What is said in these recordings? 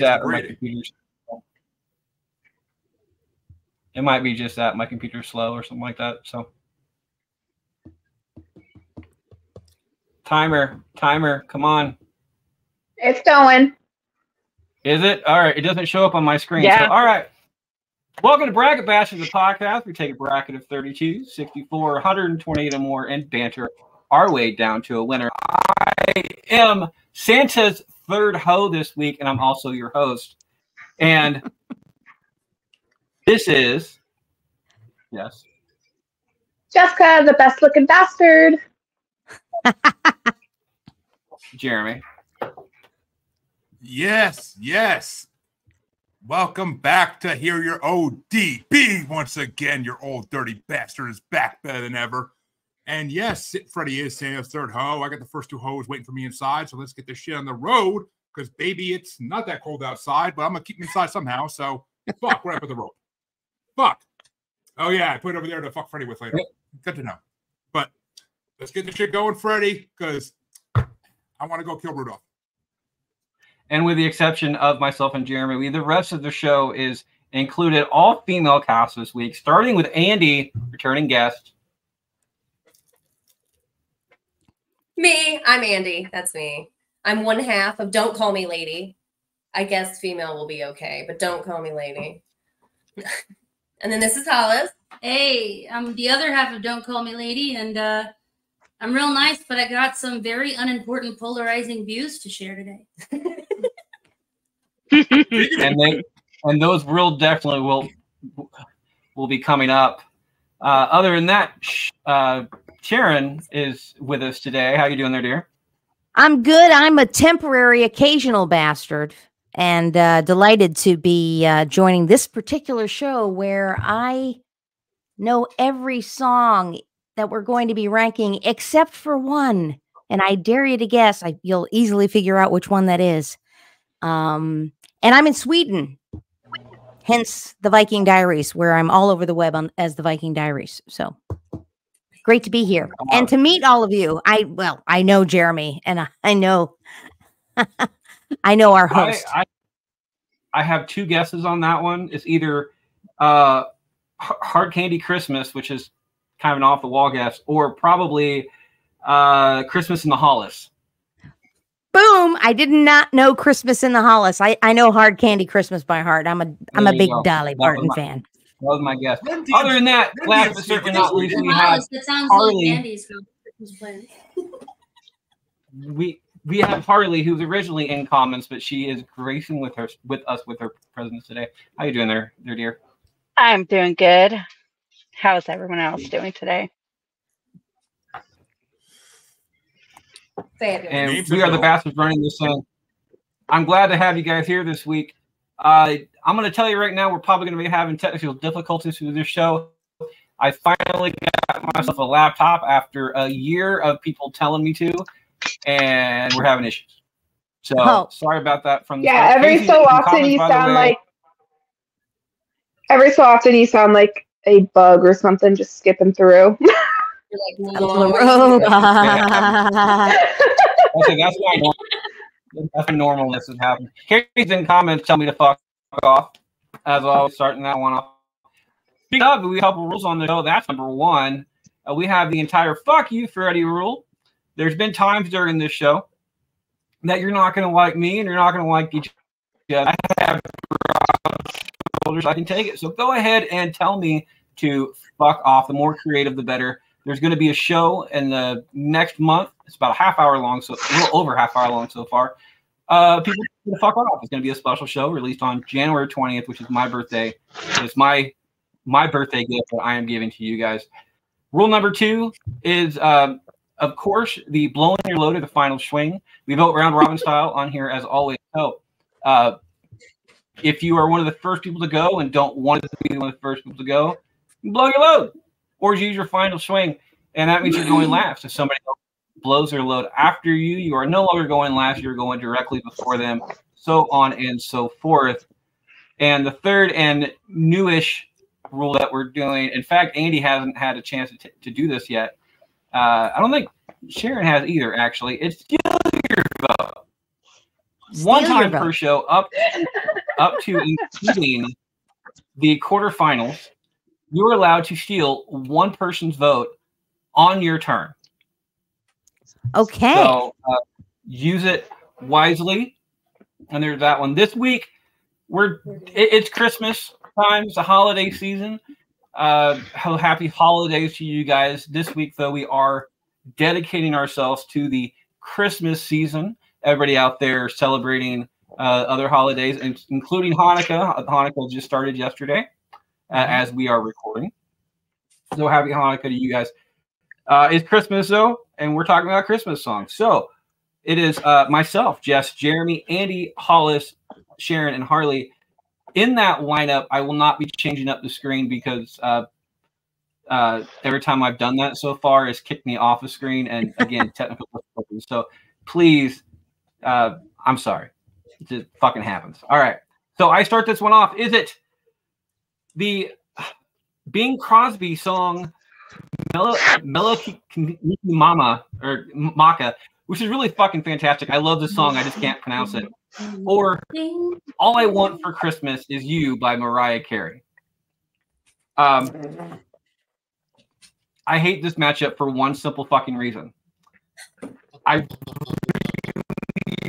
that or my computer's. It might be just that my computer's slow or something like that. So. Timer, timer, come on. It's going. Is it? All right. It doesn't show up on my screen. Yeah. So, all right. Welcome to Bracket Bash, the podcast. We take a bracket of 32, 64, 128 or more and banter our way down to a winner. I am Santa's third hoe this week, and I'm also your host. And this is, yes, Jessica, the best looking bastard. Jeremy. Yes, yes. Welcome back to Hear Your ODB. Once again, your old dirty bastard is back better than ever. And yes, Freddie is Santa's third hoe. I got the first two hoes waiting for me inside. So let's get this shit on the road because, baby, it's not that cold outside, but I'm going to keep me inside somehow. So fuck, right up with the rope. Fuck. Oh, yeah, I put it over there to fuck Freddie with later. Good to know. But let's get the shit going, Freddie, because I want to go kill Rudolph. And with the exception of myself and Jeremy, we, the rest of the show is included all female cast this week, starting with Andy, returning guest. Me, I'm Andy. That's me. I'm one half of Don't Call Me Lady. I guess female will be okay, but don't call me lady. and then this is Hollis. Hey, I'm the other half of Don't Call Me Lady, and uh, I'm real nice, but I got some very unimportant polarizing views to share today. and they and those real definitely will will be coming up. Uh, other than that, sh- uh, Sharon is with us today. How you doing there, dear? I'm good. I'm a temporary, occasional bastard, and uh, delighted to be uh, joining this particular show where I know every song that we're going to be ranking except for one, and I dare you to guess. I, you'll easily figure out which one that is. Um, and I'm in Sweden, hence the Viking Diaries, where I'm all over the web on, as the Viking Diaries. So great to be here and to meet all of you. I well, I know Jeremy, and I, I know, I know our host. I I have two guesses on that one. It's either uh, Hard Candy Christmas, which is kind of an off the wall guess, or probably uh, Christmas in the Hollis. Boom! I did not know Christmas in the Hollis. I, I know Hard Candy Christmas by heart. I'm a I'm a big go. Dolly Parton fan. That was my guess. When Other than that, when do last but certainly not least, we have Hollis, that sounds Harley. like Andy's from Christmas Blend. we we have Harley, who's originally in comments, but she is gracing with her with us with her presence today. How you doing there, there, dear? I'm doing good. How's everyone else doing today? Fabulous. And we are are the bastards running this thing. I'm glad to have you guys here this week. Uh, I'm going to tell you right now, we're probably going to be having technical difficulties with this show. I finally got myself a laptop after a year of people telling me to, and we're having issues. So Oh. sorry about that. From the Yeah, start. every Casey's so often comments, you sound way. like every so often you sound like a bug or something just skipping through. You're like, A "No, robot. Okay, that's why that's normal this is happening. Carrie's in comments tell me to fuck off. As always, starting that one off. Speaking of, we have a couple rules on the show. That's number one. Uh, we have the entire "fuck you, Freddie" rule. There's been times during this show that you're not going to like me and you're not going to like each other. I have shoulders. I can take it. So go ahead and tell me to fuck off. The more creative, the better. There's going to be a show in the next month. It's about a half hour long, so a little over half hour long so far. Uh, people fuck off. It's going to be a special show released on January 20th, which is my birthday. It's my my birthday gift that I am giving to you guys. Rule number two is, um, of course, the blowing your load at the final swing. We vote round robin style on here as always. So, uh, if you are one of the first people to go and don't want to be one of the first people to go, blow your load or use your final swing. And that means you're going last. If somebody blows their load after you, you are no longer going last. You're going directly before them, so on and so forth. And the third and newish rule that we're doing, in fact, Andy hasn't had a chance to, t- to do this yet. Uh, I don't think Sharon has either, actually. It's steal your vote. one Steal your time per show, up up to including the quarterfinals. You're allowed to steal one person's vote on your turn. Okay. So uh, use it wisely. And there's that one. This week, we're it, it's Christmas time. It's a holiday season. Uh, happy holidays to you guys. This week, though, we are dedicating ourselves to the Christmas season. Everybody out there celebrating uh, other holidays, in- including Hanukkah. Hanukkah just started yesterday, uh, as we are recording. So happy Hanukkah to you guys. Uh, it's Christmas though, and we're talking about Christmas songs. So it is uh, myself, Jess, Jeremy, Andy, Hollis, Sharon, and Harley. In that lineup, I will not be changing up the screen because uh, uh, every time I've done that so far, has kicked me off the screen, and again, technical difficulties. So please, uh, I'm sorry, it just fucking happens. All right, so I start this one off. Is it the Bing Crosby song Mellow Mellow Mama or Maka, which is really fucking fantastic. I love this song. I just can't pronounce it. Or All I Want for Christmas Is You by Mariah Carey. Um, I hate this matchup for one simple fucking reason. I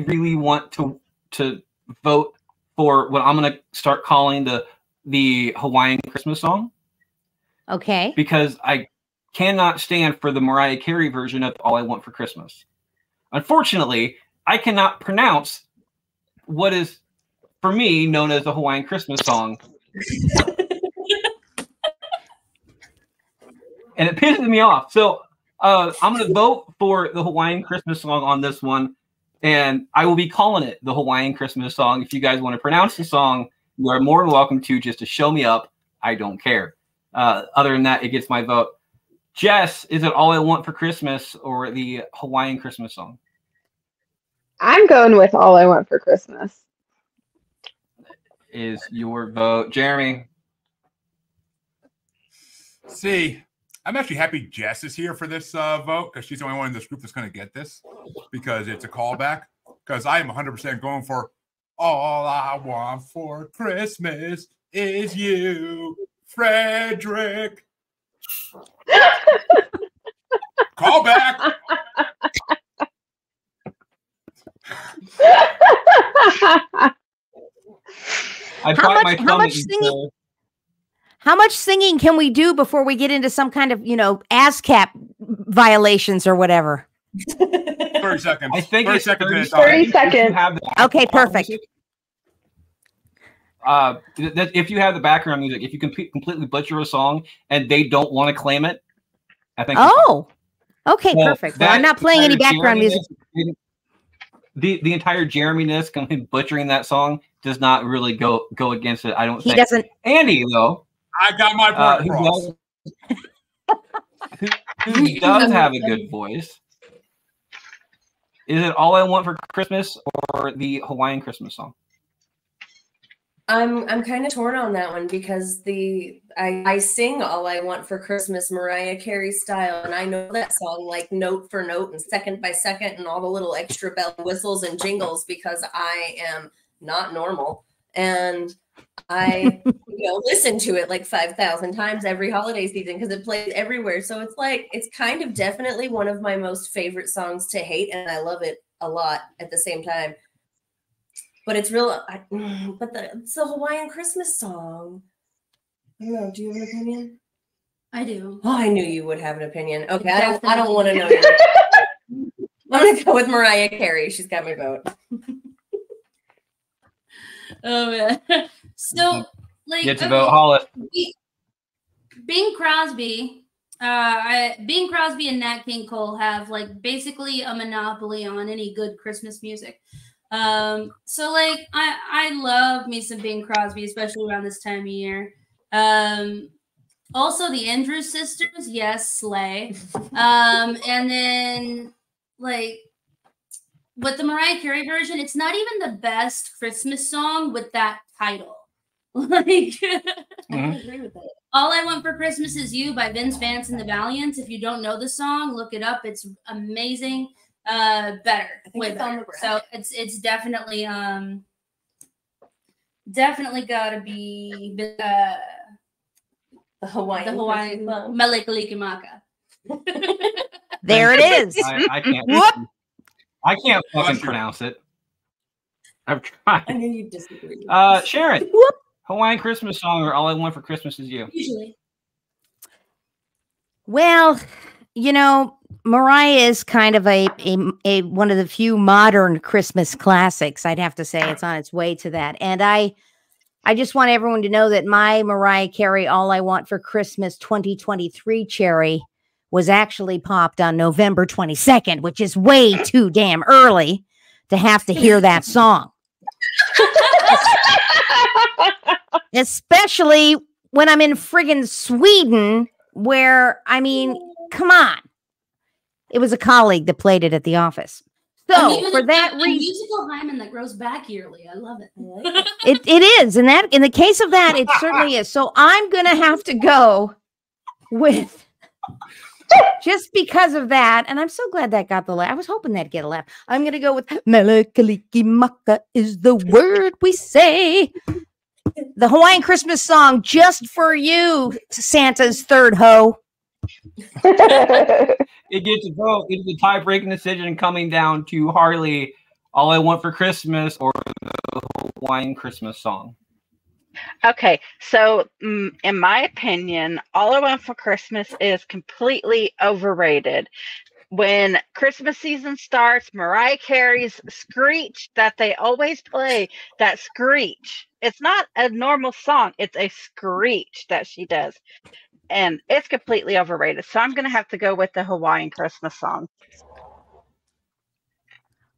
really, want to to vote for what I'm gonna start calling the the Hawaiian Christmas song Okay. because I cannot stand for the Mariah Carey version of All I Want for Christmas. Unfortunately, I cannot pronounce what is, for me, known as the Hawaiian Christmas song. and it pisses me off. So uh, I'm going to vote for the Hawaiian Christmas song on this one. And I will be calling it the Hawaiian Christmas song. If you guys want to pronounce the song, you are more than welcome to just to show me up. I don't care. Uh, other than that, it gets my vote. Jess, is it all I want for Christmas or the Hawaiian Christmas song? I'm going with all I want for Christmas. Is your vote, Jeremy? See, I'm actually happy Jess is here for this uh, vote because she's the only one in this group that's going to get this because it's a callback. Because I am 100% going for all I want for Christmas is you, Frederick. Callback. I How much- my how much singing- you, How much singing can we do before we get into some kind of, you know, ASCAP violations or whatever? 30 seconds. I think 30 seconds 30 seconds. time. 30 seconds. have Okay, perfect. music, Uh, th- th- if you have the background music, if you can completely butcher a song and they don't want to claim it, I think. Oh, okay, Well, perfect. Well, I'm not playing any background music. The the entire Jeremy-ness coming butchering that song does not really go go against it. I don't He think. doesn't. Andy though, I got my uh, point who, does, who, who does have a good voice. Is it all I want for Christmas or the Hawaiian Christmas song? I'm I'm kind of torn on that one because the I, I sing all I want for Christmas Mariah Carey style and I know that song like note for note and second by second and all the little extra bell whistles and jingles because I am not normal. And I you know listen to it like 5000 times every holiday season because it plays everywhere. So it's like it's kind of definitely one of my most favorite songs to hate and I love it a lot at the same time but it's real. I, mm, but the, it's a Hawaiian Christmas song. I don't know. Do you have an opinion? I do. Oh, I knew you would have an opinion. Okay, I don't. I don't want to know. Your, I'm gonna go with Mariah Carey. She's got my vote. Oh yeah. so like Get to okay, vote, Hollis. Bing Crosby, uh, I, Bing Crosby and Nat King Cole have like basically a monopoly on any good Christmas music. Um, so like I I love me some Bing Crosby, especially around this time of year. Um, also the Andrews sisters, yes, slay. Um, and then like with the Mariah Carey version, it's not even the best Christmas song with that title. Like I Mhm. agree with that. All I Want for Christmas Is You by Vince Vance and the Valiants. If you don't know the song, look it up. It's amazing. Uh better I think way it's on better. the so it's it's definitely um definitely gotta be uh The Hawaiian. the hawaiian Christmas song. malikalikimaka There it is. I, I can't. Whoop. I can't fucking pronounce it. I've tried. I knew you disagree. Uh, Sharon, Whoop. Hawaiian Christmas song or All I Want for Christmas is You. usually Well, you know, Mariah is kind of a, a a one of the few modern Christmas classics. I'd have to say it's on its way to that. And I I just want everyone to know that my Mariah Carey All I Want for Christmas 2023 cherry was actually popped on November 22nd, which is way too damn early to have to hear that song. Especially when I'm in friggin' Sweden, where I mean, come on. It was a colleague that played it at the office. So for that reason, musical hymen that grows back yearly i love it it, it is. In that in the case of that, it certainly is. So I'm gonna have to go with just because of that. And I'm so glad that got the laugh. I was hoping that'd get a laugh. I'm gonna go with Melakaliki Maka is the word we say. The Hawaiian Christmas song just for you, Santa's third hoe. It gets a vote. It is a tie-breaking decision coming down to Harley. All I Want for Christmas or the Hawaiian Christmas song. Okay, so mm, in my opinion, All I Want for Christmas is completely overrated. When Christmas season starts, Mariah Carey's screech that they always play, that screech, it's not a normal song, it's a screech that she does. And it's completely overrated. So I'm going to have to go with the Hawaiian Christmas song.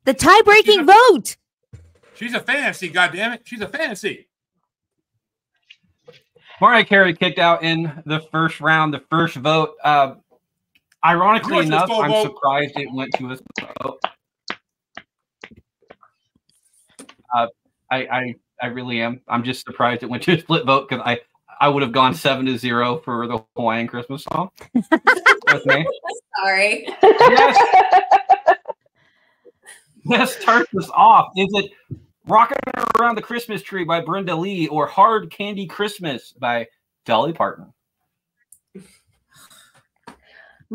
The tie-breaking vote. She's a fantasy, goddammit. She's a fantasy. Mariah Carey kicked out in the first round, the first vote. Uh, ironically enough, I'm vote. surprised it went to a vote. Uh, I, I, I really am. I'm just surprised it went to a split vote because I, I would have gone seven to zero for the Hawaiian Christmas song. with me. Sorry. Yes. Let's start this off. Is it Rocking Around the Christmas Tree by Brenda Lee or Hard Candy Christmas by Dolly Parton?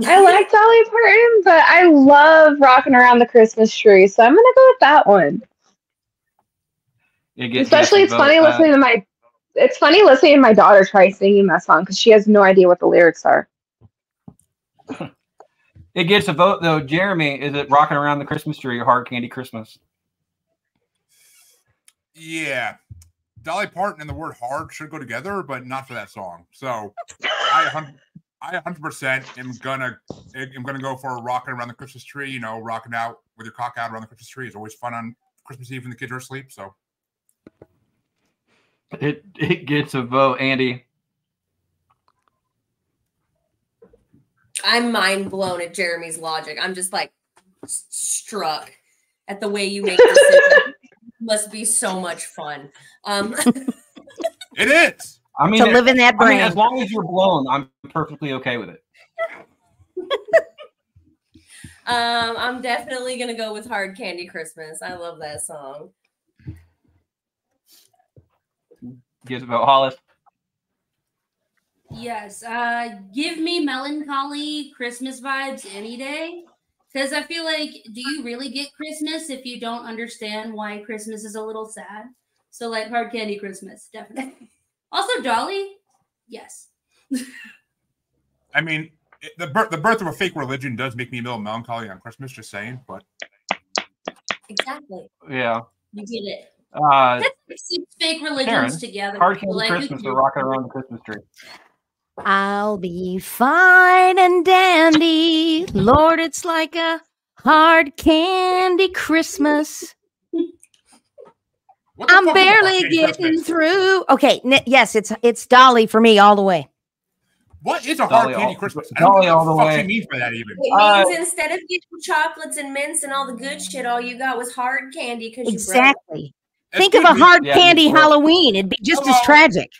I like Dolly Parton, but I love rocking around the Christmas tree, so I'm gonna go with that one. It gets Especially, it's funny. Uh, listening to my. It's funny listening to my daughter try singing that song because she has no idea what the lyrics are. It gets a vote though. Jeremy, is it Rocking Around the Christmas Tree or Hard Candy Christmas? Yeah. Dolly Parton and the word hard should go together, but not for that song. So I hun- I 100% am gonna am gonna go for a rocking around the Christmas tree. You know, rocking out with your cock out around the Christmas tree is always fun on Christmas Eve when the kids are asleep. So It it gets a vote. Andy, I'm mind blown at Jeremy's logic. I'm just like s- struck at the way you make decisions. Must be so much fun. Um, it is. I mean, to live in that I mean, brain. as long as you're blown, I'm perfectly okay with it. um, I'm definitely gonna go with Hard Candy Christmas. I love that song. Gives a vote. Hollis, Yes, uh, give me melancholy Christmas vibes any day. Because I feel like, do you really get Christmas if you don't understand why Christmas is a little sad? So, like, hard candy Christmas, definitely. Also, Dolly, yes. I mean, the birth the birth of a fake religion does make me a little melancholy on Christmas. Just saying, but Exactly. yeah. You get it. Uh, That's six fake religions Sharon, together. Hard Candy Like, Christmas cares? or Rocking Around the Christmas Tree. I'll be fine and dandy. Lord, it's like a hard candy Christmas. I'm fuck is a barely getting through. Okay, n- yes, it's it's Dolly for me all the way. What is a hard Dolly candy all- Christmas? I don't Dolly what all the the fuck way. she means by that even. It Uh, means instead of getting chocolates and mints and all the good shit, all you got was hard candy because you broke. Exactly. That's Think of a news. hard Yeah, candy it's. Halloween. It'd be just as tragic.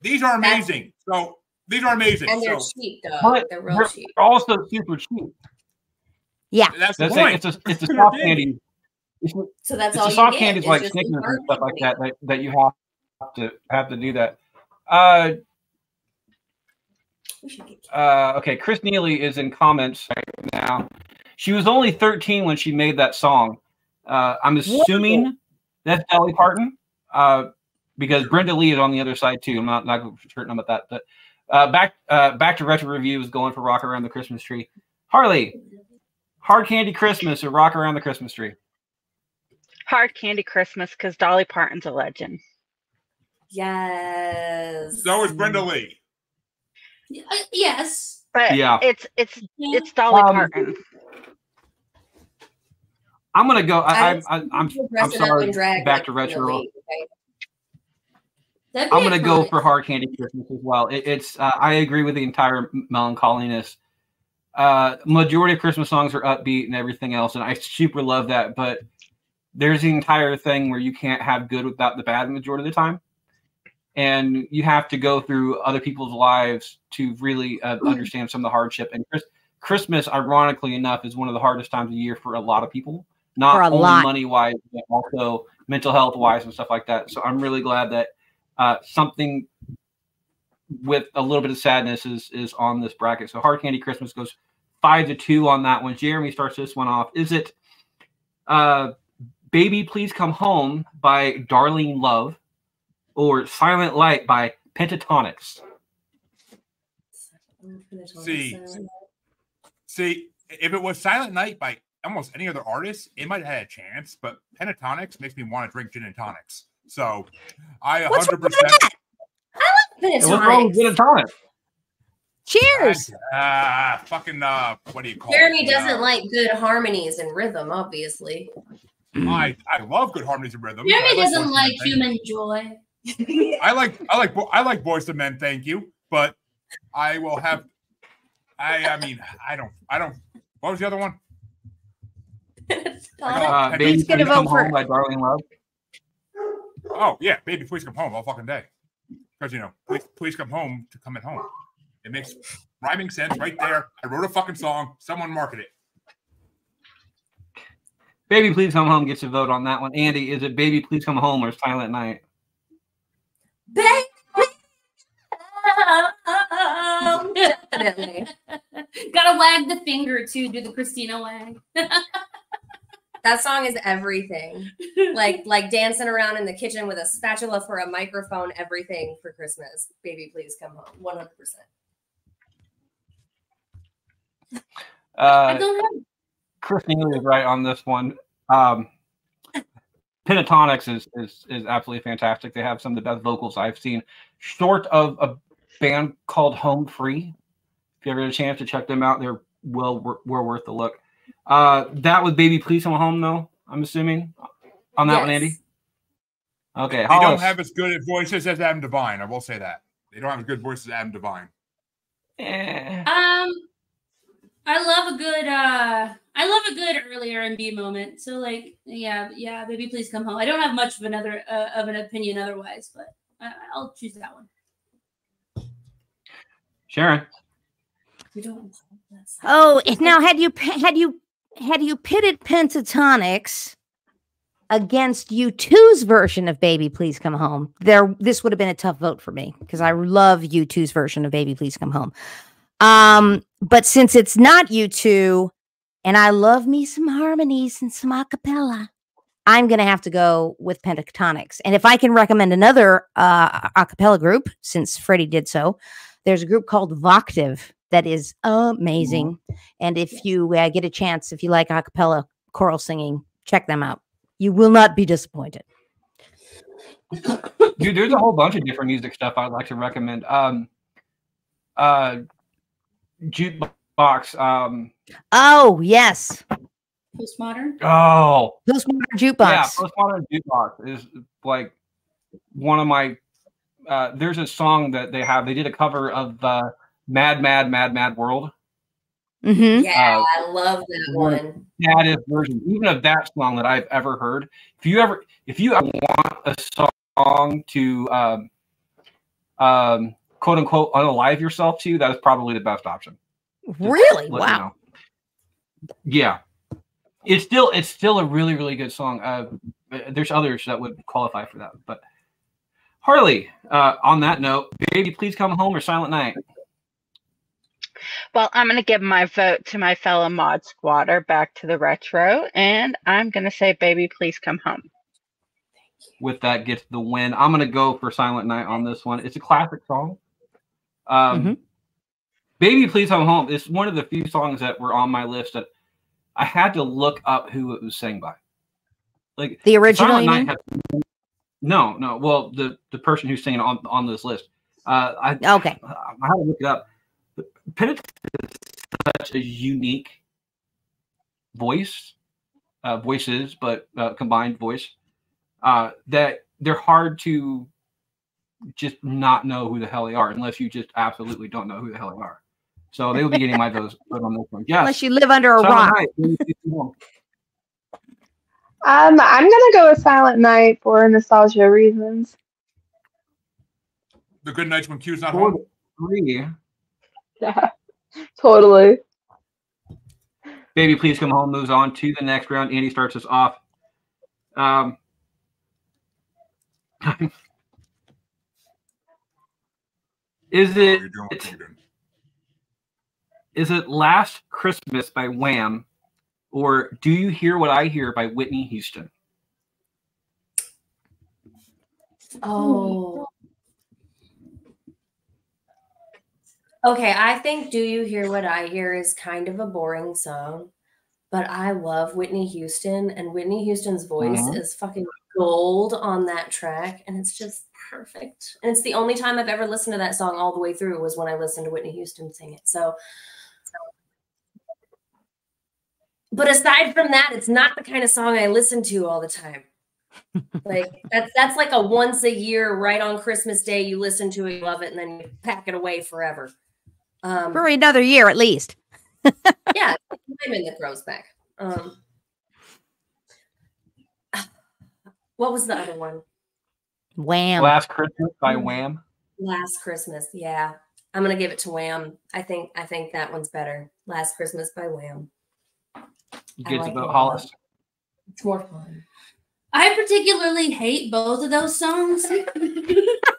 These are That's- amazing. So these are amazing. And they're So cheap, though. But They're real they're cheap. also super cheap. Yeah. That's the point. it's a it's a soft candy. It's, So that's it's all a you soft get. candies is like just Snickers and hard stuff like that, that that you have to have to do that. Uh, We should get uh, okay, Chris Neely is in comments right now. She was only 13 when she made that song. Uh, I'm assuming that's Dolly Parton, uh, because Brenda Lee is on the other side too. I'm not not certain about that. But uh, back uh, back to retro review is going for Rock Around the Christmas Tree. Harley, Hard Candy Christmas or Rock Around the Christmas Tree? Hard Candy Christmas because Dolly Parton's a legend. Yes. so is Brenda Lee. Uh, yes. But Yeah. it's it's it's Dolly Um, Parton. I'm gonna go. I, I, I- I, I'm I'm Dress it sorry. Back like to retro. Okay? I'm gonna go for hard candy Christmas as well. It, it's uh, I agree with the entire melancholiness. Uh, majority of Christmas songs are upbeat and everything else, and I super love that. But there's the entire thing where you can't have good without the bad majority of the time, and you have to go through other people's lives to really uh, understand some of the hardship. And Chris, Christmas, ironically enough, is one of the hardest times of the year for a lot of people. Not For a only lot. money wise, but also mental health wise and stuff like that. So I'm really glad that uh, something with a little bit of sadness is is on this bracket. So Hard Candy Christmas goes five to two on that one. Jeremy starts this one off. Is it uh, Baby Please Come Home by Darlene Love or Silent Light by Pentatonix? See. See, if it was Silent Night by almost any other artist, it might have had a chance, but Pentatonix makes me want to drink gin and tonics. So I What's 100%. What's wrong with Pentatonix. Pentatonix? Cheers. Ah, fucking, uh, what do you call Jeremy it? doesn't Uh, like good harmonies and rhythm, obviously. I, I love good harmonies and rhythm. Jeremy like doesn't like Men, thank human joy. I like, I like, I like Boyz II Men. Thank you, but I will have. I, I mean, I don't, I don't. What was the other one? Uh, He's Baby gonna Please Come vote for- Home by Darlene Love. Oh yeah, baby, please come home all fucking day. Because you know, please, please come home to come at home. It makes rhyming sense right there. I wrote a fucking song. Someone market it. Baby Please Come Home gets a vote on that one. Andy, is it Baby Please Come Home or Silent Night? Baby. Definitely. Gotta wag the finger too, do the Christina wag. That song is everything. Like like dancing around in the kitchen with a spatula for a microphone, everything for Christmas. Baby, please come home. 100%. I Uh, don't have Chris Neely is right on this one. Um, Pentatonix is, is is absolutely fantastic. They have some of the best vocals I've seen, short of a band called Home Free. If you ever get a chance to check them out, they're well well worth the look. Uh, that was Baby Please Come Home, though. I'm assuming on that one, Andy. Okay, They don't have as good voices as Adam Devine. I will say that they don't have as good voices as Adam Devine. Eh. Um, I love a good uh, I love a good earlier and B moment. So like, yeah, yeah, baby, please come home. I don't have much of another uh, of an opinion otherwise, but I, I'll choose that one. Sharon. We don't love that song. Oh, and now had you had you had you pitted Pentatonix against U2's version of Baby Please Come Home, there this would have been a tough vote for me because I love U2's version of Baby Please Come Home. Um, but since it's not U2 and I love me some harmonies and some acapella, I'm gonna have to go with Pentatonix. And if I can recommend another uh acapella group, since Freddie did so, there's a group called Voctave that is amazing. And if you uh, get a chance, if you like a cappella choral singing, check them out. You will not be disappointed. Dude, there's a whole bunch of different music stuff I'd like to recommend. Um, uh, jukebox. Um, Oh, yes. Postmodern. oh, Postmodern jukebox. yeah, jukebox. postmodern jukebox is like one of my. Uh, there's a song that they have. They did a cover of uh, "Mad, Mad, Mad, Mad World." hmm Yeah, Uh, I love that one- one. Saddest version, even of that song that I've ever heard. If you ever, if you want a song to, um, um, quote unquote, unalive yourself to, that is probably the best option. Really? Let me Wow. know. Yeah, it's still it's still a really really good song. Uh, there's others that would qualify for that, but Harley. Uh, on that note, baby, please come home or Silent Night. Well, I'm going to give my vote to my fellow mod squatter back to the retro, and I'm going to say, baby, please come home. With that, gets the win. I'm going to go for Silent Night on this one. It's a classic song. Um, Mhm. Baby, please come home. It's one of the few songs that were on my list that I had to look up who it was sang by. Like The original, Silent you mean? has- no, no. Well, the the person who's singing on on this list. Uh, I Okay. I had to look it up. But is such a unique voice, uh, voices, but uh, combined voice uh, that they're hard to just not know who the hell they are unless you just absolutely don't know who the hell they are. So they will be getting my votes vote on this one. Yes. Unless you live under a Silent rock. Night, baby, please come home. Um, I'm gonna go with Silent Night for nostalgia reasons. The good nights when Q's not Four home. three. Yeah, totally. Baby, please come home. Moves on to the next round. Andy starts us off. Um, is What it are you doing? What are you doing? is it Last Christmas by Wham or Do You Hear What I Hear by Whitney Houston? Oh. Okay, I think Do You Hear What I Hear is kind of a boring song, but I love Whitney Houston, and Whitney Houston's voice Mhm. is fucking gold on that track, and it's just perfect. And it's the only time I've ever listened to that song all the way through was when I listened to Whitney Houston sing it. So, but aside from that, it's not the kind of song I listen to all the time. like that's that's like a once a year, right on Christmas Day, you listen to it, you love it, and then you pack it away forever. Um, For another year at least. yeah, I'm in the crow's back. Um, what was the other one? Wham. Last Christmas by. Wham. Last Christmas. Yeah, I'm gonna give it to Wham. I think I think that one's better. Last Christmas by Wham. You get like to vote. Hollis. It's more fun. I particularly hate both of those songs.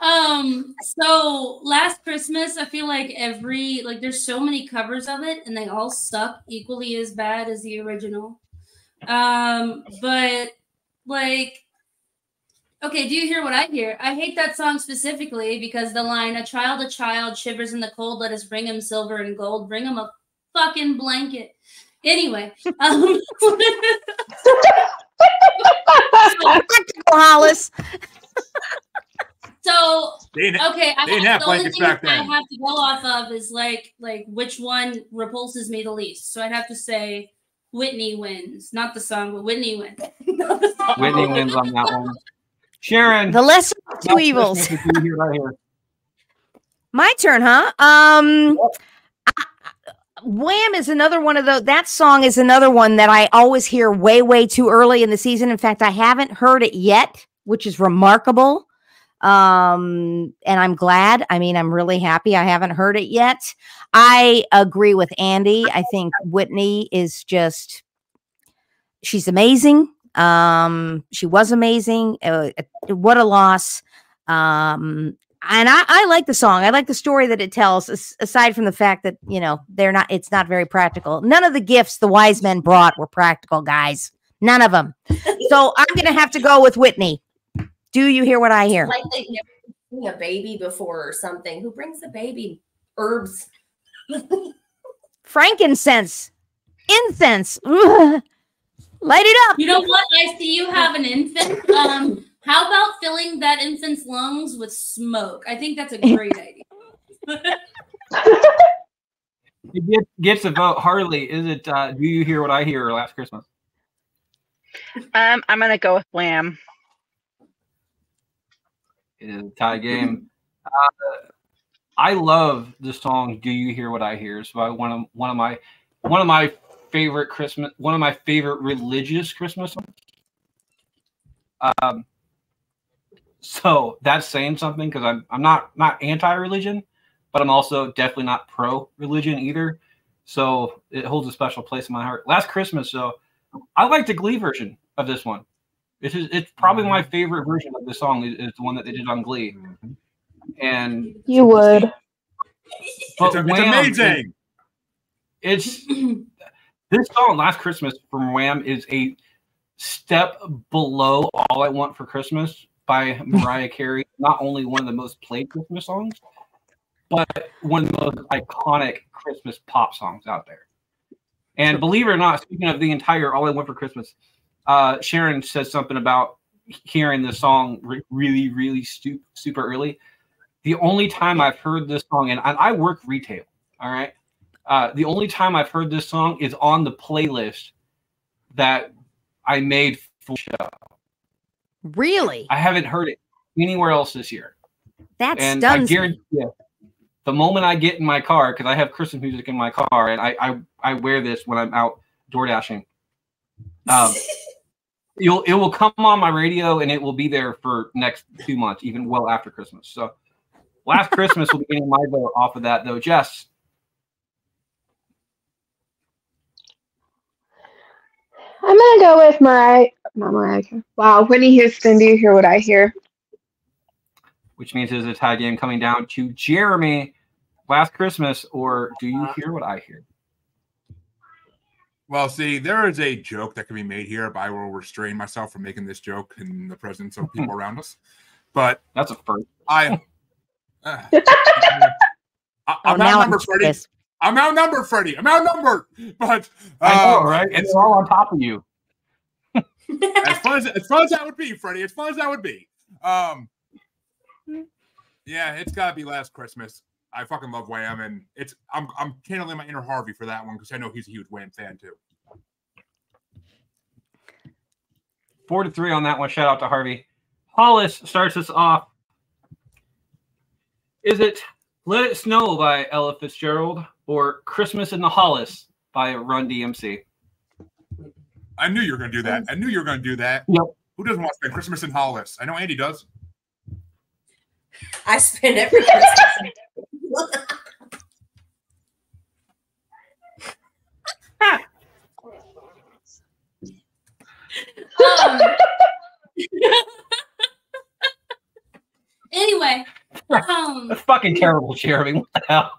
um, so last Christmas, I feel like every like there's so many covers of it, and they all suck equally as bad as the original. Um, but like Okay, do you hear what I hear? I hate that song specifically because the line, a child, a child shivers in the cold, let us bring him silver and gold, bring him a fucking blanket. Anyway, um, Hollis. so They okay, I They have, have the only thing back I have to go off of is like like which one repulses me the least. So I'd have to say Whitney wins, not the song, but Whitney wins. Not the song. Whitney wins on that one. Sharon. The lesser of two evils. Christmas, Do You Hear What I Hear? My turn, huh? Um I- Wham is another one of those that song is another one that I always hear way way too early in the season. In fact, I haven't heard it yet, which is remarkable. Um and I'm glad. I mean, I'm really happy I haven't heard it yet. I agree with Andy. I think Whitney is just she's amazing. Um she was amazing. Uh, what a loss. Um and I, I like the song. I like the story that it tells. Aside from the fact that you know they're not, it's not very practical. None of the gifts the wise men brought were practical, guys. None of them. So I'm gonna have to go with Whitney. Do you hear what I hear? like they've never seen a baby before or something. Who brings the baby? Herbs. Frankincense, incense. Ugh. Light it up. You know what? I see you have an infant. Um, how about filling that infant's lungs with smoke? I think that's a great idea. It gets, gets a vote. Harley, is it uh, Do You Hear What I Hear Last Christmas? Um, I'm gonna go with Wham. It is a tie game. Uh, I love the song "Do You Hear What I Hear." It's by one of one of my one of my favorite Christmas, one of my favorite religious Christmas songs. Um, so that's saying something because I'm I'm not not anti-religion, but I'm also definitely not pro-religion either. so it holds a special place in my heart. Last Christmas, though, I like the Glee version of this one. This is it's probably my mm-hmm. favorite version of the song is, is the one that they did on Glee. Mm-hmm. And You would. but It's, a- it's Wham is- amazing. it's this song last christmas from wham is a step below all i want for christmas by mariah carey not only one of the most played christmas songs but one of the most iconic christmas pop songs out there and believe it or not speaking of the entire all i want for christmas uh, sharon says something about hearing the song re- really really stu- super early the only time i've heard this song and I, I work retail all right uh, the only time I've heard this song is on the playlist that I made for the show. Really? I haven't heard it anywhere else this year. That and I stuns me. guarantee you, the moment I get in my car, because I have Christmas music in my car, and I, I I wear this when I'm out door dashing. Um, you'll it will come on my radio and it will be there for next two months, even well after Christmas. So last Christmas will be getting my vote off of that though. Jess, I'm gonna go with Mariah. Not Mariah. Wow, Whitney Houston. Do you hear what I hear? which means there's a tie game coming down to Jeremy. Last Christmas, or do you uh-huh. hear what I hear? Well, see, there is a joke that can be made here, but I will restrain myself from making this joke in the presence of people around us. But That's a first. I, uh, I Oh, I'm now I'm outnumbered, Freddie. I'm outnumbered, Freddie. I'm outnumbered. But I know, um, right? And It's they're all on top of you. as fun as as fun as that would be, Freddie. As fun as that would be. Um, yeah, it's got to be last Christmas. I fucking love Wham, and it's I'm I'm channeling my inner Harvey for that one because I know he's a huge Wham fan too. Four to three on that one. Shout out to Harvey. Hollis starts us off. Is it Let It Snow by Ella Fitzgerald or Christmas in the Hollis by Run DMC? I knew you were going to do that. I knew you were going to do that. Yep. Who doesn't want to spend Christmas in Hollis? I know Andy does. I spend every Christmas. Um, anyway, um, That's fucking terrible, Jeremy. What the hell?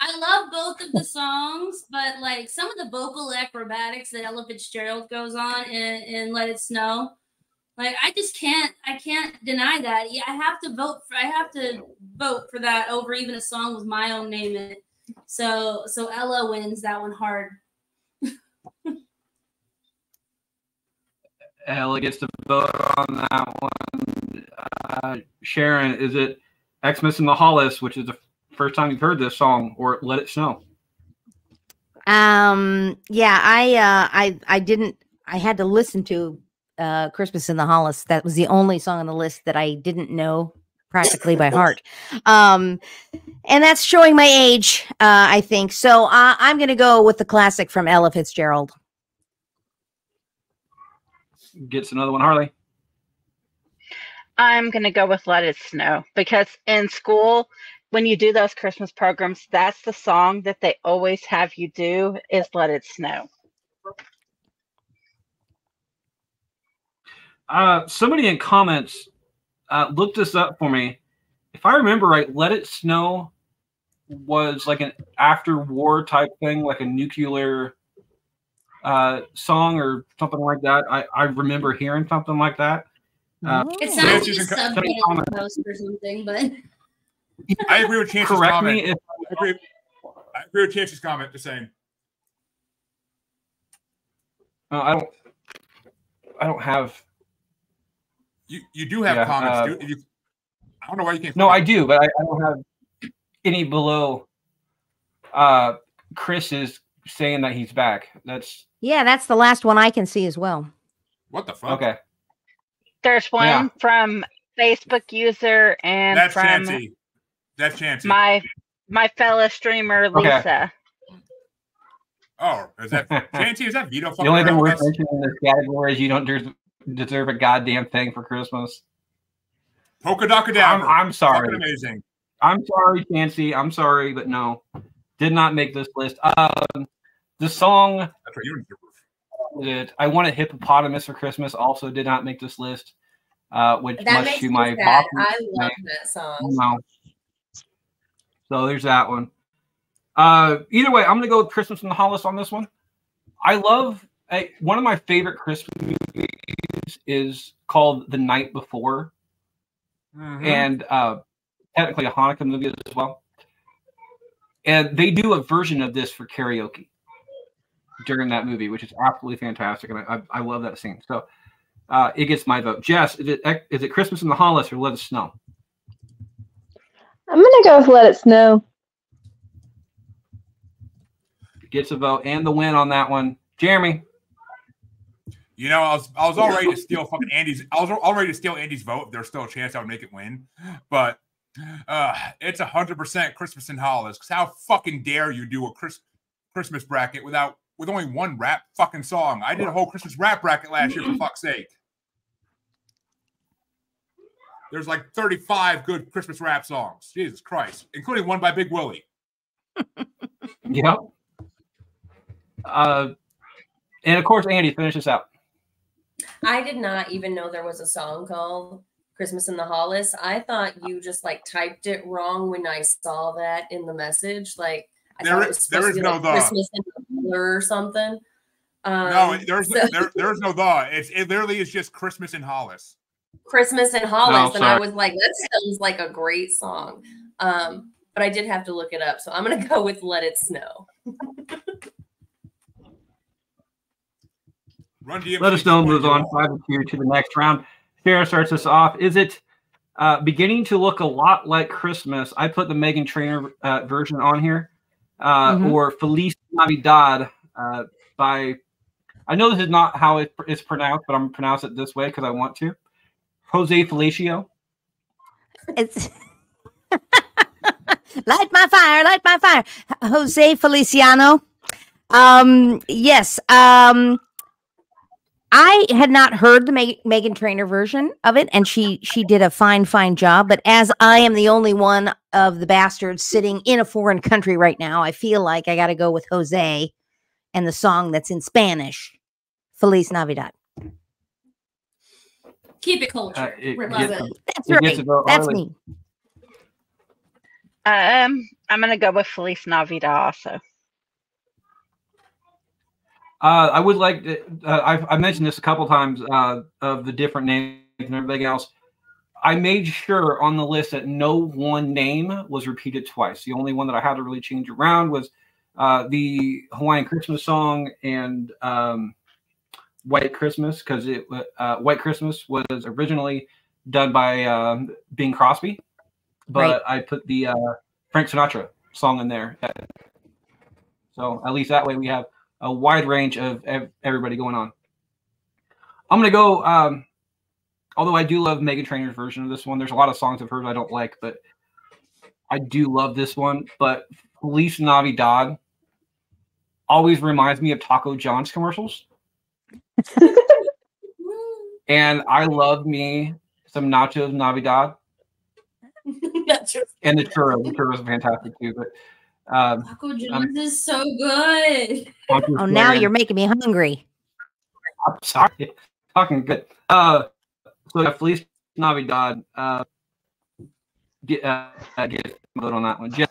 I love both of the songs, but like some of the vocal acrobatics that Ella Fitzgerald goes on in, in "Let It Snow," like I just can't, I can't deny that. Yeah, I have to vote for, I have to vote for that over even a song with my own name in it. So, so Ella wins that one hard. Ella gets to vote on that one. Uh, Sharon, is it Xmas in the Hollis, which is the first time you've heard this song, or Let It Snow? Um, yeah, I, uh, I, I didn't. I had to listen to uh, "Christmas in the Hollis." That was the only song on the list that I didn't know practically by heart. Um, and that's showing my age, uh, I think. So uh, I'm going to go with the classic from Ella Fitzgerald. Gets another one, Harley. I'm going to go with Let It Snow because in school, when you do those Christmas programs, that's the song that they always have you do is Let It Snow. Uh, somebody in comments uh, looked this up for me. If I remember right, "Let It Snow" was like an after-war type thing, like a nuclear uh, song or something like that. I, I remember hearing something like that. Uh, It Oh. sounds like a she's subtitle post or something, but I agree with Chance's correct comment. me if I agree, I agree with Chance's comment. The same. uh, I don't. I don't have. You you do have Yeah, comments. uh, dude. You, I don't know why you can't. No, I do, but I, I don't have any below. Uh, Chris is saying that he's back. That's Yeah, that's the last one I can see as well. What the fuck? okay. There's one Yeah. from Facebook user and That's from Chancey. That's Chancey. my my fellow streamer Okay. Lisa. oh, is that Chancey? Is that Vito? The only thing around worth mentioning in this category is you don't des- deserve a goddamn thing for Christmas. Polka dot I'm, cadaver. I'm Fucking sorry. amazing. I'm sorry, Chancey. I'm sorry, but no. did not make this list. Um, the song That's right. You're in your roof. that I want a hippopotamus for Christmas also did not make this list. Uh, which That much to my sad. I love that song. no. So there's that one. Uh, either way, I'm gonna go with Christmas in the Hollis on this one. I love I, one of my favorite Christmas movies is called The Night Before, Mhm. and uh, technically a Hanukkah movie as well. And they do a version of this for karaoke during that movie, which is absolutely fantastic, and I, I, I love that scene. So uh, it gets my vote. Jess, is it is it Christmas in the Hollis or Let It Snow? I'm gonna go with Let It Snow. Gets a vote and the win on that one. Jeremy, You know, I was I was all ready to steal fucking Andy's. I was all ready to steal Andy's vote. There's still a chance I would make it win, but uh, it's a hundred percent Christmas in Hollis. Because how fucking dare you do a Chris, Christmas bracket without with only one rap fucking song? I did a whole Christmas rap bracket last year for fuck's sake. There's like 35 good Christmas rap songs. Jesus Christ, including one by Big Willie. Yep. Uh, and of course, Andy, finish this out. I did not even know there was a song called Christmas in the Hollis. I thought you just like typed it wrong when I saw that in the message. Like I There thought is- it was there supposed to be no like the. Christmas in the Holler or something. Um, no, there's so- there, there's no the. It's it literally is just Christmas in Hollis. Christmas in Hollis, No, and I was like, that sounds like a great song. Um, but I did have to look it up, so I'm gonna go with Let It Snow. Run DMC. Let us know moves on five and two to the next round. Sarah starts us off. Is it uh, beginning to look a lot like Christmas? I put the Meghan Trainor uh, version on here, uh, Mhm. or Feliz Navidad uh, by. I know this is not how it is pronounced, but I'm gonna pronounce it this way because I want to. Jose Felicio. It's light my fire, light my fire. Jose Feliciano. Um, yes. Um, I had not heard the Meg- Meghan Trainor version of it, and she she did a fine, fine job. But as I am the only one of the bastards sitting in a foreign country right now, I feel like I got to go with Jose and the song that's in Spanish, Feliz Navidad. Keep it culture. Uh, it it. That's It right. That's Harley. me. Um, I'm gonna go with Feliz Navidad also. Uh, I would like to, uh, I've, I mentioned this a couple times uh, of the different names and everything else. I made sure on the list that no one name was repeated twice. The only one that I had to really change around was uh, the Hawaiian Christmas song and um, White Christmas because it wa- uh, White Christmas was originally done by um, Bing Crosby, but I put the uh, Frank Sinatra song in there. So at least that way we have a wide range of ev- everybody going on. I'm gonna go. Um, although I do love Meghan Trainor's version of this one. There's a lot of songs of hers I don't like, but I do love this one. But Feliz Navidad always reminds me of Taco John's commercials, and I love me some nachos Navidad and the churros. The churros are fantastic too. But um, Taco John's is so good. Oh, now you're making me hungry. I'm sorry. Talking good. Uh, so yeah, Feliz Navidad. Uh, get uh, get a vote on that one. Jeff,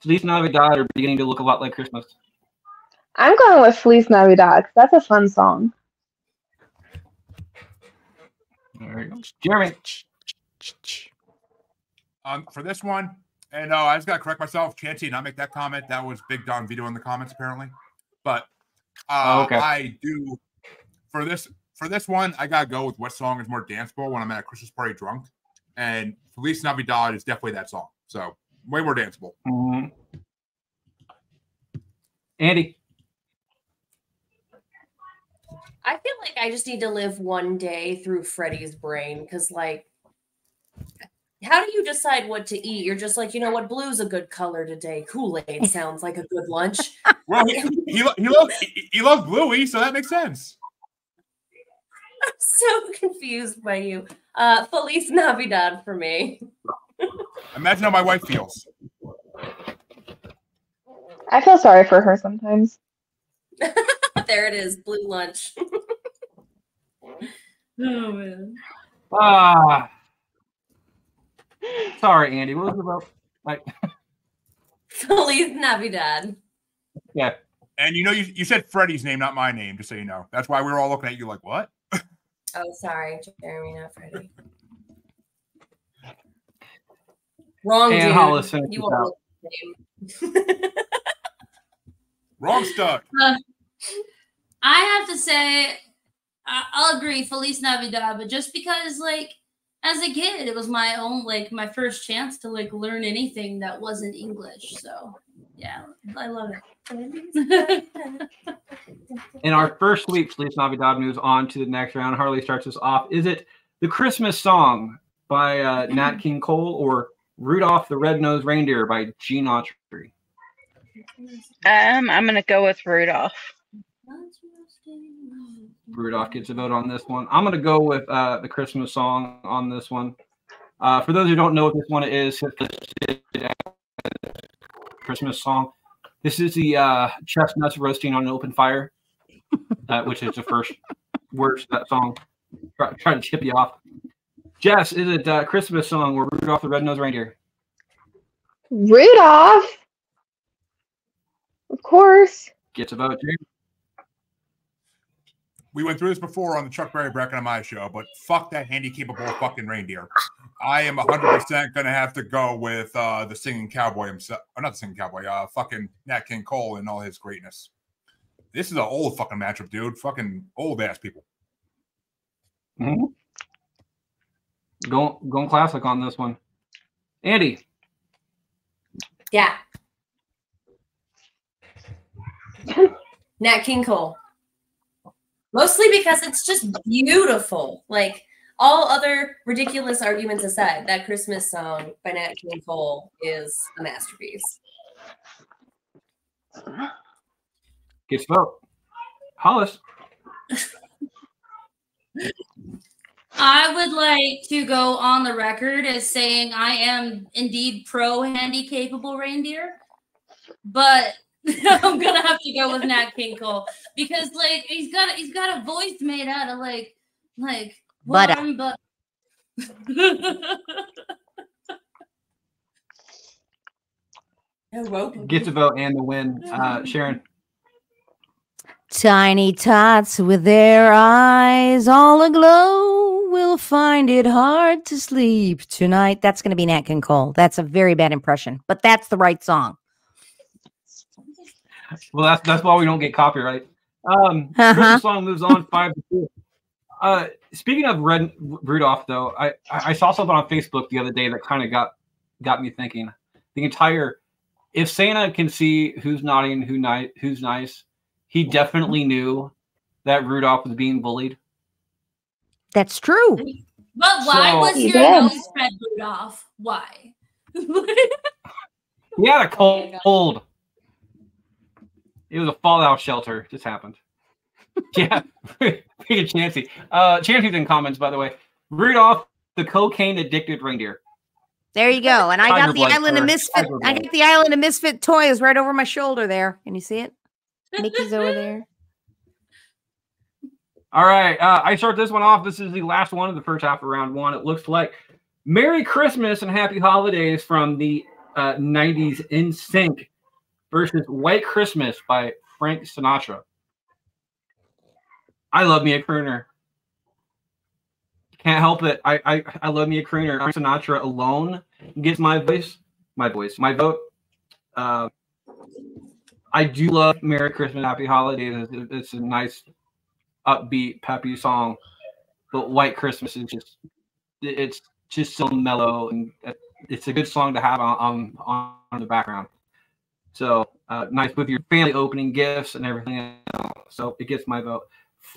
Feliz Navidad are beginning to look a lot like Christmas. I'm going with Feliz Navidad 'cause that's a fun song. There you go. Jeremy. Um, for this one, and uh, I just got to correct myself. Chancey, not make that comment. That was Big Don Vito in the comments, apparently. But uh, Oh, okay. I do for this for this one. I gotta go with what song is more danceable when I'm at a Christmas party drunk, and Feliz Navidad is definitely that song. So way more danceable. Mhm. Andy. I feel like I just need to live one day through Freddie's brain because, like, how do you decide what to eat? You're just like, you know what, blue's a good color today. Kool Aid sounds like a good lunch. Well, he he, lo- he loves he, he loves Bluey, so that makes sense. I'm so confused by you. Uh, Feliz Navidad for me. Imagine how my wife feels. I feel sorry for her sometimes. there it is, blue lunch. Oh man. Ah. Sorry, Andy. What was it about? Like, Feliz Navidad. yeah. And you know, you, you said Freddie's name, not my name, just so you know. That's why we were all looking at you like, what? Oh, sorry, Jeremy, not Freddie. Wrong And dude. Hollis You won't out. look the same. Wrong stuff. Uh, I have to say, I- I'll agree, Feliz Navidad, but just because, like, as a kid, it was my own, like, my first chance to, like, learn anything that wasn't English. So, yeah, I love it. In our first week, Feliz Navidad moves on to the next round. Harley starts us off. Is it the Christmas song by uh, Nat King Cole or Rudolph the Red-Nosed Reindeer by Gene Autry? Um, I'm gonna go with Rudolph. Rudolph gets a vote on this one. I'm going to go with uh, the Christmas song on this one. Uh, for those who don't know what this one is, Christmas song. This is the uh, chestnuts roasting on an open fire, uh, which is the first words to that song. Try, trying to chip you off. Jess, is it a Christmas song or Rudolph the Red-Nosed Reindeer? Rudolph. Of course. Gets a vote. Jerry. We went through this before on the Chuck Berry Bracken on my show, but fuck that handy capable fucking reindeer. I am 100% going to have to go with uh, the singing cowboy himself. Or not the singing cowboy, uh, fucking Nat King Cole and all his greatness. This is an old fucking matchup, dude. Fucking old ass people. Mhm. Going, going classic on this one. Andy, Yeah. Nat King Cole. Mostly because it's just beautiful. Like all other ridiculous arguments aside, that Christmas song by Nat King Cole is a masterpiece. gets a vote. Hollis. I would like to go on the record as saying I am indeed pro handy capable reindeer, but I'm gonna have to go with Nat King Cole because like he's got a, he's got a voice made out of like like Butter. warm but Gets a vote and the win. Uh, Sharon. Tiny tots with their eyes all aglow will find it hard to sleep tonight. That's going to be Nat King Cole. That's a very bad impression, but that's the right song. Well, that's that's why we don't get copyright. Um, Uh-huh. Christmas song moves on five to two. Uh, speaking of Red Rudolph, though, I I I saw something on Facebook the other day that kind of got got me thinking. The entire, if Santa can see who's naughty and who nice, who's nice, he definitely knew that Rudolph was being bullied. That's true. but why So- was your did. nose spread Rudolph? Why? He had a cold. It was a fallout shelter. Just happened. Yeah, pretty chancy. Uh, Chancey's in comments, by the way. Rudolph, the cocaine addicted reindeer. There you go. And I Tiger got the Island of Misfit. I got the Island of Misfit toys right over my shoulder there. Can you see it? Mickey's over there. All right, uh, I start this one off. This is the last one of the first half of round one. It looks like Merry Christmas and Happy Holidays from the uh, 90s NSYNC versus White Christmas by Frank Sinatra. I love me a crooner. Can't help it. I I, I love me a crooner. Frank Sinatra alone gets my voice, my voice, my vote. Uh, I do love Merry Christmas, Happy Holidays. It's, it's a nice upbeat, peppy song. But White Christmas is just, it's just so mellow and it's a good song to have on on, on the background. So uh, nice with your family opening gifts and everything else. So it gets my vote.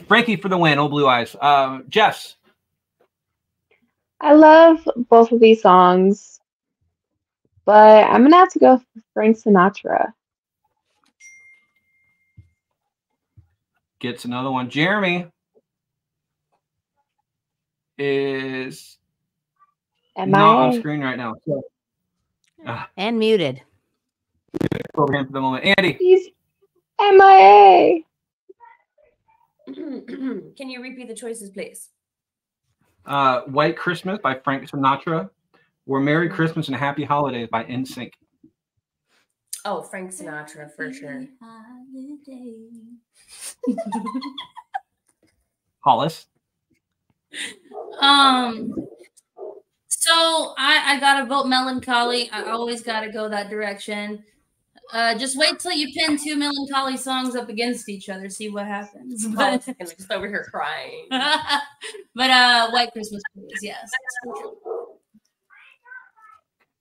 Frankie for the win. Oh blue eyes. Uh, Jess. I love both of these songs, but I'm gonna have to go for Frank Sinatra. gets another one. Jeremy is Am not on screen right now. So, And muted. Over him for the moment. Andy, He's MIA. Can you repeat the choices, please? uh, White Christmas by Frank Sinatra, or Merry Christmas and Happy Holidays by NSYNC. Oh, Frank Sinatra for sure. Hollis. Um. So I I gotta vote melancholy. I always gotta go that direction. Uh, just wait till you pin two melancholy songs up against each other. See what happens. Oh, But, I'm just over here crying. but uh, White Christmas, please. Yes.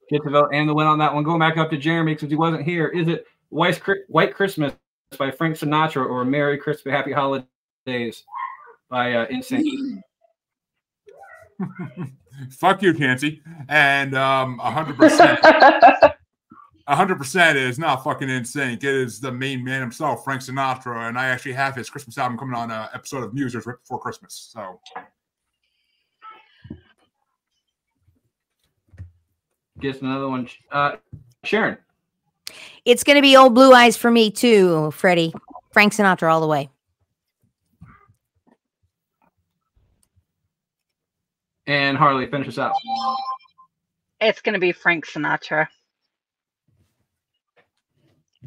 Get to vote and the win on that one. Going back up to Jeremy because he wasn't here. Is it White, White Christmas by Frank Sinatra or Merry Christmas, Happy Holidays by uh, NSYNC? Fuck you, Nancy. And um, 100%. A hundred percent is not fucking insane. It is the main man himself, Frank Sinatra, and I actually have his Christmas album coming on an episode of Musers right before Christmas. So guess another one. Uh, Sharon. It's going to be old blue eyes for me too, Freddie. Frank Sinatra all the way. And Harley, finish us out. It's going to be Frank Sinatra.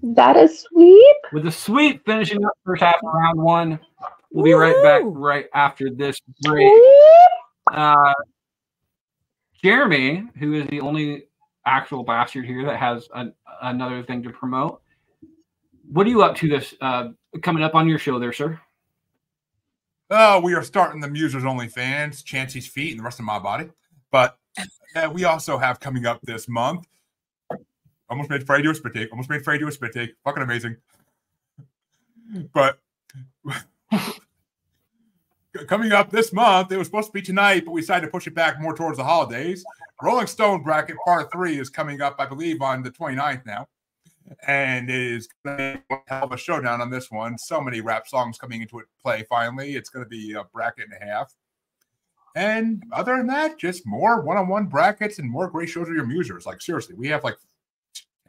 That is sweet. With the sweep finishing up first half of round one. We'll be right back right after this break. Uh, Jeremy, who is the only actual bastard here that has an, another thing to promote. What are you up to this uh, coming up on your show there, sir? Oh, we are starting the Musers Only fans, Chancey's feet, and the rest of my body. But uh, we also have coming up this month. Almost made Freddie do a spit take. Almost made Freddie do a spit take. Fucking amazing. But coming up this month, it was supposed to be tonight, but we decided to push it back more towards the holidays. Rolling Stone bracket part three is coming up, I believe, on the 29th now. And it is going to be a of showdown on this one. So many rap songs coming into it play finally. It's going to be a bracket and a half. And other than that, just more one-on-one brackets and more great shows with your musers. Like seriously, we have like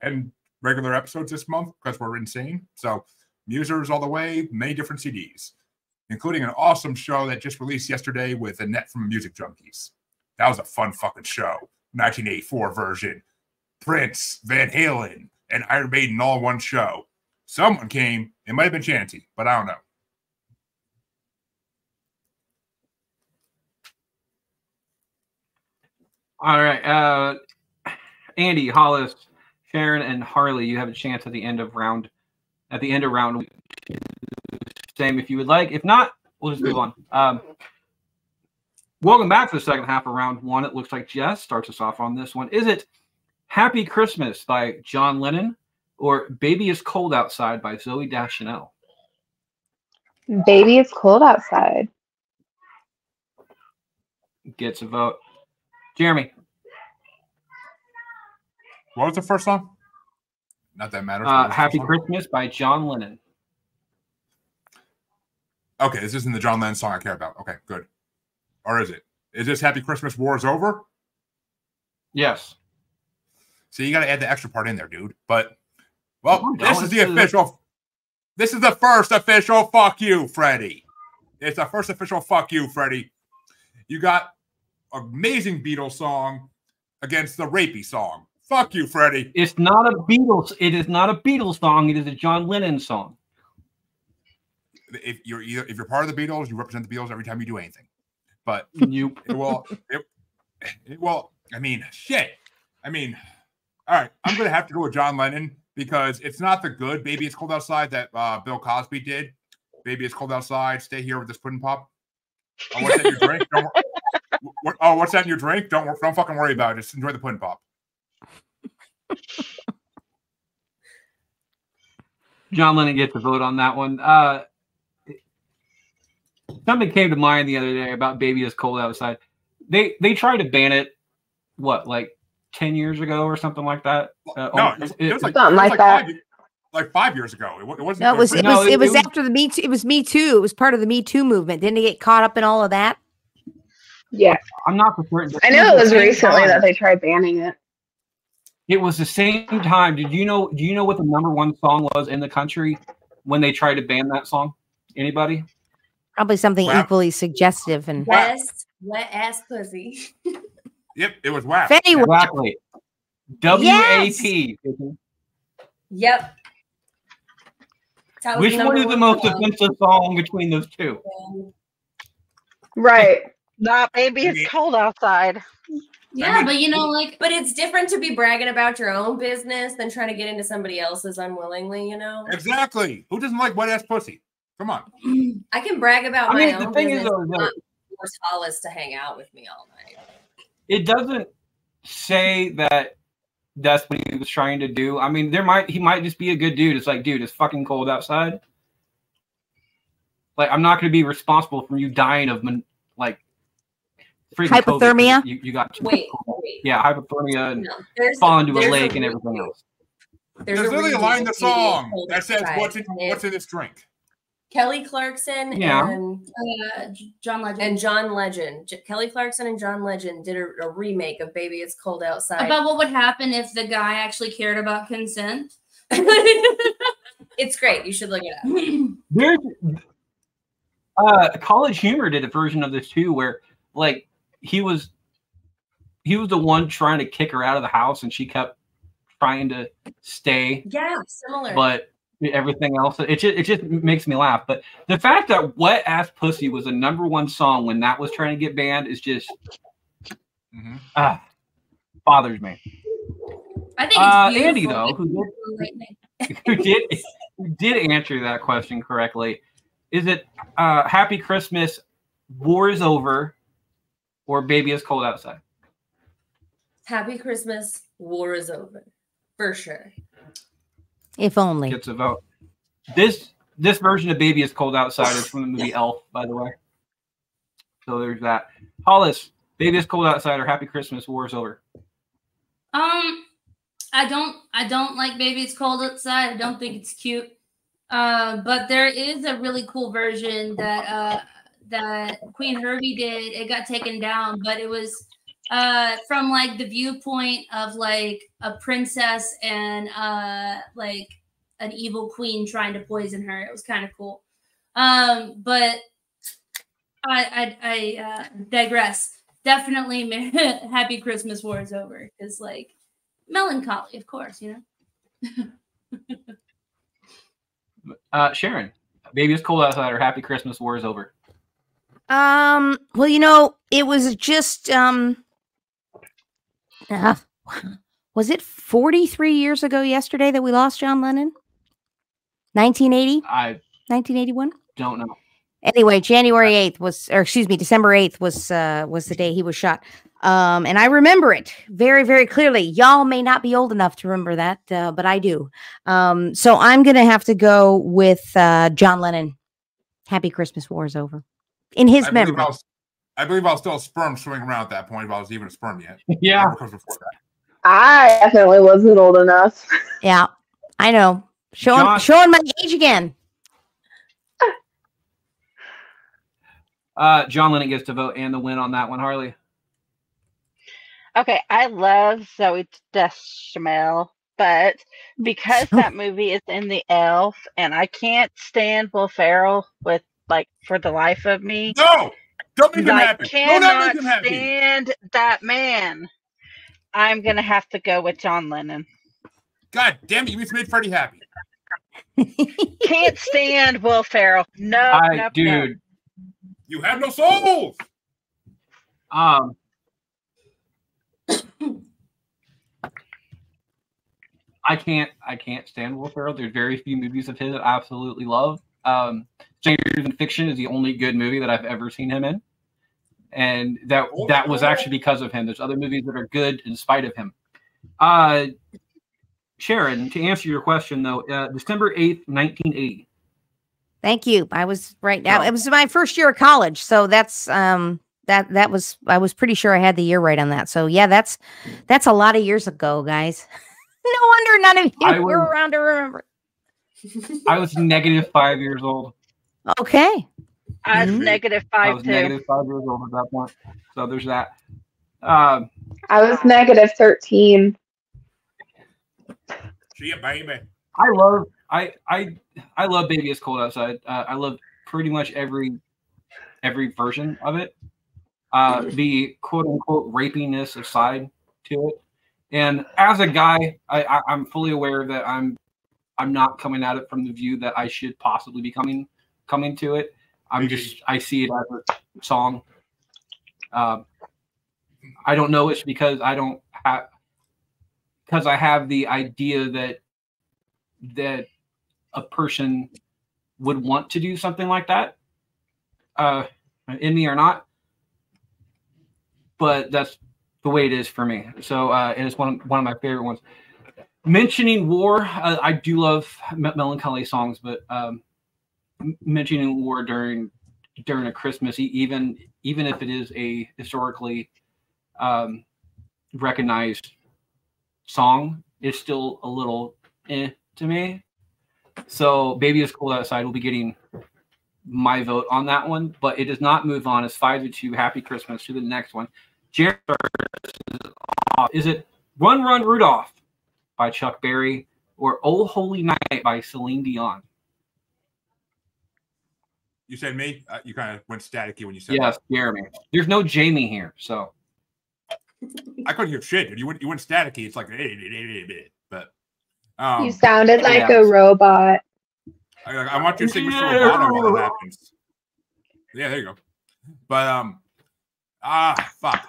10 regular episodes this month because we're insane. So musers all the way, many different CDs, including an awesome show that just released yesterday with Annette from Music Junkies. That was a fun fucking show. 1984 version. Prince, Van Halen, and Iron Maiden all one show. Someone came. It might have been Chanty, but I don't know. All right. Uh, Andy, Hollis, Sharon, and Harley, you have a chance at the end of round at the end of round same if you would like. If not, we'll just move on. Um, welcome back to the second half of round one. It looks like Jess starts us off on this one. Is it Happy Christmas by John Lennon or Baby is Cold Outside by Zooey Deschanel? Baby, it's cold outside. Gets a vote. Jeremy, What was the first song? Not that matters. Uh, Happy? Christmas by John Lennon. Okay, this isn't the John Lennon song I care about. Okay, good. Or is it? Is this Happy Christmas War is over? Yes. So you got to add the extra part in there, dude. But well, this is the official. This is the first official fuck you, Freddie. It's the first official fuck you, Freddie. You got amazing Beatles song against the rapey song. Fuck you, Freddie. It's not a Beatles. It is not a Beatles song. It is a John Lennon song. If you're either if you're part of the Beatles, you represent the Beatles every time you do anything. But You it will it, it well, I mean, shit. I mean, all right, I'm gonna have to go with John Lennon because it's not the good Baby It's Cold Outside that uh, Bill Cosby did. Baby It's Cold Outside, stay here with this pudding pop. Oh, what's that in your drink? Don't oh, what's that in your drink? Don't don't fucking worry about it. Just enjoy the pudding pop. John Lennon gets a vote on that one. Uh, something came to mind the other day about "Baby Is Cold Outside." They they tried to ban it. What like ten years ago or something like that? Uh, No, it was, it- it was like, Something it was like that. Five, like five years ago. It, it wasn't. No, it was it No, was it- it, was it was- after the Me Too. It was Me Too. It was part of the Me Too movement. Didn't they get caught up in all of that? Yeah, I'm not for certain. I know it was At the same recently time- that they tried banning it. It was the same time. Did you know? Do you know what the number one song was in the country when they tried to ban that song? Anybody? Probably something Wow. equally suggestive and Best wet ass pussy. Yep, it was WAP. Fetty Exactly. W A P. Yep. Which one is the most song. offensive song between those two? Right. Not maybe it's cold outside. Yeah, mean- but you know, like But it's different to be bragging about your own business than trying to get into somebody else's unwillingly, you know? Exactly. Who doesn't like wet ass pussy? Come on. I can brag about I my mean, own the thing is, business. though, but that force Hollis to hang out with me all night. it doesn't say that that's what he was trying to do. I mean, there might he might just be a good dude. It's like, dude, it's fucking cold outside. Like, I'm not going to be responsible for you dying of mon- like freaking COVID 'cause Hypothermia? You, you got Wait, wait. yeah, hypothermia and No, there's fall into a there's lake and everything else. There's, a literally a line in the song that says, "What's in what's in this drink?" Kelly Clarkson Yeah. and uh, John Legend. and John Legend. J- Kelly Clarkson and John Legend did a, a remake of Baby It's Cold Outside. about what would happen if the guy actually cared about consent. it's great. You should look it up. There's uh College Humor did a version of this too, where like he was he was the one trying to kick her out of the house, and she kept trying to stay, Yeah, similar. but everything else it just it just makes me laugh. But the fact that "Wet Ass Pussy" was a number one song when that was trying to get banned is just Mhm. ah bothers me. I think it's Uh. Andy though, who did who did who did answer that question correctly. Is it uh, Happy Christmas, War is over, or Baby is cold outside? Happy Christmas. War is over. For sure. if only. Gets a vote. This this version of Baby is cold outside is from the movie Elf, by the way. So there's that. Hollis, Baby is cold outside or Happy Christmas, War is over. Um, I don't, I don't like "Baby It's Cold Outside." I don't think it's cute. Uh, but there is a really cool version that uh that Queen Herbie did. It got taken down, but it was uh from like the viewpoint of like a princess and uh like an evil queen trying to poison her. It was kind of cool. Um, but I I, I uh, digress. Definitely, Happy Christmas War is over because like melancholy, of course, you know. Uh, Sharon, Baby is cold outside or Happy Christmas, War is over. Um, well, you know, it was just um uh, was it 43 years ago yesterday that we lost John Lennon? 1980? I 1981? don't know. Anyway, January 8th was or excuse me, December 8th was uh was the day he was shot. Um and I remember it very very clearly. Y'all may not be old enough to remember that, uh, but I do. Um so I'm going to have to go with uh John Lennon. Happy Christmas War is over. In his I believe, memory. I, was, I believe I was still a sperm swimming around at that point. If I was even a sperm yet. Yeah. Whatever comes before that. I definitely wasn't old enough. Yeah, I know. Showing John- showing my age again. Uh, John Lennon gets to vote and the win on that one, Harley. Okay, I love Zooey Deschanel, but because that movie is in the Elf, and I can't stand Will Ferrell with like for the life of me. No, don't make him I happy. Do not cannot make him happy. stand that man. I'm gonna have to go with John Lennon. God damn it! You just made Freddie happy. Can't stand Will Ferrell. No, I, no, no. dude, You have no souls. um, I can't, I can't stand Will Ferrell. There's very few movies of his that I absolutely love. Um, Strangers in Fiction is the only good movie that I've ever seen him in, and that that was actually because of him. There's other movies that are good in spite of him. Uh, Sharon, to answer your question though, uh, December eighth, nineteen eighty. Thank you. I was right now. Oh. It was my first year of college, so that's um that that was I was pretty sure I had the year right on that. So yeah, that's that's a lot of years ago, guys. no wonder none of you I were was- around to remember. I was negative five years old. Okay. I was Mhm. negative I five was too. negative five years old at that point. So there's that. Um, I was negative 13. See ya, baby. I love I I I love Baby It's Cold Outside. Uh, I love pretty much every every version of it. Uh, the quote unquote rapiness aside to it. And as a guy, I, I, I'm fully aware that I'm I'm not coming at it from the view that I should possibly be coming coming to it. I'm just I see it as a song. Um, I don't know it's because I don't have because I have the idea that that a person would want to do something like that, uh, in me or not. But that's the way it is for me. So uh, it is one one of my favorite ones. Mentioning war, uh, I do love me- melancholy songs, but um, mentioning war during during a Christmas, even even if it is a historically um, recognized song, is still a little eh to me. So, Baby is Cold Outside will be getting my vote on that one, but it does not move on. It's five to two. Happy Christmas to the next one. Jared, is it Run Run Rudolph by Chuck Berry or Oh Holy Night by Celine Dion? You said me. Uh, you kind of went staticky when you said Yes, Jeremy. There's no Jamie here, so. I couldn't hear shit. dude. You went you went staticky. It's like eh, eh, eh, but um, you sounded like yeah. a robot. I, I want you to sing Mr. Roboto while that happens. Yeah, there you go. But um, ah, fuck.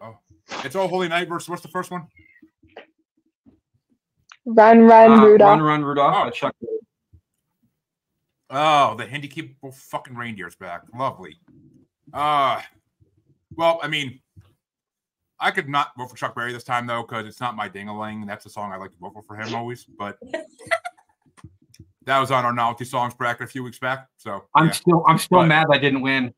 Oh, it's Oh Holy Night versus what's the first one? Run, run, uh, Rudolph. Run Run Rudolph Oh. by Chuck Berry. Oh, the handicapable fucking reindeer's back. Lovely. Uh well, I mean, I could not vote for Chuck Berry this time though, because it's not my dingaling. That's the song I like to vote for for him always. But that was on our novelty songs bracket a few weeks back. So I'm yeah. still I'm still But- mad I didn't win.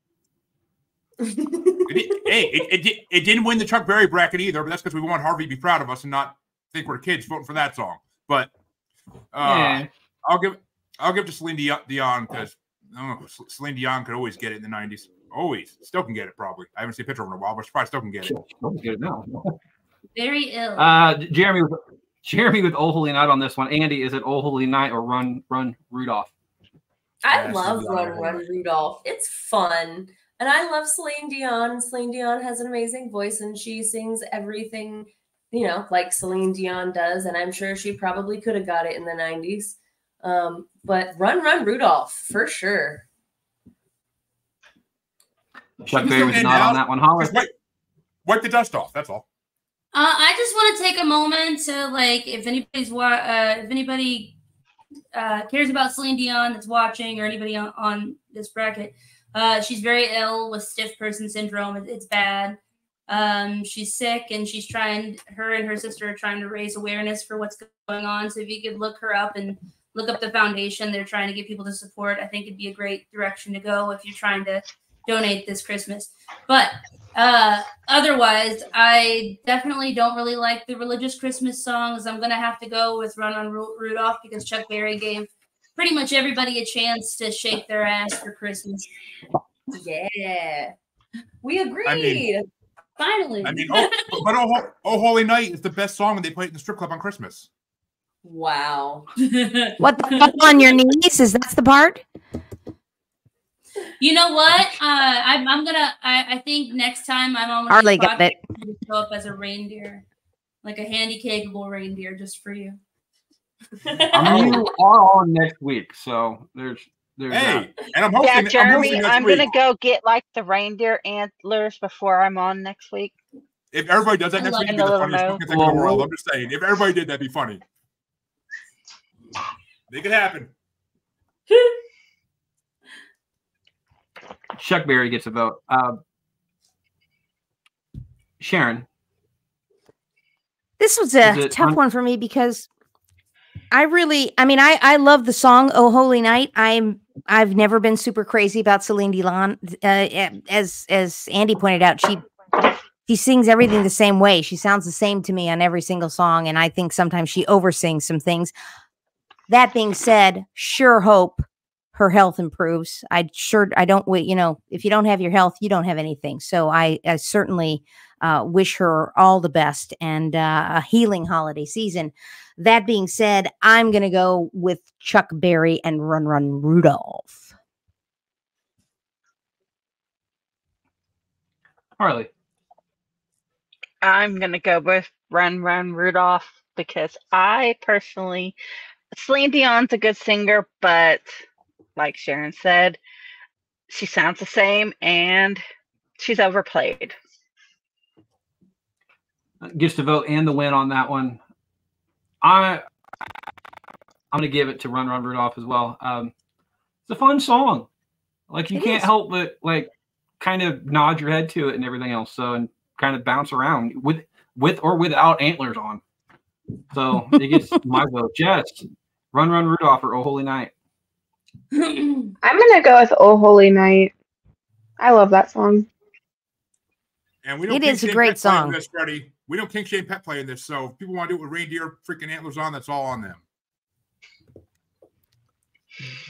It hey, it, it, it didn't win the Chuck Berry bracket either, but that's because we want Harvey to be proud of us and not think we're kids voting for that song. But uh, Yeah. I'll give I'll give to Celine Dion- Dion because oh, C- Celine Dion could always get it in the '90s. Always, still can get it probably. I haven't seen a picture of her in a while, but she probably still can get it. Don't get it now. Very ill. Uh, Jeremy, Jeremy with Oh Holy Night on this one. Andy, is it Oh Holy Night or Run Run Rudolph? I Yeah, love Run Run. Rudolph. It's fun. And I love Celine Dion. Celine Dion has an amazing voice and she sings everything, you know, like Celine Dion does. And I'm sure she probably could have got it in the 90s. Um, but Run Run Rudolph for sure. Chuck Who's Berry was not now? on that one. Holler. Wipe, wipe the dust off. That's all. Uh, I just want to take a moment to like, if anybody's wa- uh, if anybody uh, cares about Celine Dion that's watching, or anybody on, on this bracket, uh, she's very ill with stiff person syndrome. It's bad. Um, she's sick, and she's trying. Her and her sister are trying to raise awareness for what's going on. So if you could look her up and look up the foundation they're trying to get people to support, I think it'd be a great direction to go if you're trying to donate this Christmas. But uh, otherwise, I definitely don't really like the religious Christmas songs. I'm gonna have to go with "Run on Ru- Rudolph" because Chuck Berry gave pretty much everybody a chance to shake their ass for Christmas. Yeah. We agreed. Finally, I mean, oh, but oh, oh, Holy Night is the best song when they play it in the strip club on Christmas. wow. What the fuck on your knees? Is that's the part? you know what? Uh, I'm, I'm gonna. I, I think next time I'm on. with Hardly this got it. podcast, I'm gonna Show up as a reindeer, like a handy capable reindeer, just for you. I mean, you are on next week, so there's there's that. Hey, and I'm hosting. Yeah, I'm Jeremy, I'm gonna go get like the reindeer antlers before I'm on next week. If everybody does that next week, it'd be the funniest fucking thing in the world. I'm just saying. If everybody did, that'd be funny. Make it happen. Chuck Berry gets a vote. Uh, Sharon, This was a it tough un- one for me because I really, I mean, I I love the song "Oh Holy Night." I'm I've never been super crazy about Celine Dion. Uh, as as Andy pointed out, she she sings everything the same way. She sounds the same to me on every single song, and I think sometimes she oversins some things. That being said, sure hope her health improves. I sure I don't wait. You know, if you don't have your health, you don't have anything. So I, I certainly uh, wish her all the best and uh, a healing holiday season. That being said, I'm going to go with Chuck Berry and Run Run Rudolph. Harley. I'm gonna go with Run Run Rudolph because I personally Celine Dion's a good singer, but like Sharon said, she sounds the same and she's overplayed. Gets the vote and the win on that one. I I'm gonna give it to Run Run Rudolph as well. Um, it's a fun song. Like you It can't is. help but like kind of nod your head to it and everything else. So and kind of bounce around with with or without antlers on. So it gets my vote. Jess, Run Run Rudolph or Oh Holy Night. I'm gonna go with Oh Holy Night. I love that song. And we don't It kink is a great pet play in song. This, Freddie. We don't kink shame pet play in this. So if people want to do it with reindeer freaking antlers on, that's all on them.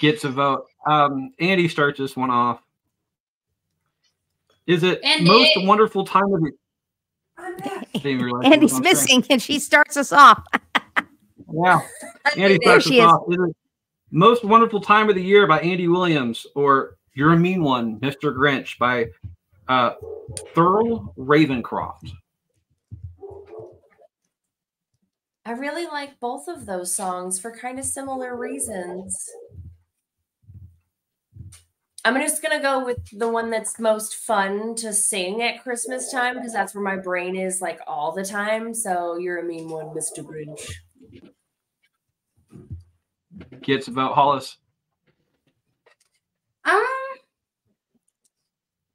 Gets a vote. Um, Andy starts this one off. Is it Andy. most wonderful time of the Didn't even Andy's was on screen. missing and she starts us off. Yeah. Andy There starts she us is. off. Is it Most Wonderful Time of the Year by Andy Williams or You're a Mean One, Mr. Grinch by uh, Thurl Ravenscroft. I really like both of those songs for kind of similar reasons. I'm just gonna go with the one that's most fun to sing at Christmas time because that's where my brain is like all the time. So you're a mean one, Mr. Grinch. Gets about Hollis. Um,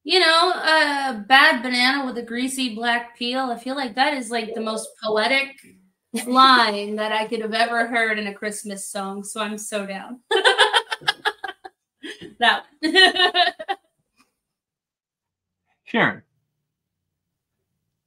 you know, a bad banana with a greasy black peel. I feel like that is like the most poetic line that I could have ever heard in a Christmas song. So I'm so down. that. Sharon.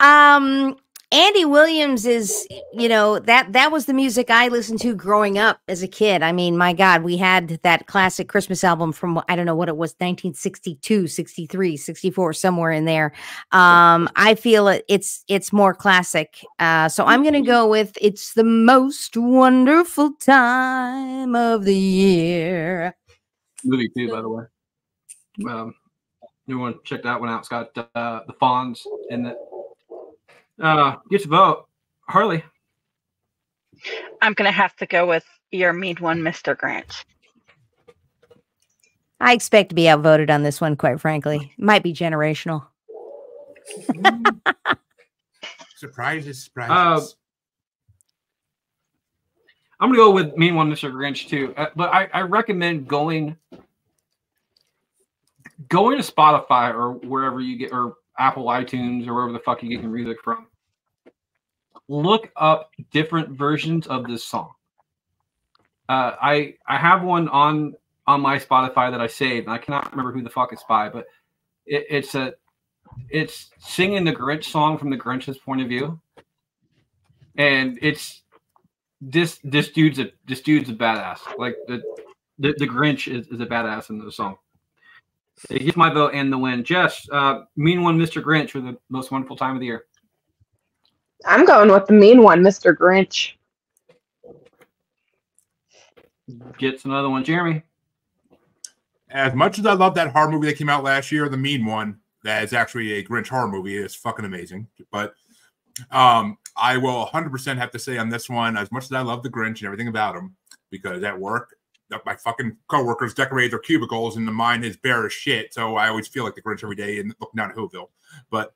Um, Andy Williams is, you know, that that was the music I listened to growing up as a kid. I mean, my God, we had that classic Christmas album from I don't know what it was, 1962, 63, 64, somewhere in there. Um, I feel it, it's it's more classic. Uh, so I'm gonna go with it's the most wonderful time of the year. Movie too, by the way. Um, you want to check that one out? It's got uh, the Fonz in it. Uh, get a vote. Harley. I'm gonna have to go with your mean one, Mr. Grinch. I expect to be outvoted on this one, quite frankly. Might be generational. Surprises, surprises. Uh, I'm gonna go with Mean One, Mr. Grinch too. Uh, but I, I recommend going going to Spotify or wherever you get or Apple iTunes or wherever the fuck you get your music from. Look up different versions of this song. Uh, I I have one on on my Spotify that I saved, and I cannot remember who the fuck it's by, but it, it's a it's singing the Grinch song from the Grinch's point of view, and it's this this dude's a this dude's a badass. Like the the, the Grinch is, is a badass in the song. It gets my vote and the win. Jess, uh, mean one, Mr. Grinch, for the most wonderful time of the year. I'm going with the mean one, Mr. Grinch. Gets another one, Jeremy. as much as I love that horror movie that came out last year, the mean one, that is actually a Grinch horror movie, is fucking amazing. But um, I will 100% have to say on this one, as much as I love the Grinch and everything about him, because at work, that my fucking coworkers decorate their cubicles and the mine is bare as shit. So I always feel like the Grinch every day and looking down at Whoville. But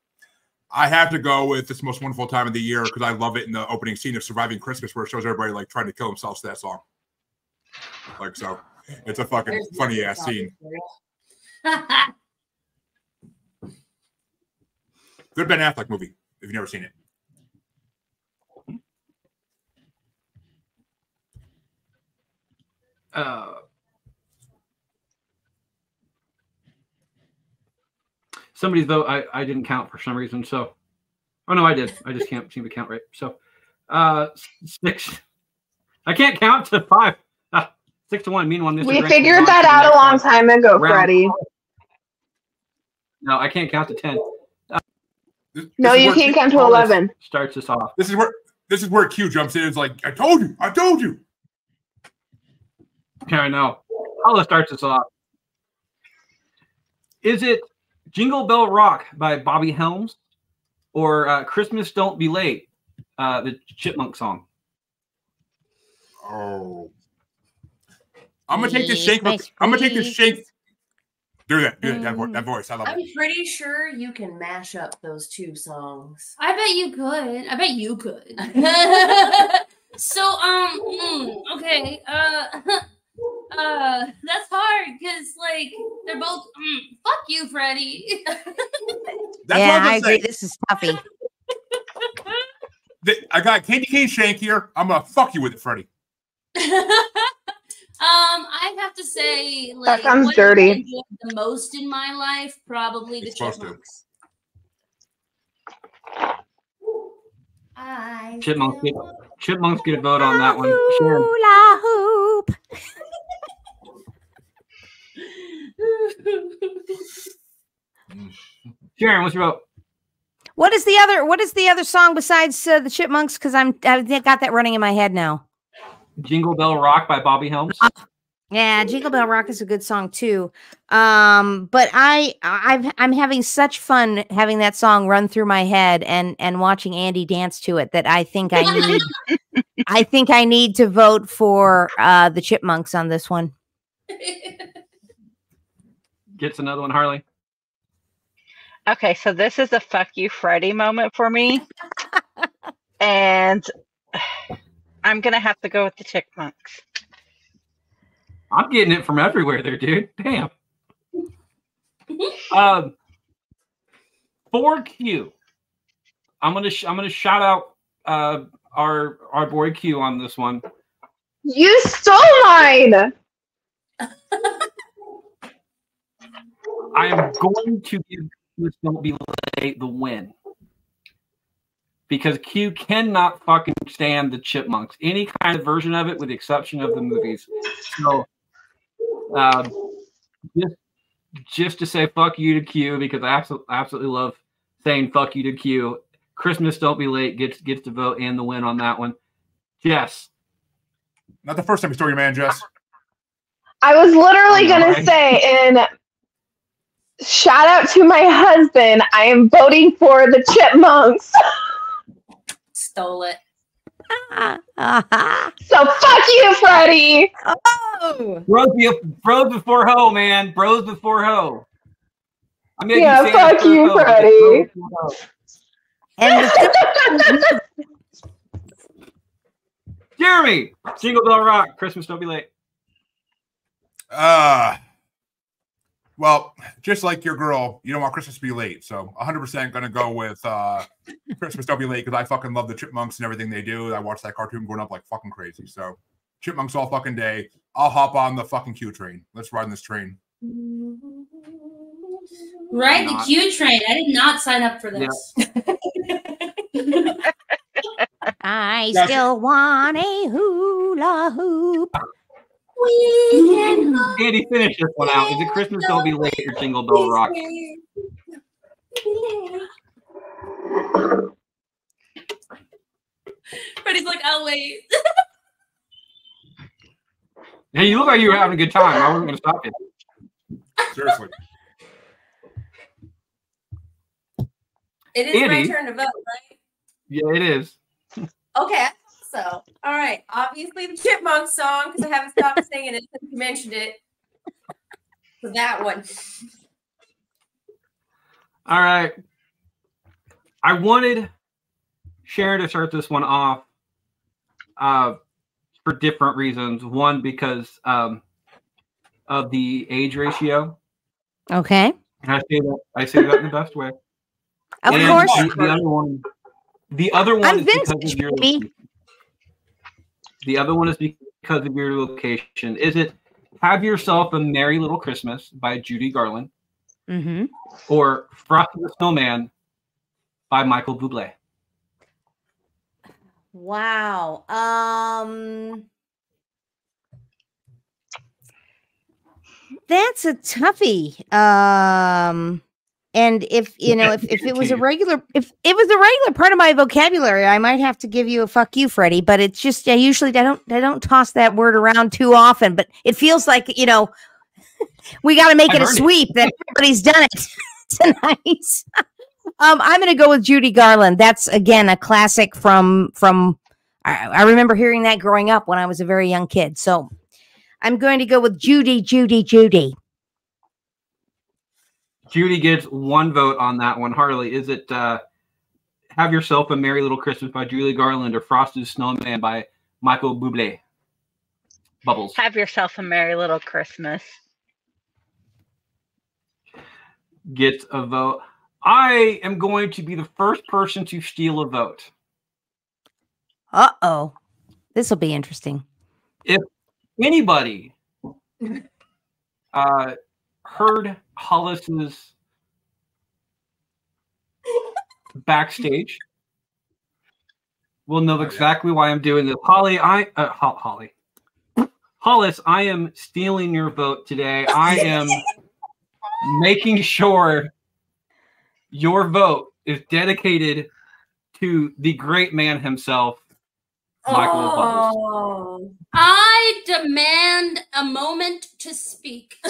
I have to go with this most wonderful time of the year because I love it in the opening scene of Surviving Christmas where it shows everybody like trying to kill themselves to that song. Like so. It's a fucking There's funny ass scene. Good Ben Affleck movie if you've never seen it. Uh, somebody's vote I, I didn't count for some reason. So, oh no, I did. I just can't seem to count right. So, uh, six. I can't count to five. Ah, Six to one. Meanwhile, Mr. We Grinch is figured that out a long time ago, Round- Freddie. No, I can't count to ten. This- No, this is you can't count to 11. Starts us off. This is where this is where Q jumps in. It's like, I told you, I told you. Yeah, I know. Paula starts us off. Is it Jingle Bell Rock by Bobby Helms or uh, Christmas Don't Be Late, uh, the Chipmunk song? Oh. I'm gonna take this Yes, shank. my I'm gonna take this sweet. shank. Do that. Do that. That, vo- that voice. I love I'm it. pretty sure you can mash up those two songs. I bet you could. I bet you could. so um mm, okay uh uh that's hard because like they're both mm, fuck you Freddie That's yeah, I agree. saying. This is toughy. I got candy cane shank here. I'm gonna fuck you with it, Freddie. um I have to say like that sounds what dirty. the most in my life probably the It's supposed to. chipmunks I Chipmunks get, Chipmunks get a vote on that one. Sharon, Hula hoop. Sharon, what's your vote? What is the other? What is the other song besides uh, the Chipmunks? Because I'm I've got that running in my head now. Jingle Bell Rock by Bobby Helms. Yeah, Jingle Bell Rock is a good song too. Um, but I I've I'm having such fun having that song run through my head and and watching Andy dance to it that I think I need I think I need to vote for uh the Chipmunks on this one. Gets another one, Harley. Okay, so this is a fuck you, Freddie moment for me. and I'm going to have to go with the Chipmunks. I'm getting it from everywhere there, dude. Damn. um, for Q, I'm gonna sh- I'm gonna shout out uh, our our boy Q on this one. You stole mine. I am going to give this don't be late the win because Q cannot fucking stand the Chipmunks, any kind of version of it, with the exception of the movies. So, um, just just to say fuck you to Q because I absolutely absolutely love saying fuck you to Q. Christmas don't be late gets gets to vote and the win on that one. Yes, Not the first time you stole your man, Jess. I was literally gonna say, and shout out to my husband. I am voting for the Chipmunks. Stole it. Ah, So fuck you, Freddie. oh, bros, be, bros before hoe, man. Bros before hoe. I mean, Yeah, say fuck you, hoe, but Freddie. bros before and the Jeremy, Jingle Bell Rock, Christmas don't be late. Uh well, just like your girl, you don't want Christmas to be late. So 100% going to go with uh Christmas Don't Be Late because I fucking love the Chipmunks and everything they do. I watched that cartoon growing up like fucking crazy. So Chipmunks all fucking day. I'll hop on the fucking Q train. Let's ride on this train. Ride the Q train. I did not sign up for this. I Gotcha. still want a hula hoop. We can Andy, finish this one out. Is it Christmas don't be late or Jingle Bell Rock? Freddie's like, I'll wait. Hey, you look like you were having a good time. I wasn't going to stop you. Seriously. It is my turn to vote, right? Yeah, it is. Okay, so all right. Obviously, the Chipmunk song because I haven't stopped singing it since you mentioned it. So that one. All right. I wanted Sharon to start this one off uh, for different reasons. One, because um, of the age ratio. Okay, And I say that I say that in the best way. of And course. The, the other one, the other one I'm is because vintage, of your baby. Location. The other one is because of your location. Is it "Have Yourself a Merry Little Christmas" by Judy Garland hmm or "Frosty the Snowman" by Michael Bublé? Wow. Um. That's a toughie. Um, and if you know, if, if it was a regular, if it was a regular part of my vocabulary, I might have to give you a fuck you, Freddie. But it's just I usually I don't I don't toss that word around too often. But it feels like you know we got to make it a earned it. sweep that everybody's done it tonight. um, I'm going to go with Judy Garland. That's again a classic from from. I, I remember hearing that growing up when I was a very young kid. So I'm going to go with Judy, Judy, Judy. Judy gets one vote on that one. Harley, is it uh, "Have Yourself a Merry Little Christmas" by Julie Garland or "Frosted Snowman" by Michael Bublé? Bubbles Have yourself a merry little Christmas. gets a vote. I am going to be the first person to steal a vote. Uh oh, this will be interesting. If anybody uh, heard Hollis's backstage? We'll know exactly why I'm doing this. Holly, I uh, Holly, Hollis, I am stealing your vote today. I am making sure your vote is dedicated to the great man himself, Michael Bubbles. Oh. I demand a moment to speak.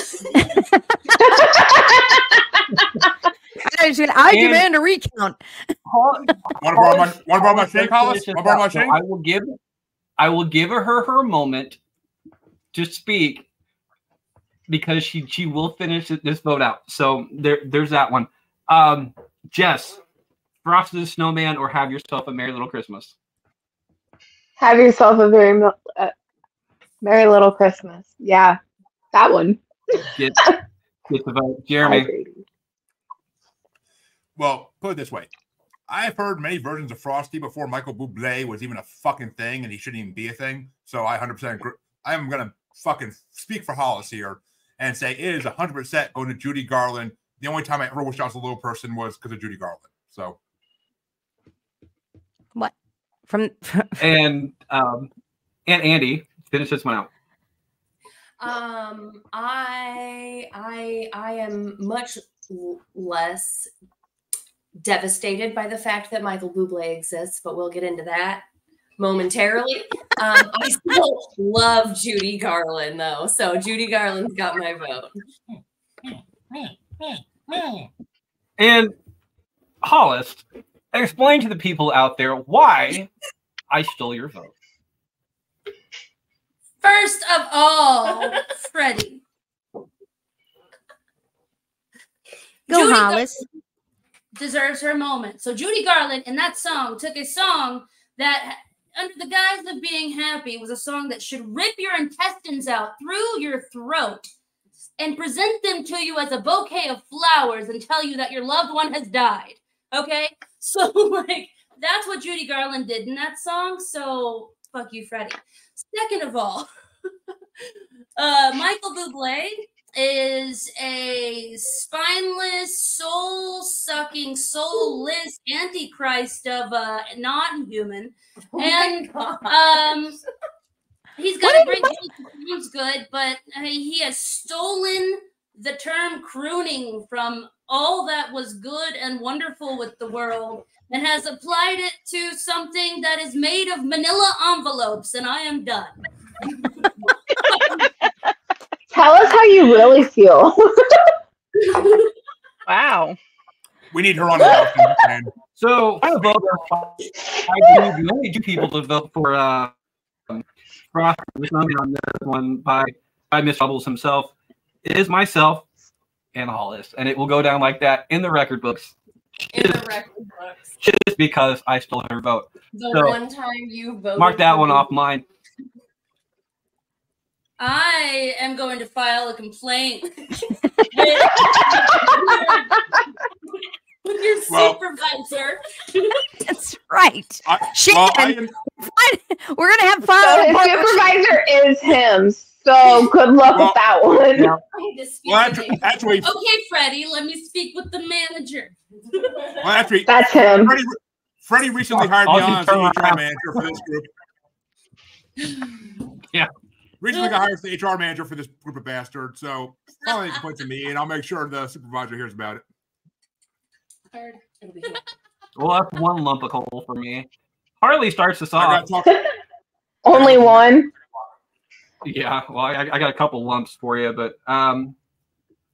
I, And- demand a recount. Want to borrow my, want to borrow my shake, Hollis? Finish this Want to borrow my out. So shake? I will give I will give her her moment to speak because she she will finish this vote out. So there there's that one. Um, Jess, Frosted the Snowman or Have Yourself a Merry Little Christmas. Have yourself a very uh, merry little Christmas. Yeah, that one. Get get the vote. Jeremy. agree. Well, put it this way. I've heard many versions of Frosty before Michael Bublé was even a fucking thing and he shouldn't even be a thing. So I 100% agree. I'm going to fucking speak for Hollis here and say it is 100% going to Judy Garland. The only time I ever wished I was a little person was because of Judy Garland. So what? From, And um and Andy, finish this one out. Um, I I I am much less devastated by the fact that Michael Bublé exists, but we'll get into that momentarily. Um, I still love Judy Garland though, so Judy Garland's got my vote. And Hollis, explain to the people out there why I stole your vote. First of all, Freddie. go Judy Gar- Hollis. deserves her moment. So Judy Garland in that song took a song that under the guise of being happy was a song that should rip your intestines out through your throat and present them to you as a bouquet of flowers and tell you that your loved one has died. Okay? So like that's what Judy Garland did in that song. So fuck you, Freddie. Second of all, uh Michael Bublé is a spineless, soul sucking, soulless antichrist of a non-human. And um he's got a great sounds good, but uh, he has stolen the term crooning from all that was good and wonderful with the world and has applied it to something that is made of manila envelopes and I am done. Tell us how you really feel. Wow. we need her on the mountain. So I vote. I do the only two people to vote for uh, Frost the on this one by by Miss Bubbles himself is myself and Hollis, and it will go down like that in the record books In the record books, just because I stole her vote. the So, one time you voted. Mark that one me. off mine. I am going to file a complaint with your Well- supervisor. That's right. I, Shit. well, am, We're gonna have So fun. his supervisor is him. So good luck Well, with that one. yeah. I had to speak well, with actually, him. actually, Okay, Freddie, let me speak with the manager. well, actually, That's him. Freddie, Freddie recently hired I'll me just on as the HR around. manager for this group. Yeah. Recently got hired as the HR manager for this group of bastards. So probably any complaints to me, and I'll make sure the supervisor hears about it. Heard. It'll be here. Well, that's one lump of coal for me. Harley starts us I off. Only one. Yeah, well, I, I got a couple lumps for you, but um,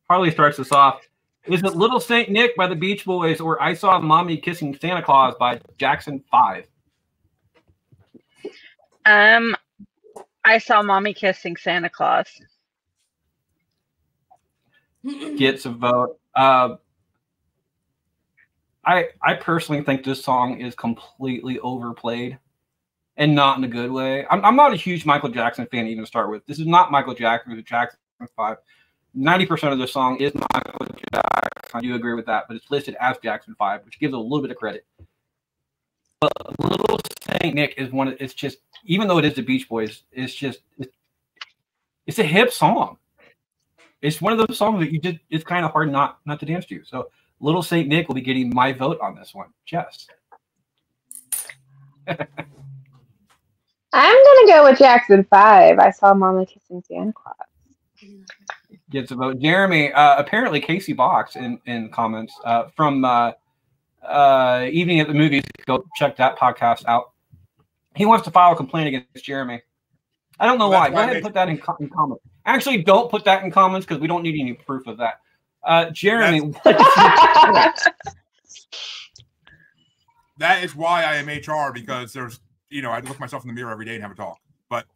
Harley starts us off. Is it Little Saint Nick by the Beach Boys or I Saw Mommy Kissing Santa Claus by Jackson 5? Um, I saw mommy kissing Santa Claus. Gets a vote. Uh, I I personally think this song is completely overplayed and not in a good way. I'm, I'm not a huge Michael Jackson fan even to start with. This is not Michael Jackson, it's Jackson 5. 90% of the song is Michael Jackson. I do agree with that, but it's listed as Jackson 5, which gives a little bit of credit. But Little Saint Nick is one of it's just even though it is the Beach Boys, it's just it's, it's a hip song. It's one of those songs that you just it's kind of hard not not to dance to. So Little Saint Nick will be getting my vote on this one. Jess. I'm gonna go with Jackson Five. I saw Mama kissing Santa Claus. gets a vote. Jeremy, uh, apparently Casey Box in, in comments uh, from uh, uh, Evening at the Movies. Go check that podcast out. He wants to file a complaint against Jeremy. I don't know That's why. Go why ahead they- and put that in, co- in comments. Actually, don't put that in comments because we don't need any proof of that. Uh, Jeremy, That is why I am HR because there's, you know, I look myself in the mirror every day and have a talk. But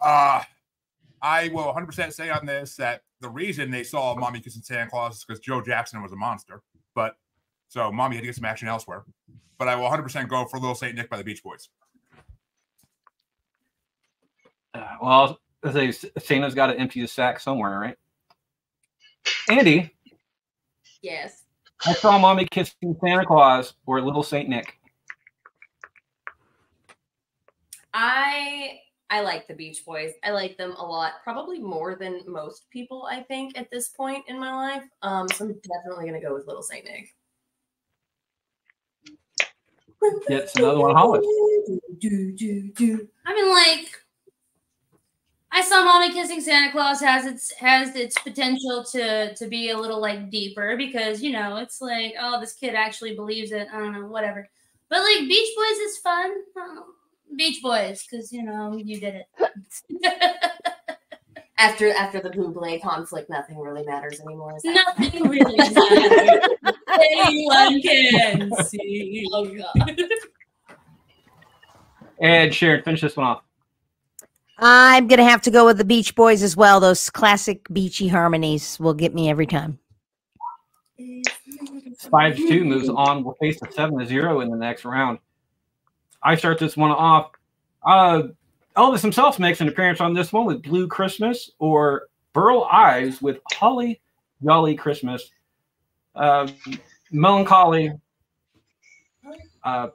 uh I will 100% say on this that the reason they saw Mommy kissing Santa Claus is because Joe Jackson was a monster. But so Mommy had to get some action elsewhere. But I will 100% go for Little Saint Nick by the Beach Boys. uh, well, say Santa's got to empty the sack somewhere, right? Andy, Yes. I saw Mommy kissing Santa Claus or Little Saint Nick. I I like the Beach Boys. I like them a lot, probably more than most people. I think at this point in my life. Um, so I'm definitely gonna go with Little Saint Nick. Gets another one, Hollis. Do, do, do. I mean, like, I saw "Mommy Kissing Santa Claus" has its has its potential to to be a little like deeper because you know it's like, oh, this kid actually believes it. I don't know, whatever. But like, Beach Boys is fun. Oh, Beach Boys, because you know you did it. After after the Buble conflict, nothing really matters anymore. Is that Nothing really matters. Anyone can see. Oh God. And Sharon, finish this one off. I'm gonna have to go with the Beach Boys as well. Those classic beachy harmonies will get me every time. Five to two moves on. We'll face a seven to zero in the next round. I start this one off. Uh, Elvis himself makes an appearance on this one with Blue Christmas or Burl Ives with Holly Jolly Christmas. Uh, melancholy. Uh,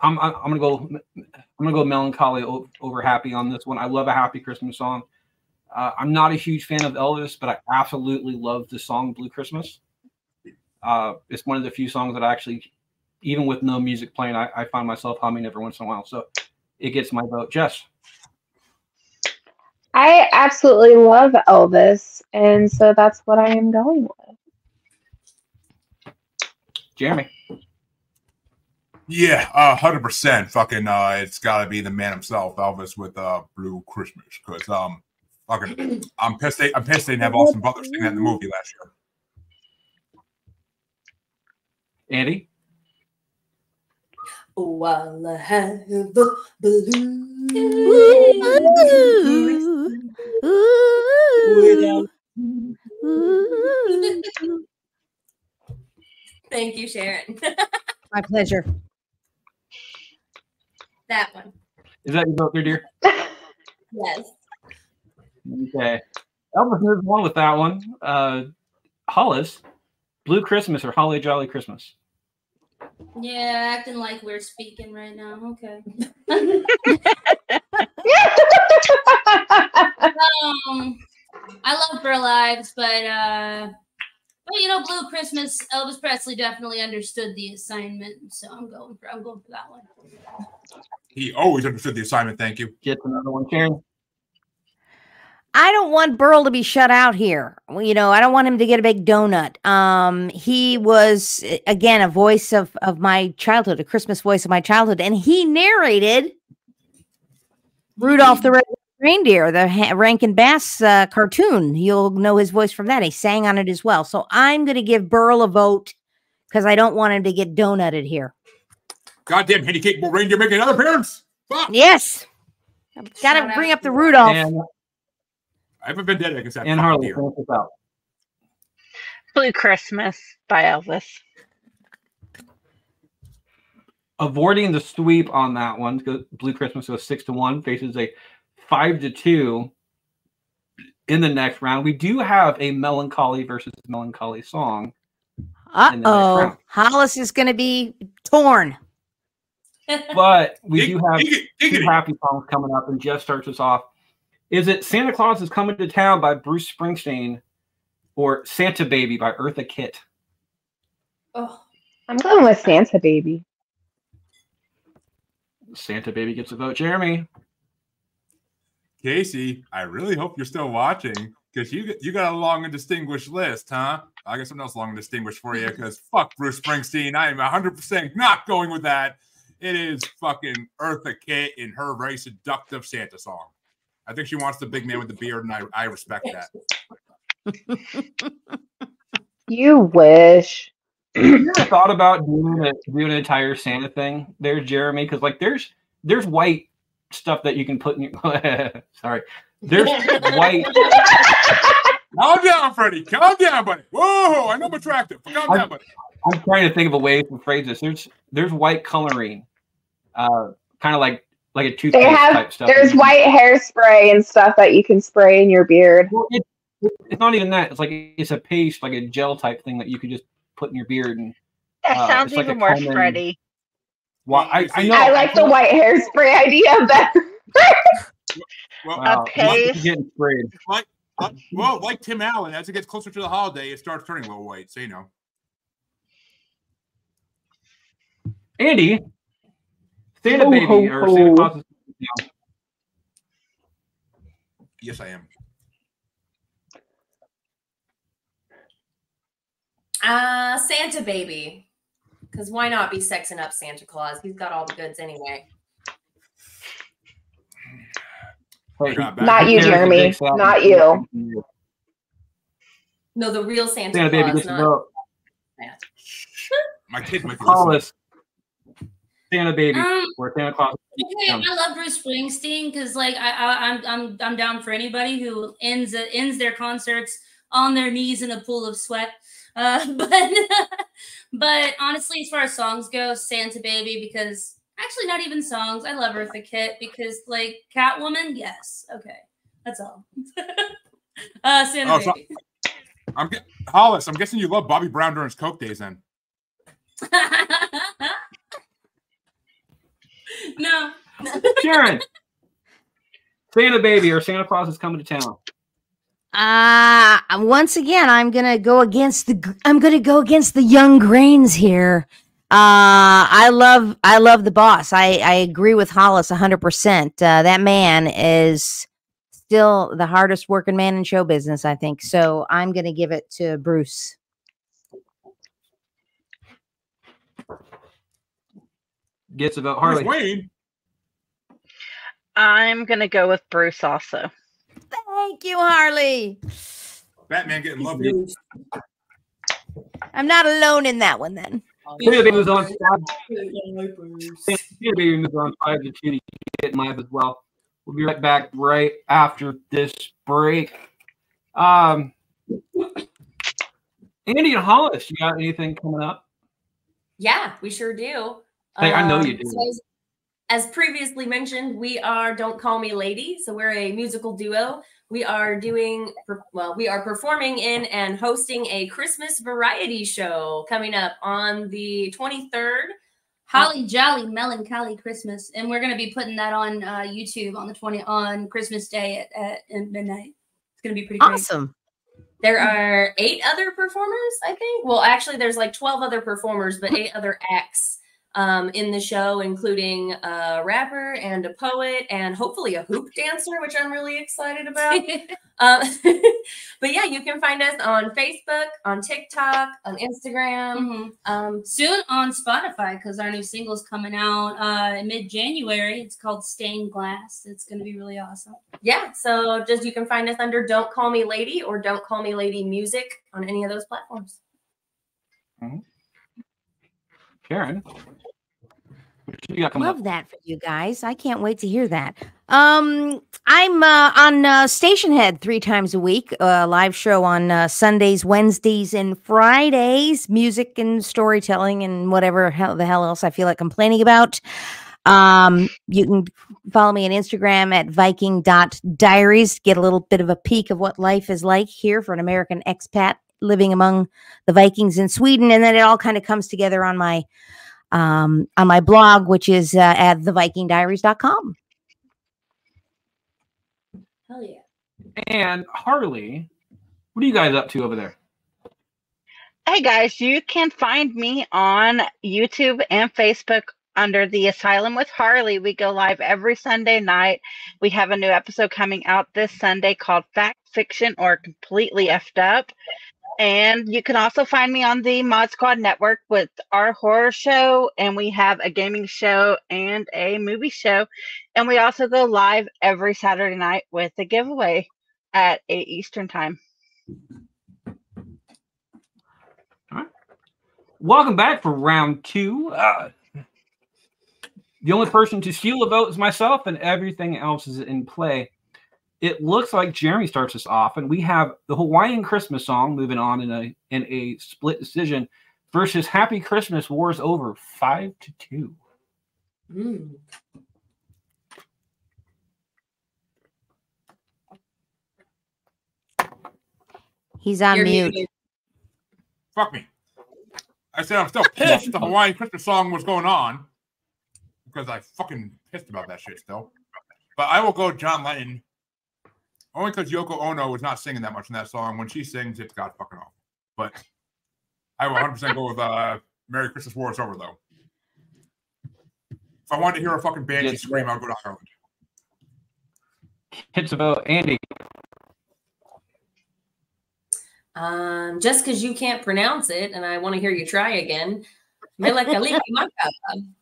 I'm, I'm I'm gonna go. I'm gonna go melancholy over happy on this one. I love a happy Christmas song. Uh, I'm not a huge fan of Elvis, but I absolutely love the song Blue Christmas. Uh, it's one of the few songs that I actually, even with no music playing, I, I find myself humming every once in a while. So it gets my vote. Jess, I absolutely love Elvis, and so that's what I am going with. Jeremy, Yeah, uh, 100% fucking uh it's got to be the man himself, Elvis with uh Blue Christmas cuz um fucking I'm pissed they, I'm pissed they didn't have Austin Butler sing that in the movie last year. Andy, While I have a balloon. Ooh. Ooh. Thank you, Sharon. My pleasure. that one. is that your vote, there, dear? Yes. Okay. Elvis moves on with that one. Uh, Hollis, Blue Christmas or Holly Jolly Christmas? Yeah, acting like we're speaking right now. Okay. Um, I love Burl Ives, but uh, but you know, Blue Christmas. Elvis Presley definitely understood the assignment, so I'm going for I'm going for that one. He always understood the assignment, thank you. Get another one. Karen, I don't want Burl to be shut out here. You know, I don't want him to get a big donut. Um, he was again a voice of of my childhood, a Christmas voice of my childhood, and he narrated Rudolph the Red Reindeer, the ha- Rankin Bass uh, cartoon. You'll know his voice from that. He sang on it as well. So I'm going to give Burl a vote because I don't want him to get donutted here. Goddamn handicapable reindeer making another appearance. Fuck. Yes, Got to bring up the Rudolph. And, I haven't been dead. I can say and Harley, finish this out. Blue Christmas by Elvis. avoiding the sweep on that one because Blue Christmas goes six to one, faces a five to two in the next round. We do have a melancholy versus melancholy song. Uh in the next oh. Hollis is going to be torn. But we Dig- do have dig dig two happy songs coming up, and Jeff starts us off. Is it Santa Claus is Coming to Town by Bruce Springsteen or Santa Baby by Eartha Kitt? Oh, I'm going with Santa Baby. Santa Baby gets a vote. Jeremy. Casey, I really hope you're still watching because you you got a long and distinguished list, huh? I got something else long and distinguished for you because fuck Bruce Springsteen. I am 100% not going with that. It is fucking Eartha Kitt in her very seductive Santa song. I think she wants the big man with the beard, and I, I respect that. You wish. you ever thought about doing a, doing an entire Santa thing there, Jeremy? Because like there's there's white stuff that you can put in your sorry. There's white Calm down, Freddie. Calm down, buddy. Whoa, I know I'm attractive. but Calm down, buddy. I'm trying to think of a way to phrase this. There's there's white coloring, uh, kind of like like a toothpaste They have type stuff. there's white hairspray and stuff that you can spray in your beard. Well, it, it- it's not even that. It's like it's a paste, like a gel type thing that you could just put in your beard. And That Uh, sounds it's like a even worse, common- Freddie. well, I, I know. I like the white hairspray idea better. Well, Wow, paste. getting sprayed. like, uh, well, like Tim Allen, as it gets closer to the holiday, it starts turning a little white. So you know. Andy, Santa Ho, Baby ho, or Santa. Claus is Coming to Town. Yes, I am. uh, Santa baby. Because why not be sexing up Santa Claus? He's got all the goods anyway. Hey, Forgot Not you, Jeremy. Not you. No, the real Santa, Santa Baby Claus, gets a not vote. My kids might be listening. Hollis, Santa Baby Um, or Santa Claus. Okay, I love Bruce Springsteen because like I, I I'm I'm I'm down for anybody who ends uh, ends their concerts on their knees in a pool of sweat. Uh, but but honestly, as far as songs go, Santa Baby because actually not even songs. I love Eartha Kitt because like Catwoman, yes, okay, that's all. uh, Santa Oh, so- Baby. I'm Hollis. I'm guessing you love Bobby Brown during his Coke days. Then no. Sharon, Santa Baby or Santa Claus is coming to town. Uh once again, I'm gonna go against the. gr- I'm gonna go against the young grains here. Uh, I love, I love the boss. I, I agree with Hollis 100. percent uh, That man is still the hardest working man in show business. I think so. I'm gonna give it to Bruce. Gets a vote. Bruce Harley. Wayne. I'm gonna go with Bruce also. Thank you, Harley. Batman getting love you. I'm not alone in that one. Then Santa Baby was on five. Santa Baby moves on five to two to get live as well. We'll be right back right after this break. Um, Andy and Hollis, you got anything coming up? Yeah, we sure do. Hey, I know you Um, do. so as, as previously mentioned, we are Don't Call Me Lady. So we're a musical duo. We are doing, well, we are performing in and hosting a Christmas variety show coming up on the 23rd. Holly Jolly Melancholy Christmas, and we're gonna be putting that on uh, YouTube on the twenty on Christmas Day at, at, at midnight. It's gonna be pretty great. awesome. There are eight other performers, I think. Well, actually, there's like 12 other performers, but eight other acts um, in the show, including a rapper and a poet and hopefully a hoop dancer, which I'm really excited about. um, but yeah, you can find us on Facebook, on TikTok, on Instagram. Mhm. Um, Soon on Spotify because our new single's coming out uh, in mid January. It's called Stained Glass. It's going to be really awesome. yeah, so just you can find us under Don't Call Me Lady or Don't Call Me Lady Music on any of those platforms. Karen, coming up? Love that for you guys. I can't wait to hear that. Um, I'm uh, on uh, Stationhead three times a week, uh, live show on uh, Sundays, Wednesdays, and Fridays. Music and storytelling and whatever hell, the hell else I feel like complaining about. Um, you can follow me on Instagram at Viking.diaries to get a little bit of a peek of what life is like here for an American expat living among the Vikings in Sweden, and then it all kind of comes together on my um, on my blog, which is uh, at thevikingdiaries.com. Hell yeah. And Harley, what are you guys up to over there? Hey guys, you can find me on YouTube and Facebook under the Asylum with Harley. We go live every Sunday night. We have a new episode coming out this Sunday called Fact Fiction or Completely Effed Up. And you can also find me on the Mod Squad Network with our horror show, and we have a gaming show and a movie show. And we also go live every Saturday night with a giveaway at 8 Eastern Time. All right. Welcome back for round two. Uh, the only person to steal a vote is myself, and everything else is in play. It looks like Jeremy starts us off, and we have the Hawaiian Christmas song moving on in a in a split decision versus Happy Christmas Wars Over five to two. Mm. He's on You're mute. muted. Fuck me. I said I'm still pissed the Hawaiian Christmas song was going on because I fucking pissed about that shit still. But I will go John Lennon only because Yoko Ono was not singing that much in that song. When she sings, it's got fucking off. But I will 100% go with uh, Merry Christmas War is Over though. If I wanted to hear a fucking banshee Yes. scream, I'd go to Ireland. Hits about. Andy, Um, just because you can't pronounce it and I want to hear you try again. Mele Kaliki Maka. I'm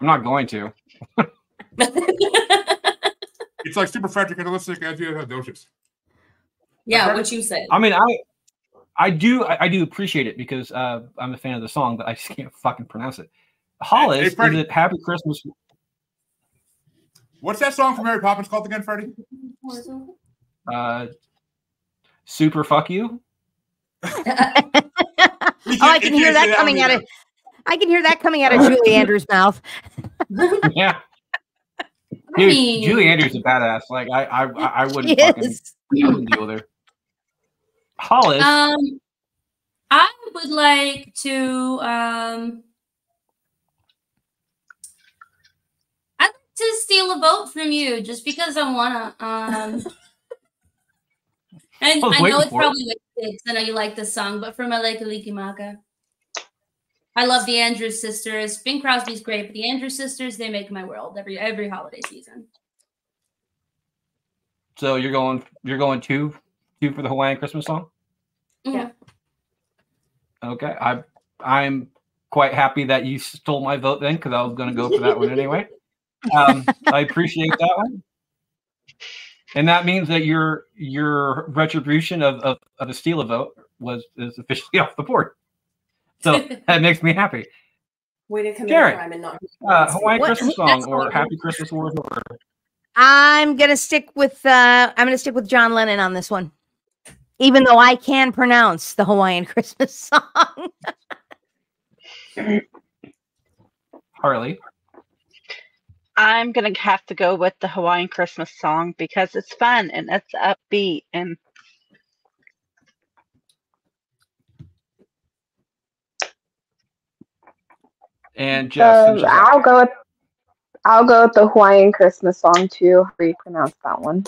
not going to. It's like super fragilistic angioidosis. yeah, what you said. I mean, I I do I, I do appreciate it because uh, I'm a fan of the song, but I just can't fucking pronounce it. Hollis, Hey, is it Happy Christmas? What's that song from Mary Poppins called again, Freddie? Uh, super fuck you. Oh, I can't- can he hear that coming out of. I can hear that coming out of Julie Andrews' mouth. yeah. I Dude, mean- Julie Andrews is a badass. Like I, I, I wouldn't fucking. I wouldn't deal with her. Hollis, Um, I would like to. Um, I'd like to steal a vote from you just because I wanna. Um, and I I know it's for it. probably like. I know you like this song, but for my like Maka. I love the Andrews sisters. Bing Crosby's great, but the Andrews sisters they make my world every every holiday season. so you're going you're going two two for the Hawaiian Christmas song. Yeah. Okay, I I'm quite happy that you stole my vote then because I was going to go for that one anyway. Um, I appreciate that one, and that means that your your retribution of of, of a steal a vote was is officially off the board. So that makes me happy. Way to commit Jared, a crime and not. Uh, Hawaiian What- Christmas song that's or Happy Christmas War is over. I'm gonna stick with uh I'm gonna stick with John Lennon on this one. Even though I can pronounce the Hawaiian Christmas song. Harley, I'm gonna have to go with the Hawaiian Christmas song because it's fun and it's upbeat and and Jess. Um, since I'll go with I'll go with the Hawaiian Christmas song too. How do you pronounce that one?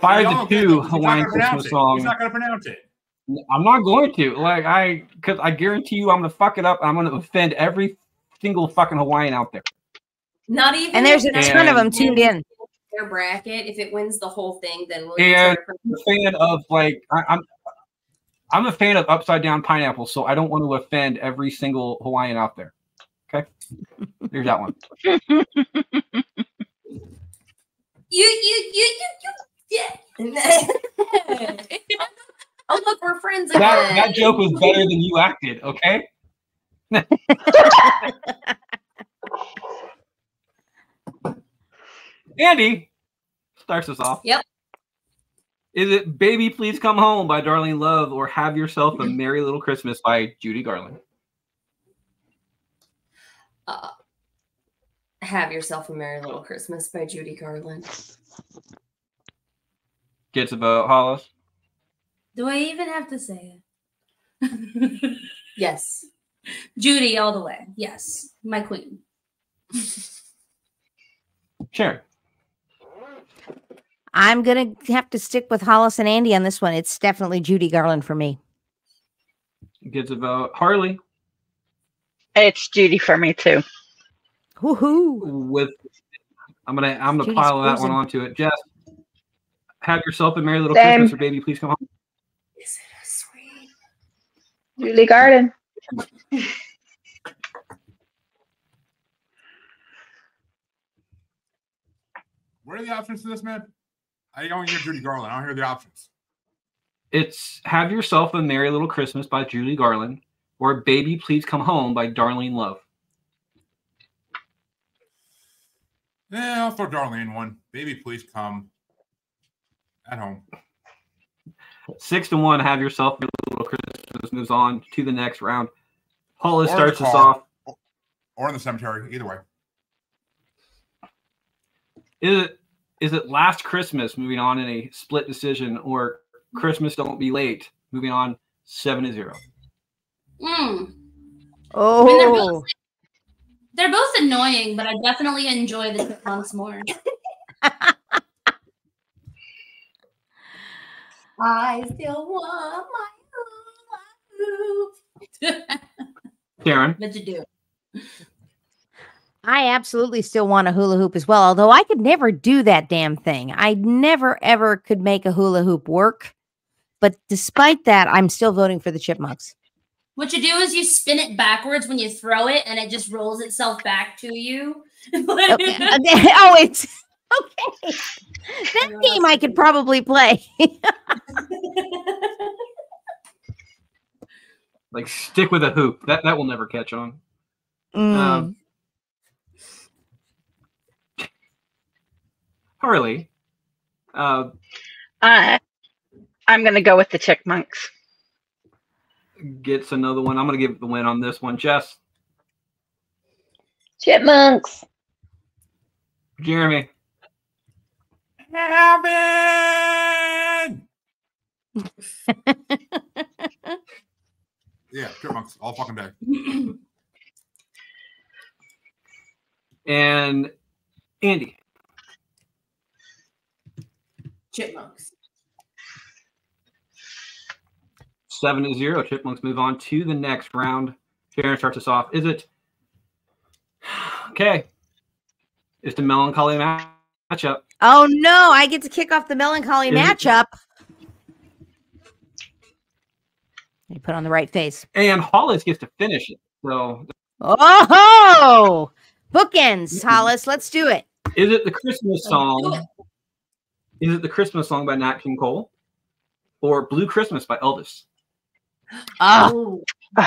Five Y'all to two Hawaiian Christmas it. song. He's not going to pronounce it. I'm not going to. Like I, because I guarantee you, I'm gonna fuck it up. I'm gonna offend every single fucking Hawaiian out there. Not even. And there's a if ton of them tuned in. Their bracket. If it wins the whole thing, then we'll And I'm a fan of like I, I'm. I'm a fan of upside down pineapple, so I don't want to offend every single Hawaiian out there. Okay, there's that one. You, you, you, you, you. Yeah. oh look, we're friends again. That that joke was better than you acted. Okay. Andy starts us off. Yep. Is it "Baby Please Come Home" by Darlene Love or "Have Yourself a Merry Little Christmas" by Judy Garland? Uh, Have yourself a merry little Christmas by Judy Garland. Gets about Hollis. Do I even have to say it? Yes. Judy, all the way. Yes, my queen. Sharon. I'm gonna have to stick with Hollis and Andy on this one. It's definitely Judy Garland for me. Gets about Harley It's Judy for me too. Woohoo! with. I'm gonna I'm gonna Judy's pile that one onto it. Jess. Have yourself a merry little Same. Christmas, or baby, please come home. Is it a sweet? Julie Garden. What are the options for this, man? I don't hear Judy Garland. I don't hear the options. It's "Have Yourself a Merry Little Christmas" by Judy Garland, or "Baby, Please Come Home" by Darlene Love. Yeah, I'll throw Darlene one. Baby, please come at home. Six to one. Have yourself a Merry little Christmas. Moves on to the next round. Or starts us off. Or in the cemetery. Either way. Is it is it Last Christmas? Moving on in a split decision, or Christmas Don't Be Late? Moving on seven to zero. Mm. Oh, They're both annoying, but I definitely enjoy the chipmunks more. I still want my hula hoop. Karen. but you do. I absolutely still want a hula hoop as well. Although I could never do that damn thing. I never ever could make a hula hoop work. But despite that, I'm still voting for the chipmunks. What you do is you spin it backwards when you throw it, and it just rolls itself back to you. Okay. okay. Oh, it's okay. That know, game I could probably play. Like stick with a hoop. That that will never catch on. Mm. Um, Harley. Uh, I, I'm going to go with the Chickmunks. gets another one. I'm gonna give the win on this one. Jess, Chipmunks. Jeremy, Heaven! yeah, chipmunks all fucking day. and Andy. Chipmunks. Seven to zero. Chipmunks move on to the next round. Sharon starts us off. Is it okay? It's the melancholy ma- matchup. oh no, I get to kick off the melancholy Is it- matchup. You put on the right face. And Hollis gets to finish it. So Oh, bookends, Hollis. Let's do it. is it the Christmas do song? Is it the Christmas song by Nat King Cole? Or Blue Christmas by Elvis? Oh,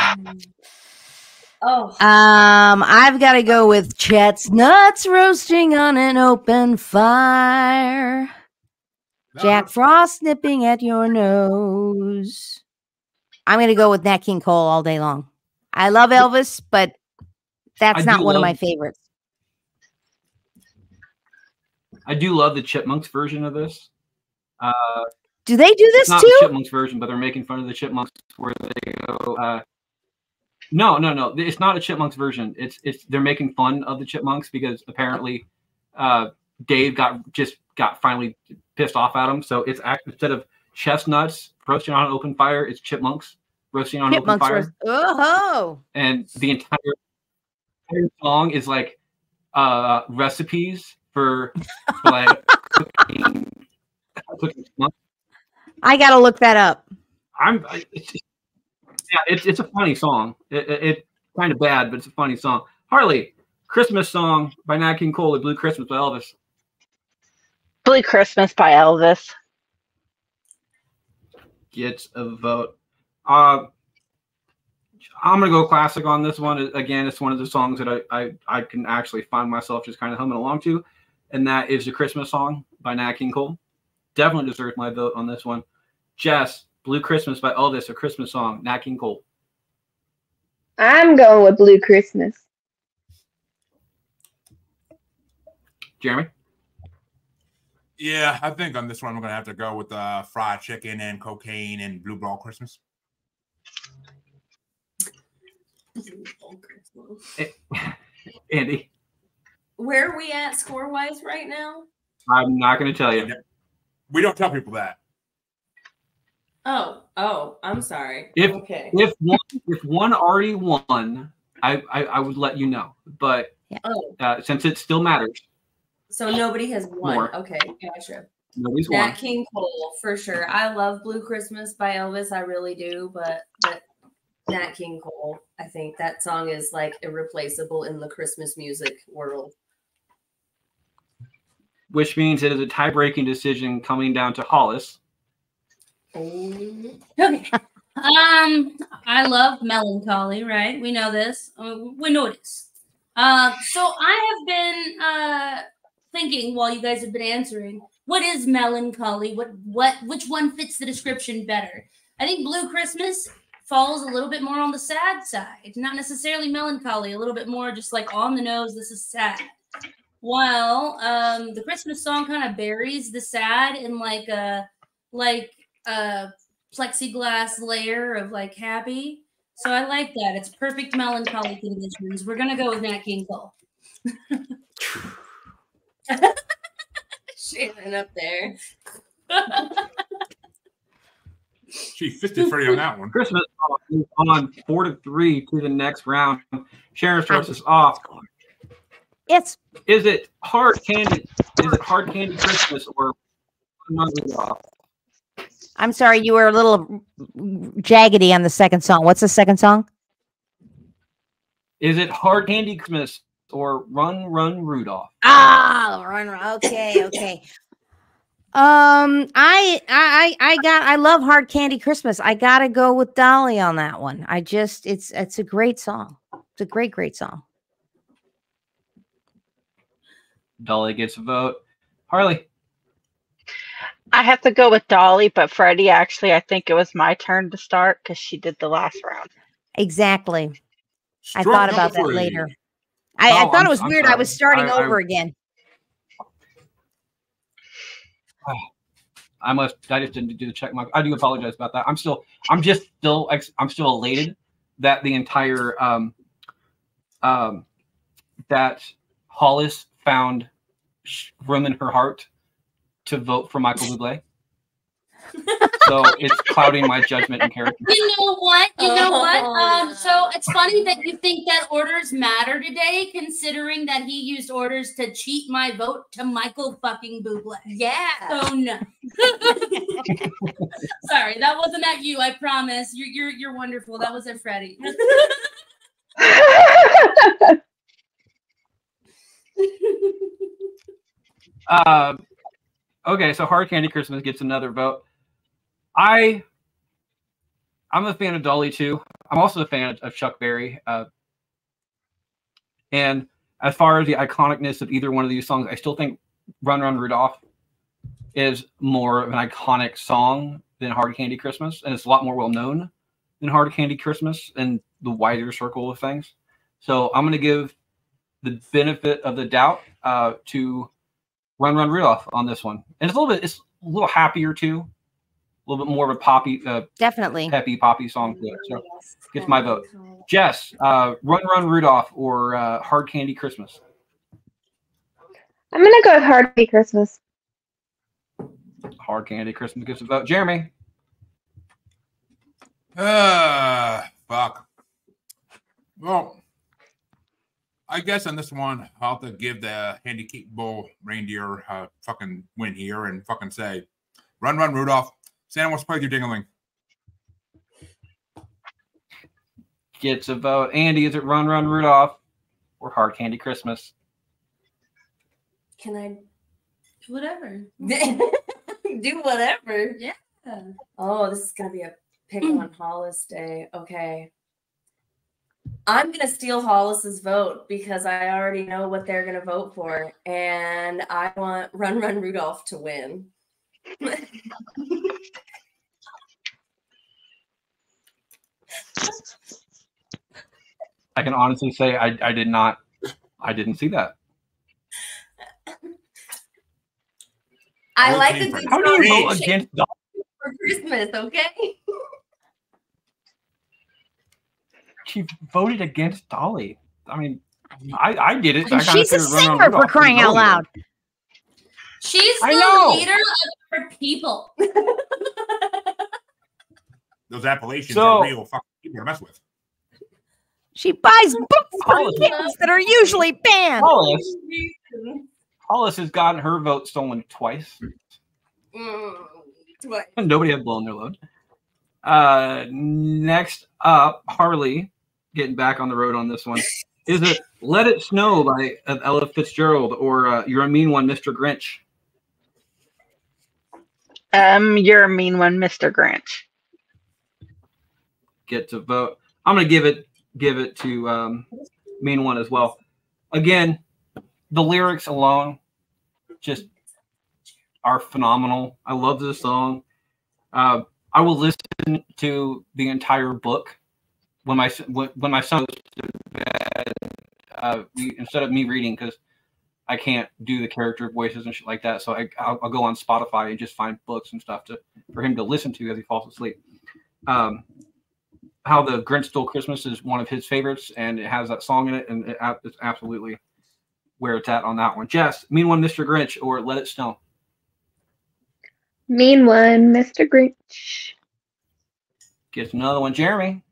Oh. um, I've got to go with Chet's nuts roasting on an open fire. Jack Frost nipping at your nose. I'm going to go with Nat King Cole all day long. I love Elvis, but that's I not do one of my favorites. I do love the Chipmunks version of this. Uh, Do they do this not too? the Chipmunks version, but they're making fun of the Chipmunks where they go. Uh, no, no, no. It's not a Chipmunks version. It's it's they're making fun of the Chipmunks because apparently uh, Dave got just got finally pissed off at him. So it's act instead of chestnuts roasting on an open fire. It's chipmunks roasting on Chipmunks. an open fire, Oh, and the entire, entire song is like uh recipes for, for like cooking, cooking chipmunks. I gotta look that up. I'm. I- It's, yeah, it's it's a funny song. It, it, it's kind of bad, but it's a funny song. Harley, Christmas song by Nat King Cole, "Blue Christmas" by Elvis. Blue Christmas by Elvis. gets a vote. Uh, I'm gonna go classic on this one. Again, it's one of the songs that I I, I can actually find myself just kind of humming along to, and that is the Christmas song by Nat King Cole. Definitely deserves my vote on this one. Jess, "Blue Christmas" by Elvis, a Christmas song. Nat King Cole. I'm going with Blue Christmas. Jeremy, Yeah, I think on this one I'm gonna have to go with uh, fried chicken and cocaine and blue ball Christmas. Andy. Where are we at score wise right now? I'm not gonna tell you. We don't tell people that. Oh, oh, I'm sorry. If- okay. If one if one already won, I I, I would let you know. But Oh, uh, since it still matters, so nobody has won. More. Okay, gotcha. nobody's Nat won. King Cole for sure. I love Blue Christmas by Elvis. I really do, but but Nat King Cole, I think that song is like irreplaceable in the Christmas music world. Which means it is a tie-breaking decision coming down to Hollis. Okay. Um, I love melancholy, right? We know this. Uh, we know this. Um, so I have been uh thinking while you guys have been answering, what is melancholy? What what which one fits the description better? I think Blue Christmas falls a little bit more on the sad side, not necessarily melancholy, a little bit more just like on the nose. This is sad. While um, the Christmas song kind of buries the sad in like a like a plexiglass layer of like happy. So I like that. It's perfect melancholy conditions. We're gonna go with Nat King Cole. Shannon up there. She fisted Freddie on that one. Christmas on four to three to the next round. Sharon starts us off. It's Is it hard candy? Is it hard candy Christmas or Run Run Rudolph? I'm sorry, you were a little jaggedy on the second song. What's the second song? is it hard candy Christmas or Run Run Rudolph? Ah, run, run. Okay, okay. Um, I, I, I got. I love Hard Candy Christmas. I gotta go with Dolly on that one. I just, it's, it's a great song. It's a great, great song. Dolly gets a vote. Harley, I have to go with Dolly, but Freddie, actually, I think it was my turn to start because she did the last round. Exactly. I thought about number that later. I, I Oh, thought I'm- it was I'm weird. I was starting I- I- over again. I must. I just didn't do the check mark. I do apologize about that. I'm still. I'm just still. I'm still elated that the entire um um that Hollis found room in her heart to vote for Michael Bublé. so it's clouding my judgment and character. You know what? You know what? Oh, Um, so it's funny that you think that orders matter today, considering that he used orders to cheat my vote to Michael fucking Bublé. Yeah. So no. Sorry, that wasn't at you. I promise. You're you're you're wonderful. That was at Freddie. Uh, okay, so Hard Candy Christmas gets another vote. I I'm a fan of Dolly too. I'm also a fan of Chuck Berry. Uh, and as far as the iconicness of either one of these songs, I still think Run Run Rudolph is more of an iconic song than Hard Candy Christmas, and it's a lot more well known than Hard Candy Christmas in the wider circle of things. So I'm going to give the benefit of the doubt uh, to Run Run Rudolph on this one, and it's a little bit it's a little happier too, a little bit more of a poppy, uh, Definitely. peppy poppy song to it. So gets my vote. Jess, uh, Run Run Rudolph or uh, Hard Candy Christmas. I'm gonna go with Hard Candy Christmas. Hard Candy Christmas gets a vote. Jeremy, Uh, fuck. Well, I guess on this one, I'll have to give the bull reindeer a fucking win here and fucking say, run, run, Rudolph. Santa wants to play with your dingling. Gets a vote. Andy, is it Run Run Rudolph or Hard Candy Christmas? Can I Whatever. do whatever? Yeah. Oh, this is gonna be a pick mm. on Hollis Day. Okay. I'm gonna steal Hollis's vote because I already know what they're gonna vote for, and I want Run Run Rudolph to win. I can honestly say I, I did not. I didn't see that. I Well, like came a good How do you vote against Dolly? for Christmas, okay? She voted against Dolly. I mean, I, I did it. I kinda She's a figured Run Run singer for crying out loud. She's the know. leader of her people. Those Appalachians So- are real fucking people to mess with. She buys books for kids that are usually banned. Hollis, Hollis has gotten her vote stolen twice. Mm, what? Nobody had blown their load. Uh, next up, Harley, getting back on the road on this one. Is it "Let It Snow" by Ella Fitzgerald or uh, "You're a Mean One, Mr. Grinch"? Um, you're a mean one, Mr. Grinch. Get to vote. I'm gonna give it give it to um, "Mean One" as well. Again, the lyrics alone just are phenomenal. I love this song. Uh, I will listen to the entire book when my when, my son goes to bed. Uh, we, instead of me reading because I can't do the character voices and shit like that, so I I'll, I'll go on Spotify and just find books and stuff to for him to listen to as he falls asleep. Um, how the Grinch Stole Christmas is one of his favorites, and it has that song in it, and it, it's absolutely where it's at on that one. Jess, mean one, Mr. Grinch, or Let It Snow. Mean one, Mr. Grinch. Gets another one. Jeremy,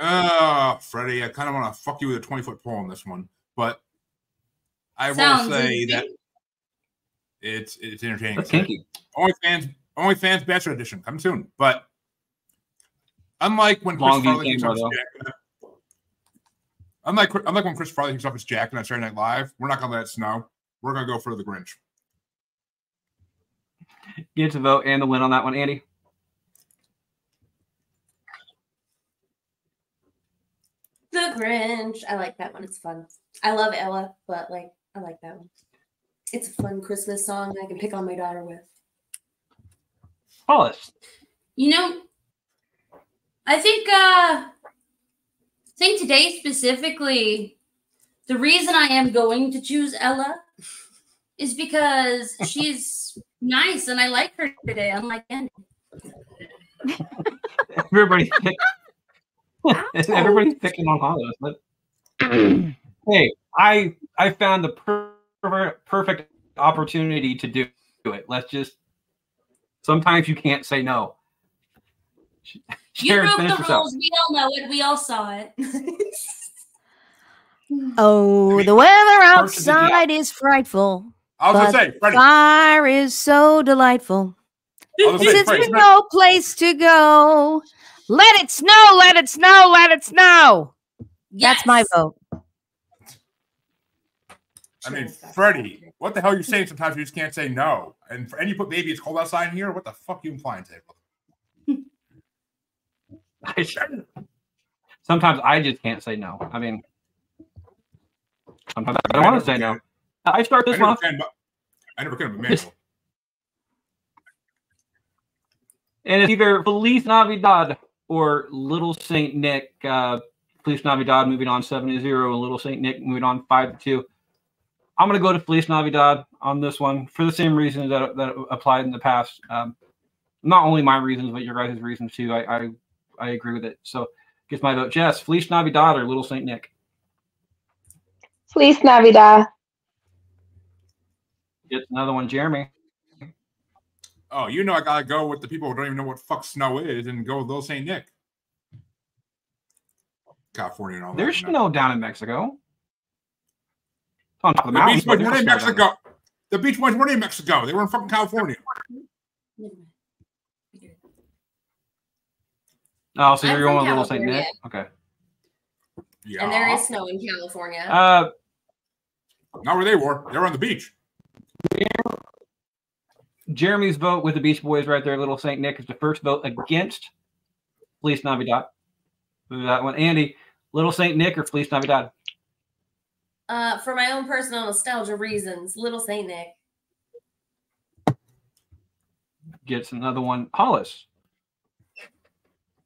Oh, Freddie, I kind of want to fuck you with a 20 foot pole on this one, but I Sounds will say easy. that it's it's entertaining. that's kinky. OnlyFans, OnlyFans Bachelor Edition coming soon. But unlike when Chris Farley takes camera, off his jacket, unlike unlike when Chris Farley takes off his jacket on Saturday Night Live, we're not gonna let it snow. We're gonna go for the Grinch. Get to vote and the win on that one. Andy, The Grinch. I like that one. It's fun. I love Ella, but like I like that one. It's a fun Christmas song I can pick on my daughter with. Hollis. You know, I think uh I think today specifically, the reason I am going to choose Ella is because she's nice and I like her today, unlike Andy. Everybody, everybody's picking on Hollis. But hey, I I found the per- per- perfect opportunity to do it. Let's just. Sometimes you can't say no. You Sharon, broke the yourself. rules. We all know it. We all saw it. Oh, the weather First of the year. outside is frightful. I was But gonna say, Freddie. Fire is so delightful. I was gonna say, Since Freddie. there's no place to go, let it snow, let it snow, let it snow. That's my vote. I mean, Freddie, what the hell are you saying? Sometimes you just can't say no. And and you put maybe it's cold outside in here. What the fuck you implying today? I shouldn't. Sometimes I just can't say no. I mean, sometimes I don't want to say no. I start this never month. can, I never can. But manual. And it's either Feliz Navidad or Little Saint Nick. Uh, Feliz Navidad moving on seven to zero, and Little Saint Nick moving on five to two. I'm going to go to Feliz Navidad on this one for the same reasons that that applied in the past. Um, not only my reasons, but your guys' reasons too. I, I I agree with it. So gets my vote. Jess, Feliz Navidad or Little Saint Nick. Feliz Navidad. Gets another one. Jeremy. Oh, you know I gotta go with the people who don't even know what fuck snow is and go with Little Saint Nick. California and all that. There's snow down in Mexico. On top of the, The mountains. Beach Boys weren't in there's snow down Mexico. The Beach Boys weren't in Mexico. They were in fucking California. Oh, so I'm you're going with Little Saint Nick? Okay. Yeah. And there is snow in California. Uh, Not where they were. They were on the beach. Jeremy's vote with the Beach Boys right there, Little Saint Nick, is the first vote against Feliz Navidad. Move that one. Andy, Little Saint Nick or Feliz Navidad? Uh, for my own personal nostalgia reasons, Little Saint Nick. Gets another one. Hollis.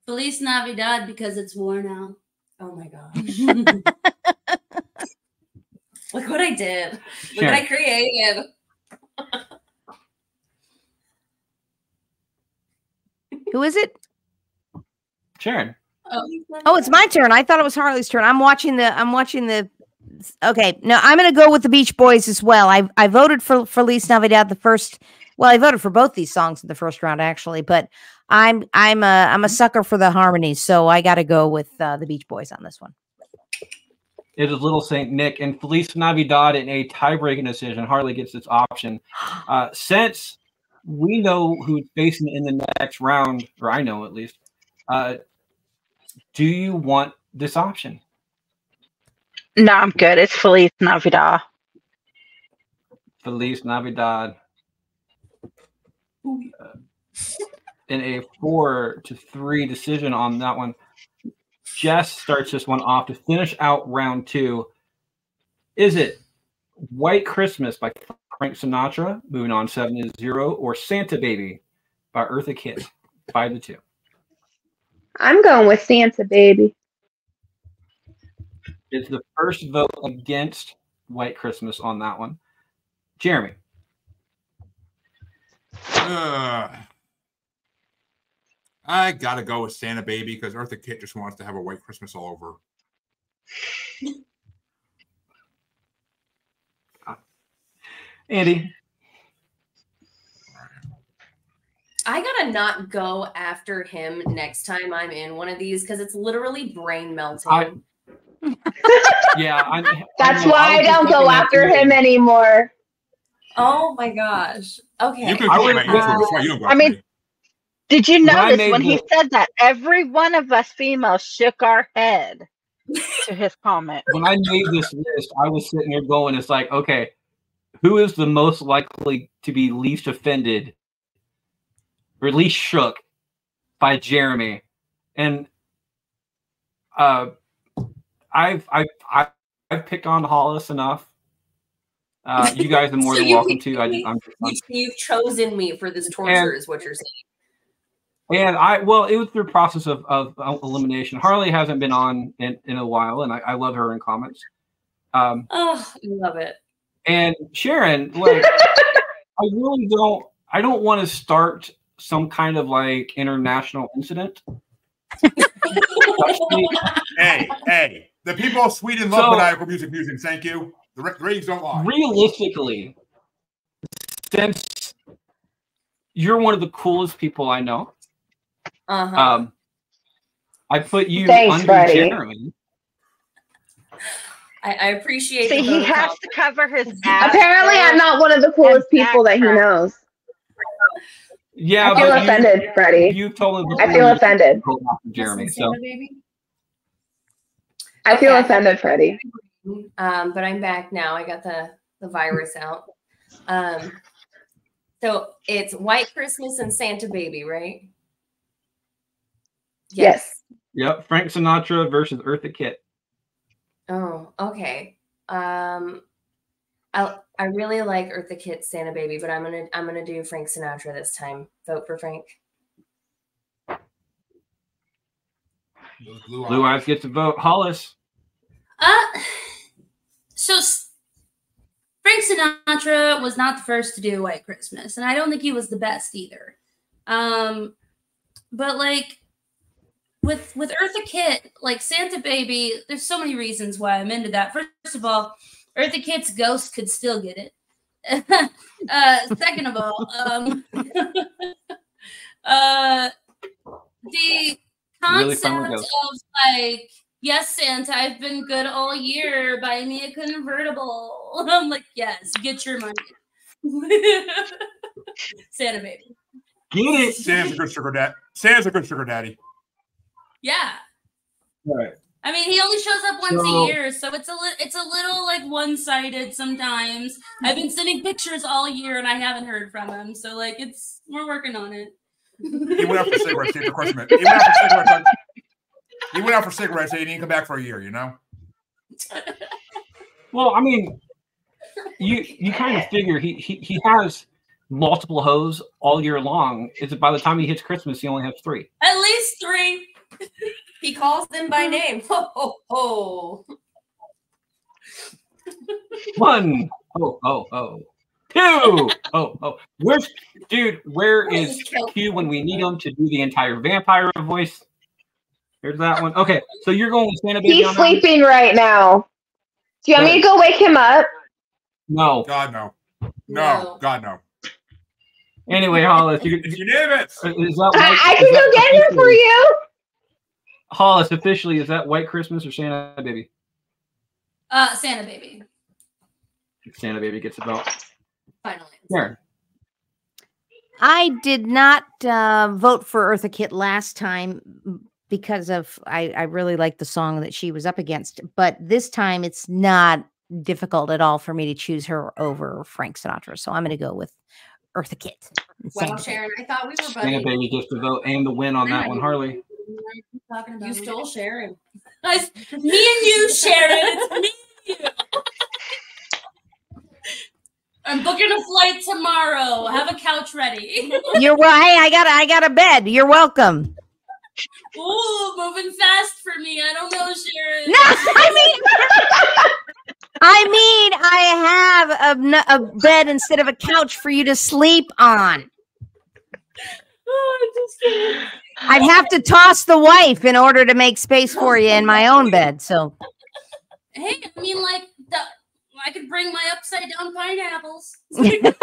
Feliz Navidad because it's worn out. Oh my gosh. Look what I did. Look what I created. Who is it? Sharon. Oh, it's my turn. I thought it was Harley's turn. I'm watching the. I'm watching the. Okay, no, I'm going to go with the Beach Boys as well. I I voted for for Feliz Navidad the first. Well, I voted for both these songs in the first round actually, but I'm I'm a I'm a sucker for the harmonies, so I got to go with uh, the Beach Boys on this one. It is Little Saint Nick and Feliz Navidad in a tie-breaking decision. Harley gets this option. Uh, since we know who's facing in the next round, or I know at least, uh, do you want this option? No, I'm good. It's Feliz Navidad. Feliz Navidad. Uh, in a four to three decision on that one. Jess starts this one off to finish out round two. Is it White Christmas by Frank Sinatra, moving on seven to zero, or Santa Baby by Eartha Kitt, five to two? I'm going with Santa Baby. It's the first vote against White Christmas on that one. Jeremy. Uh, I gotta go with Santa Baby because Eartha Kitt just wants to have a white Christmas all over. Andy. I gotta not go after him next time I'm in one of these because it's literally brain melting. I- Yeah, I'm, That's know, why I was just don't go looking at after you. him anymore. oh my gosh. Okay. You can I go would- my answer. That's why you go I mean- me. Did you notice made when he said that every one of us females shook our head to his comment? when I made this list, I was sitting there going, it's like, okay, who is the most likely to be least offended or least shook by Jeremy? And uh I've I've I've, I've picked on Hollis enough. Uh, you guys are more So than welcome to. I? I'm, You, you've chosen me for this torture, is what you're saying. And I well, it was through process of, of elimination. Harley hasn't been on in, in a while, and I, I love her in comments. Um, Oh, I love it. And Sharon, like, I really don't. I don't want to start some kind of like international incident. Hey, hey, the people of Sweden love So- maniacal music music. Thank you. The ra- ratings don't lie. realistically, since you're one of the coolest people I know, Uh-huh. um, I put you Thanks, under Freddie. Jeremy. I, I appreciate See, he vote of has to cover his ass. Apparently, I'm not one of the coolest people that he knows. Yeah, I feel but you- offended, Freddie. You told me I feel offended. Jeremy. So Santa baby. I feel Okay. offended, Freddie. Um, but I'm back now. I got the the virus out. Um, so it's White Christmas and Santa Baby, right? Yes. yep, Frank Sinatra versus Eartha Kitt. Oh, okay. Um, I I really like Eartha Kitt's Santa Baby, but I'm gonna I'm gonna do Frank Sinatra this time. Vote for Frank. Those blue Blue eyes. Eyes gets a vote. Hollis. Uh, so Frank Sinatra was not the first to do White Christmas, and I don't think he was the best either. Um, but like with with Eartha Kitt, like Santa Baby, there's so many reasons why I'm into that. First of all, Eartha Kitt's ghost could still get it. uh, second of all, um, uh, the concept fun with of like, yes, Santa, I've been good all year. Buy me a convertible. I'm like, yes, get your money. Santa baby. Get it. Santa's a good sugar dad. Santa's a good sugar daddy. Yeah. All right. I mean, he only shows up once So- a year, so it's a li- it's a little like one sided sometimes. I've been sending pictures all year and I haven't heard from him, so like it's we're working on it. He went out for cigarettes after Christmas. He went out for cigarettes. On, he went out for cigarettes and he didn't come back for a year. You know. Well, I mean, you you kind of figure he he, he has multiple hoes all year long. Is it by the time he hits Christmas, he only has three? At least three. He calls them by mm-hmm. name. Ho ho ho. One. Oh oh oh. Two. Oh oh. Where's dude? Where is Q when we need him to do the entire vampire voice? Here's that one. Okay, so you're going with Santa Baby He's on that one? sleeping right now. Do you want me to go wake him up? No. God no. No. No. God no. Anyway, Hollis, you, It's unanimous. is that I, I is can that go get him for officially- you. Hollis, officially, is that White Christmas or Santa Baby? Uh, Santa baby. Santa Baby gets a vote. Finally. Karen. I did not uh, vote for Eartha Kitt last time because of I, I really liked the song that she was up against, but this time it's not difficult at all for me to choose her over Frank Sinatra. So I'm going to go with Eartha Kitt. and Wow, Sharon, I thought we were Santa buddies. Baby gets the vote and the win on that one. Harley. Talking about You me. stole Sharon. Me and you, Sharon. It's me and you. I'm booking a flight tomorrow. Have a couch ready. You're well. Hey, I got a- I got a bed. You're welcome. Ooh, moving fast for me. I don't know, Sharon. No, I mean, I mean, I have a, a bed instead of a couch for you to sleep on. I'm just kidding. I'd have to toss the wife in order to make space for you in my own bed. So Hey, I mean, like, the, I could bring my upside down pineapples.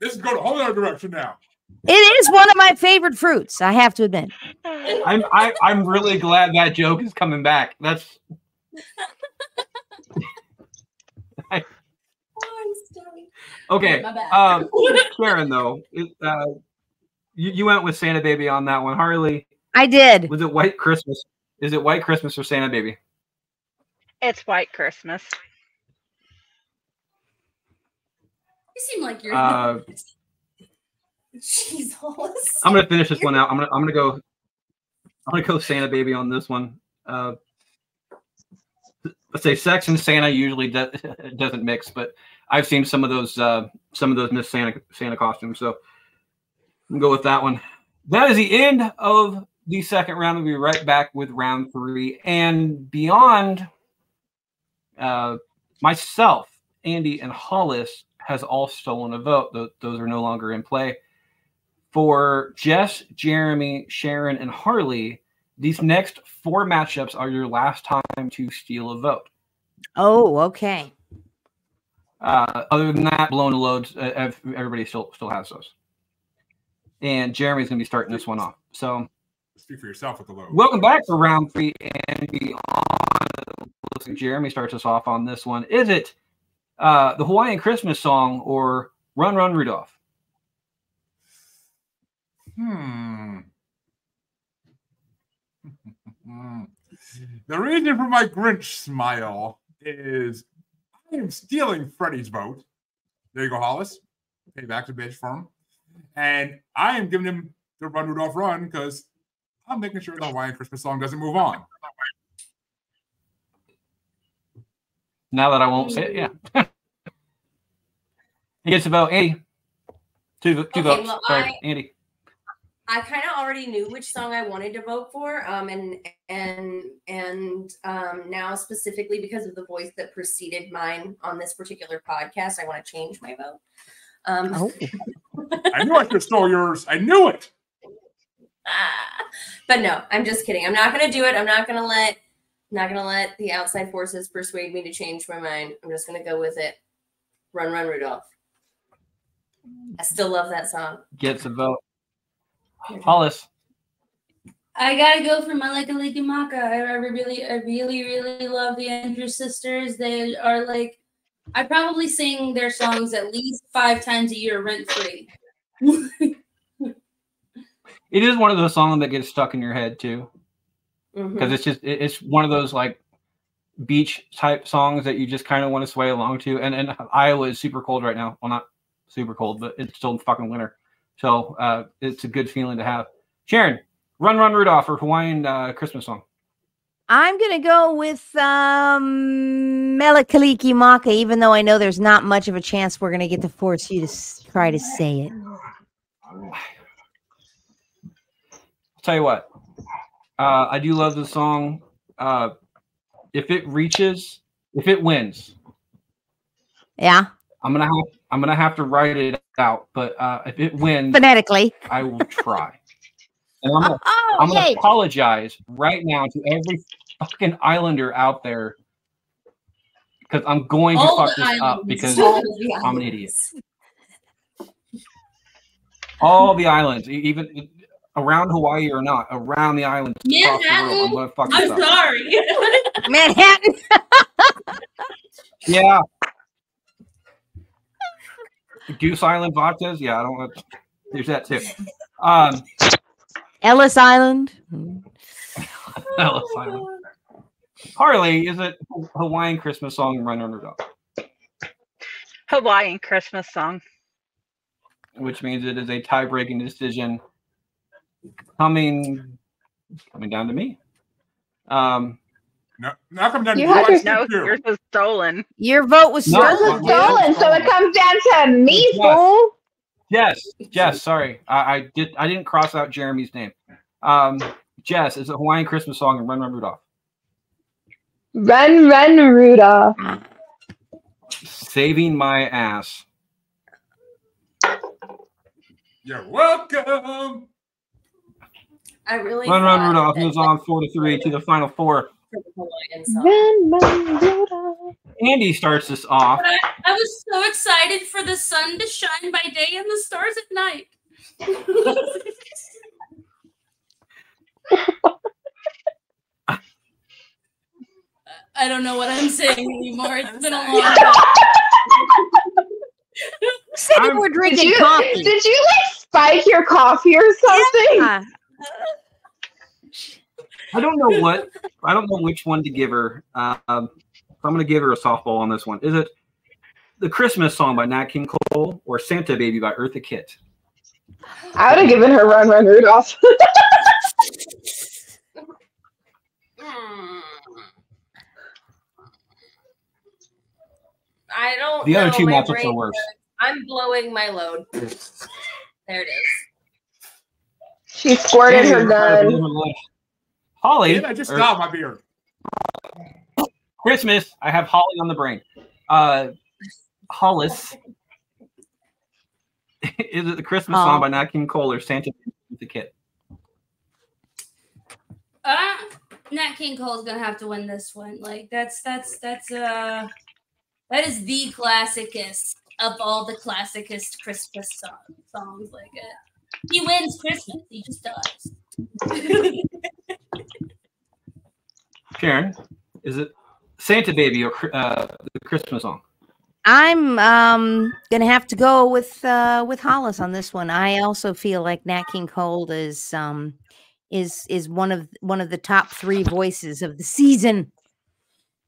This is going a whole other direction now. it is one of my favorite fruits. I have to admit. I'm I, I'm really glad that joke is coming back. That's Oh, I'm sorry. Okay. My bad. Um, Karen, though, it, uh, you, you went with Santa Baby on that one. Harley, I did. was it White Christmas? Is it White Christmas or Santa Baby? It's White Christmas. you seem like you're. Uh, Jeez, Hollis. I'm gonna finish this one out. I'm gonna I'm gonna go. I'm gonna go Santa Baby on this one. Uh, let's say sex and Santa usually do, doesn't mix, but I've seen some of those uh, some of those Miss Santa Santa costumes, so I'm go with that one. That is the end of the second round. We'll be right back with round three and beyond. Uh, myself, Andy, and Hollis has all stolen a vote. Those are no longer in play for Jess, Jeremy, Sharon, and Harley, these next four matchups are your last time to steal a vote. Oh, okay. Uh, other than that, blown to loads, uh, everybody still still has those. And Jeremy's going to be starting this one off. So, Speak for yourself with the load. welcome back for round three and beyond. Jeremy starts us off on this one. Is it uh, the Hawaiian Christmas song or Run Run Rudolph? Hmm. the reason for my Grinch smile is I am stealing Freddie's vote. There you go, Hollis. Pay back to bitch for him. And I am giving him the Run Rudolph Run because I'm making sure the Hawaiian Christmas song doesn't move on. Now that I won't say it, yeah. he gets about Andy. Two, two Okay, votes. well, Sorry, I- Andy. I kind of already knew which song I wanted to vote for, um, and and and um, now specifically because of the voice that preceded mine on this particular podcast, I want to change my vote. Um, Oh. I knew I could have stole yours. I knew it. Ah. but no, I'm just kidding. I'm not going to do it. I'm not going to let Not gonna let the outside forces persuade me to change my mind. I'm just gonna go with it. Run, run, Rudolph. I still love that song. Gets a vote. Hollis. I gotta go for Mele Kalikimaka. I, I really, I really, really love the Andrews sisters. They are like, I probably sing their songs at least five times a year, rent free. It is one of those songs that gets stuck in your head too, mm-hmm. because it's just it's one of those like beach type songs that you just kind of want to sway along to. And and Iowa is super cold right now. Well, not super cold, but it's still fucking winter. So uh, it's a good feeling to have. Sharon, Run Run Rudolph or Hawaiian uh, Christmas song. I'm gonna go with um Mele Kalikimaka, even though I know there's not much of a chance we're gonna get to force you to try to say it. I'll tell you what, uh, I do love the song. Uh, if it reaches, if it wins, Yeah, I'm gonna have I'm gonna have to write it out. But uh, if it wins, phonetically. I will try. And I'm gonna, Oh, I'm gonna apologize right now to every fucking Islander out there because I'm going to fuck the this up because I'm an idiot. all the islands, even around Hawaii or not, around the islands across the world, I'm gonna fuck this I'm up. sorry. Manhattan. Yeah. Goose Island vodkas. Yeah, I don't want. There's that too. Um, Ellis Island. Ellis Island. Harley, is it Hawaiian Christmas song Run Underdog? Hawaiian Christmas song. Which means it is a tie-breaking decision coming coming down to me. Um, No, not come down to You you. had your- said No, two. yours was stolen. Your vote was No, Yours stolen. was stolen, so it comes down to me, Yes. fool. Jess, Jess, sorry, I, I did I didn't cross out Jeremy's name. Um, Jess, is a Hawaiian Christmas song and Run Run Rudolph? Run, run, Rudolph. Saving my ass. You're welcome. I really Run Run Rudolph that moves on four to three to the final four. For the Hawaiian song. Run, run, Rudolph. Andy starts this off. I, I was so excited for the sun to shine by day and the stars at night. I don't know what I'm saying anymore. It's been a long time. Said you I'm- were Did you, coffee. did you like spike your coffee or something? Yeah. I don't know what I don't know which one to give her. Um, so I'm going to give her a softball on this one. Is it the Christmas song by Nat King Cole or Santa Baby by Eartha Kitt? I would have given her Run, run, Rudolph. I don't. The other know, two my matchups are worse. I'm blowing my load. There it is. She squirted Andy, her we're trying to gun. Deliver lunch. Holly, Did I just or stopped my beer? Christmas. I have Holly on the brain. Uh, Hollis. Is it the Christmas Oh. song by Nat King Cole or Santa Baby by Eartha Kitt? Uh, Nat King Cole's gonna have to win this one. Like that's that's that's uh that is the classicest of all the classicest Christmas song, songs. Like uh, he wins Christmas. He just does. Sharon, is it Santa Baby or uh, the Christmas song? I'm um gonna have to go with uh with Hollis on this one. I also feel like Nat King Cole is um is is one of one of the top three voices of the season.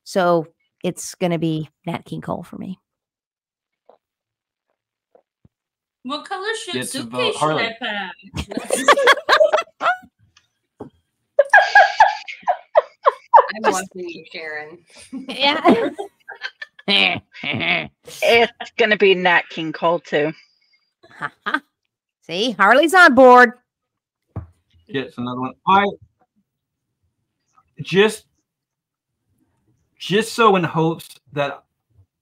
So it's gonna be Nat King Cole for me. what color should suitcase should Harley. I pack? I'm watching you, Sharon. Yeah. It's gonna be Nat King Cole too. See, Harley's on board. Gets another one. I just just so in hopes that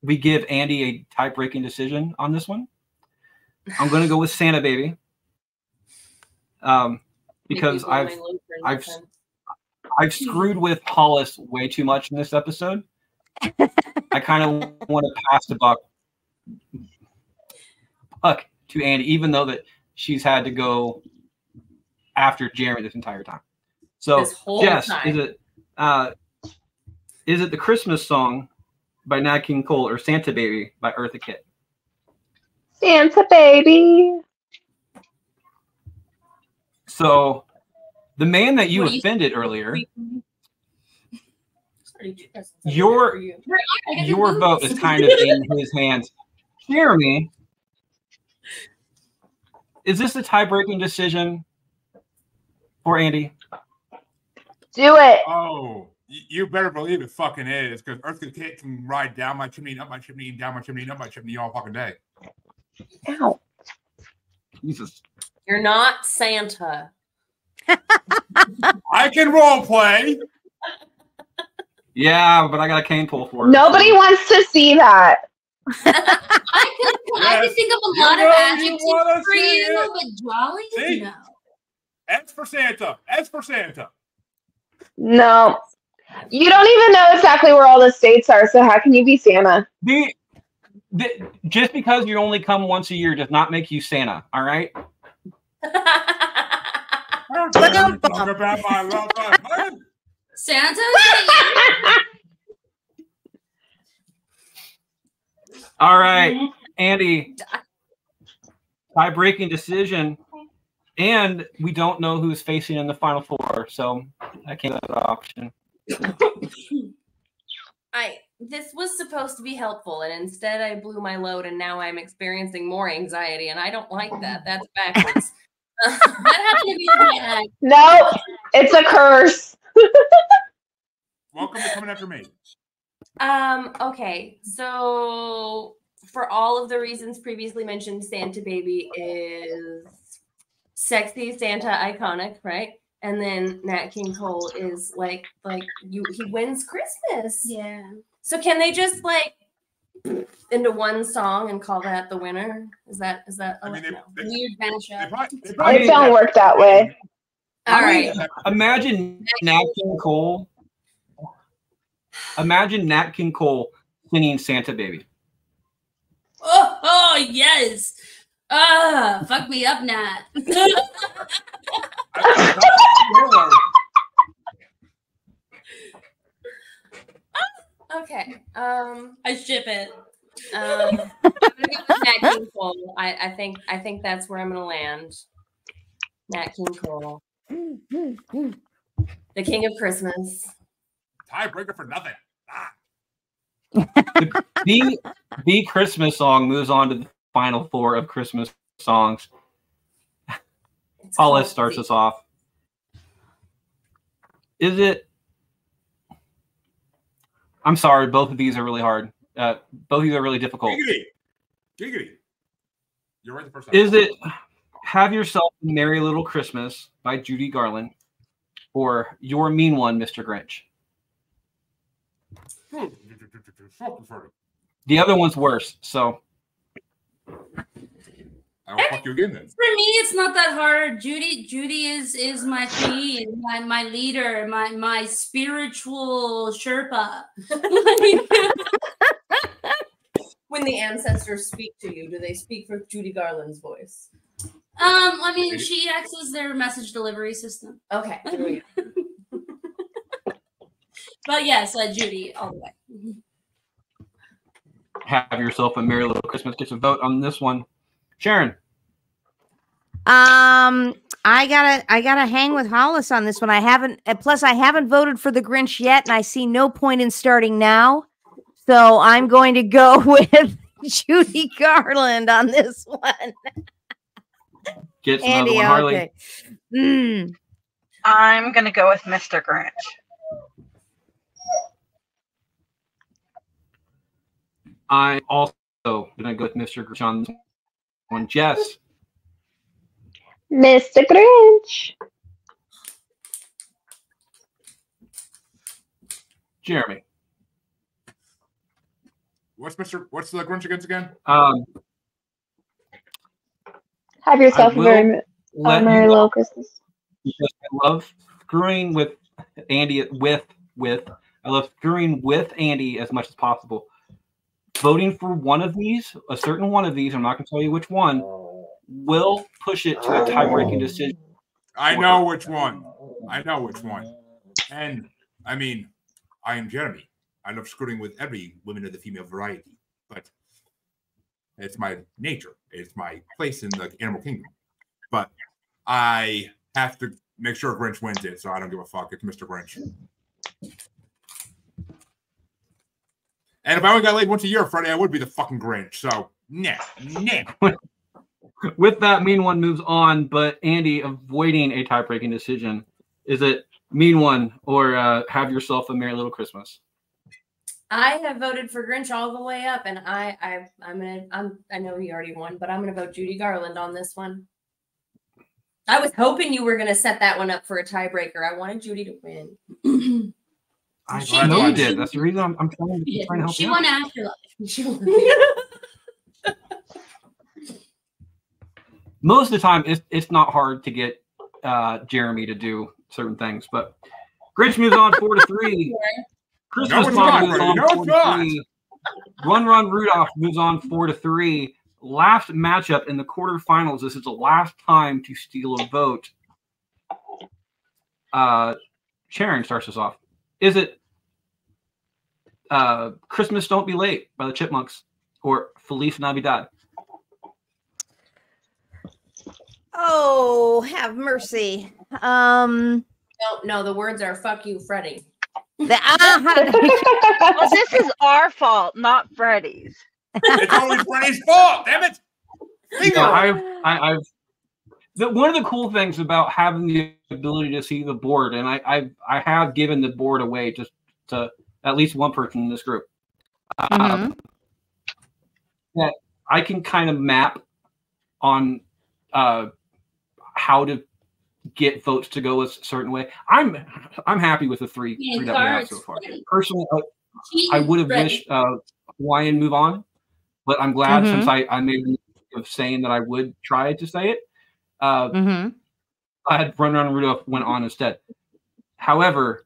we give Andy a tie-breaking decision on this one. I'm going to go with Santa Baby. Um, because Make me blow I've my load for I've- nothing. I've screwed with Hollis way too much in this episode. I kind of want to pass the buck, buck to Andy, even though that she's had to go after Jeremy this entire time. So, yes, time. is it uh, is it the Christmas song by Nat King Cole or Santa Baby by Eartha Kitt? Santa baby. So, the man that you What do you- offended earlier, Your- you. Your vote is kind of in his hands. Jeremy, is this a tie-breaking decision for Andy? Do it. Oh, you better believe it fucking is because Earthquake Kit can ride down my chimney, up my chimney, down my chimney, up my chimney all fucking day. Ow. Jesus. You're not Santa. I can role play. Yeah, but I got a cane pull for it. Nobody wants to see that. I could, I Yes. could think of a You lot know of you adjectives for you, but jolly? See? No. S for Santa. S for Santa. No. You don't even know exactly where all the states are, so how can you be Santa? The, the, just because you only come once a year does not make you Santa. All right. You talk about my love life? Santa? All right, Andy. Tie-breaking decision, and we don't know who's facing in the final four, so I can't be an option. I this was supposed to be helpful, and instead I blew my load, and now I'm experiencing more anxiety, and I don't like that. That's backwards. That happened to be my ex. It's a curse. Welcome to coming after me. um. Okay. So for all of the reasons previously mentioned, Santa Baby is sexy, Santa iconic, right? And then Nat King Cole is like like you he wins Christmas. Yeah. So can they just like into one song and call that the winner? Is that is that I mean, they, no. they, Weird they mashup. It don't work that way. all right? Imagine Nat King Cole. Imagine Nat King Cole singing Santa Baby. Oh, oh yes. Ah, fuck me up, Nat. Okay. Um I ship it. um I'm go Nat King Cole. I, I think I think that's where I'm gonna land. Nat King Cole. The King of Christmas. tiebreaker for nothing. Ah, The the Christmas song moves on to the final four of Christmas songs. It's Hollis starts us off. Is it? I'm sorry, both of these are really hard. Uh, both of these are really difficult. giggity. Giggity. You're right the first time. Is it "Have Yourself a Merry Little Christmas" by Judy Garland, or "Your Mean One, Mr. Grinch"? The other one's worse. So I will fuck you again then. For me, it's not that hard. Judy, Judy is is my queen, my my leader, my my spiritual Sherpa. When the ancestors speak to you, do they speak for Judy Garland's voice? Um, I mean, she acts as their message delivery system. Okay. here we go. But yes, uh, Judy, all the way. have yourself a merry little Christmas. Get a vote on this one, Sharon. Um, I gotta, I gotta hang with Hollis on this one. I haven't, plus I haven't voted for the Grinch yet, and I see no point in starting now. So I'm going to go with Judy Garland on this one. Gets another Andy, one, Harley. okay. Mm, I'm gonna go with Mr. Grinch. I also gonna go with Mr. Grinch on this one. Jess, Mr. Grinch. Jeremy. What's Mr. What's the Grinch against again? Um, Have yourself a will very a merry little Christmas. because I love screwing with Andy with with I love screwing with Andy as much as possible. Voting for one of these, a certain one of these, I'm not going to tell you which one, will push it to a oh. tie-breaking decision. I know which one. I know which one. And I mean, I am Jeremy. I love screwing with every woman of the female variety, but it's my nature. It's my place in the animal kingdom. But I have to make sure Grinch wins it, so I don't give a fuck. It's Mr. Grinch. And if I only got laid once a year, Freddie, I would be the fucking Grinch. So, nah, nah. With that, Mean One moves on, but Andy avoiding a tie-breaking decision. Is it Mean One or uh, Have Yourself a Merry Little Christmas? I have voted for Grinch all the way up, and I, I, I'm gonna, I'm, I know he already won, but I'm gonna vote Judy Garland on this one. I was hoping you were gonna set that one up for a tiebreaker. I wanted Judy to win. I, She I know you did. did. That's the reason I'm, I'm trying, to, trying to help she you won out. afterlife. She won. Most of the time, it's, it's not hard to get uh, Jeremy to do certain things, but Grinch moves on four to three. Christmas it's Song not, moves on No, four to three. Run Run Rudolph moves on four to three. Last matchup in the quarterfinals. This is the last time to steal a vote. Uh, Sharon starts us off. Is it uh, Christmas Don't Be Late by the Chipmunks or Feliz Navidad? Oh, have mercy. Um, no, no, the words are "fuck you, Freddie." the, ah, Well, this is our fault, not Freddie's. It's always Freddie's fault. Damn it. Finger. Yeah, I've, I, I've the, one of the cool things about having the ability to see the board, and I, I, I have given the board away just to at least one person in this group. Um, that I can kind of map on uh, how to get votes to go a certain way. I'm I'm happy with the three, Yeah, three that we have so far. Freddie. Personally, I- I would have Freddie. wished uh, Hawaiian move on, but I'm glad Mhm. since I, I made the mistake of saying that I would try to say it. Uh, hmm I had Run Run Rudolph went on instead. However,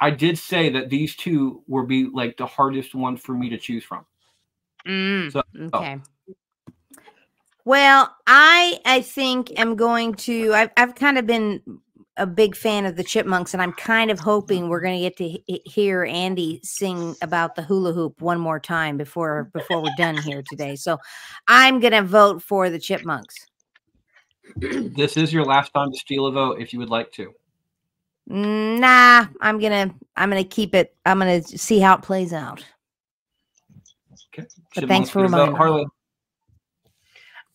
I did say that these two would be like the hardest one for me to choose from. Mm, So- okay. Well, I I think am going to. I've I've kind of been a big fan of the Chipmunks, and I'm kind of hoping we're going to get to he- hear Andy sing about the hula hoop one more time before before we're done here today. So, I'm going to vote for the Chipmunks. This is your last time to steal a vote if you would like to. Nah, I'm gonna I'm gonna keep it. I'm gonna see how it plays out. Okay. But thanks for a vote. reminding me. Harley.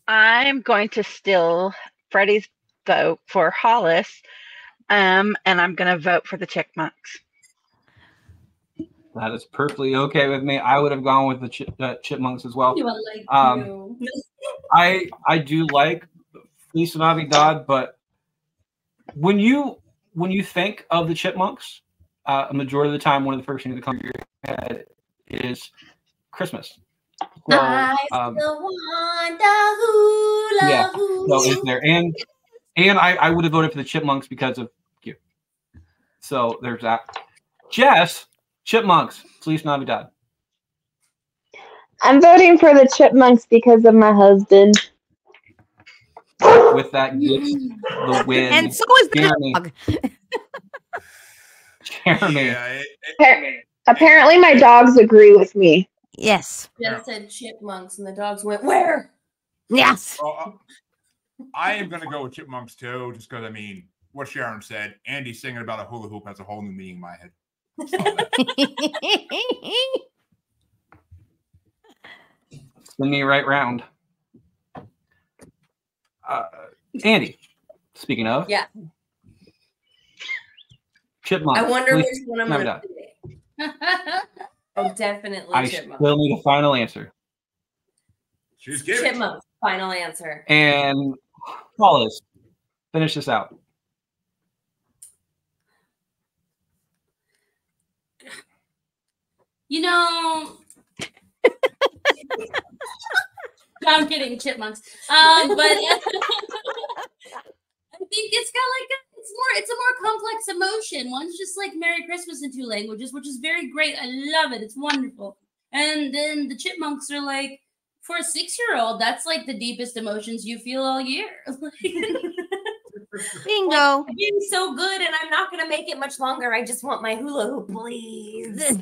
I'm going to steal Freddie's vote for Hollis, um, and I'm going to vote for the Chipmunks. That is perfectly okay with me. I would have gone with the chip, uh, chipmunks as well. You like Um. I I do like Feliz Navidad, but when you when you think of the chipmunks, uh, a majority of the time, one of the first things that comes to your head is Christmas. So, I um, still want the hula Yeah, hoop. so is there and and I, I would have voted for the chipmunks because of you. So there's that. Jess, chipmunks, Feliz Navidad. I'm voting for the chipmunks because of my husband. With that gets the win. And so is the Jeremy. dog. Jeremy. Yeah, it- it- Apparently, my dogs agree with me. Yes. Just said chipmunks, and the dogs went where? Yes. oh, uh, I am going to go with Chipmunks too, just because I mean, what Sharon said, Andy singing about a hula hoop has a whole new meaning in my head. Spin me right round. Uh, Andy, speaking of, Yeah. Chipmunk. I wonder Feliz which one I'm gonna Navidad. pick. Oh, definitely I chipmunks. still need a final answer. She's giving. it. Chipmunks. Final answer. And Wallace, finish this out. You know. No, I'm kidding, chipmunks. Um, but I think it's got like a, it's it's more it's a more complex emotion. One's just like Merry Christmas in two languages, which is very great. I love it. It's wonderful. And then the chipmunks are like, for a six year old, that's like the deepest emotions you feel all year. Bingo. Being so good, and I'm not gonna make it much longer. I just want my hula hoop, please.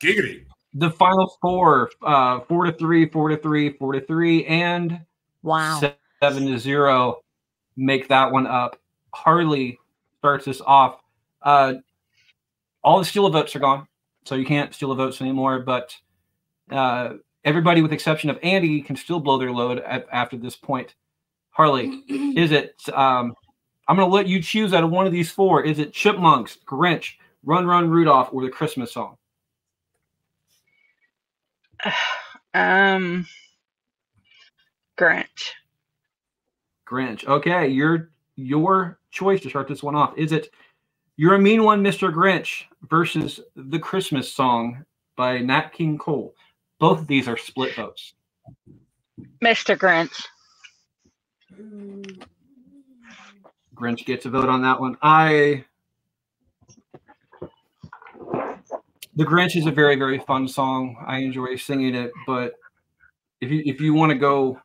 Giggity. The final four, uh, four to three, four to three, four to three, and Wow. seven to zero make that one up. Harley starts us off. Uh, all the steal votes are gone, so you can't steal the votes anymore. But uh, everybody, with exception of Andy, can still blow their load at, after this point. Harley, is it? Um, I'm going to let you choose out of one of these four. Is it Chipmunks, Grinch, Run Run Rudolph, or the Christmas song? Um, Grinch. Grinch. Okay, your your choice to start this one off. Is it You're a Mean One, Mr. Grinch versus The Christmas Song by Nat King Cole? Both of these are split votes. Mr. Grinch. Grinch gets a vote on that one. I The Grinch is a very, very fun song. I enjoy singing it, but if you if you want to go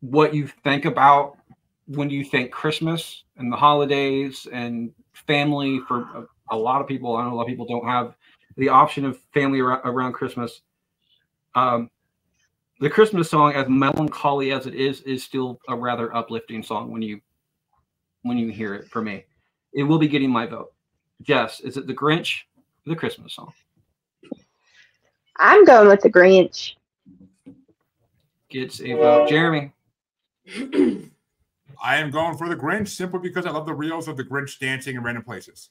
what you think about when you think Christmas and the holidays and family for a, a lot of people, I know a lot of people don't have the option of family around, around Christmas. Um, the Christmas song, as melancholy as it is, is still a rather uplifting song when you when you hear it. For me, it will be getting my vote. Jess, is it the Grinch, the Christmas song? I'm going with the Grinch. Gets a vote. Jeremy, I am going for the Grinch simply because I love the reels of the Grinch dancing in random places.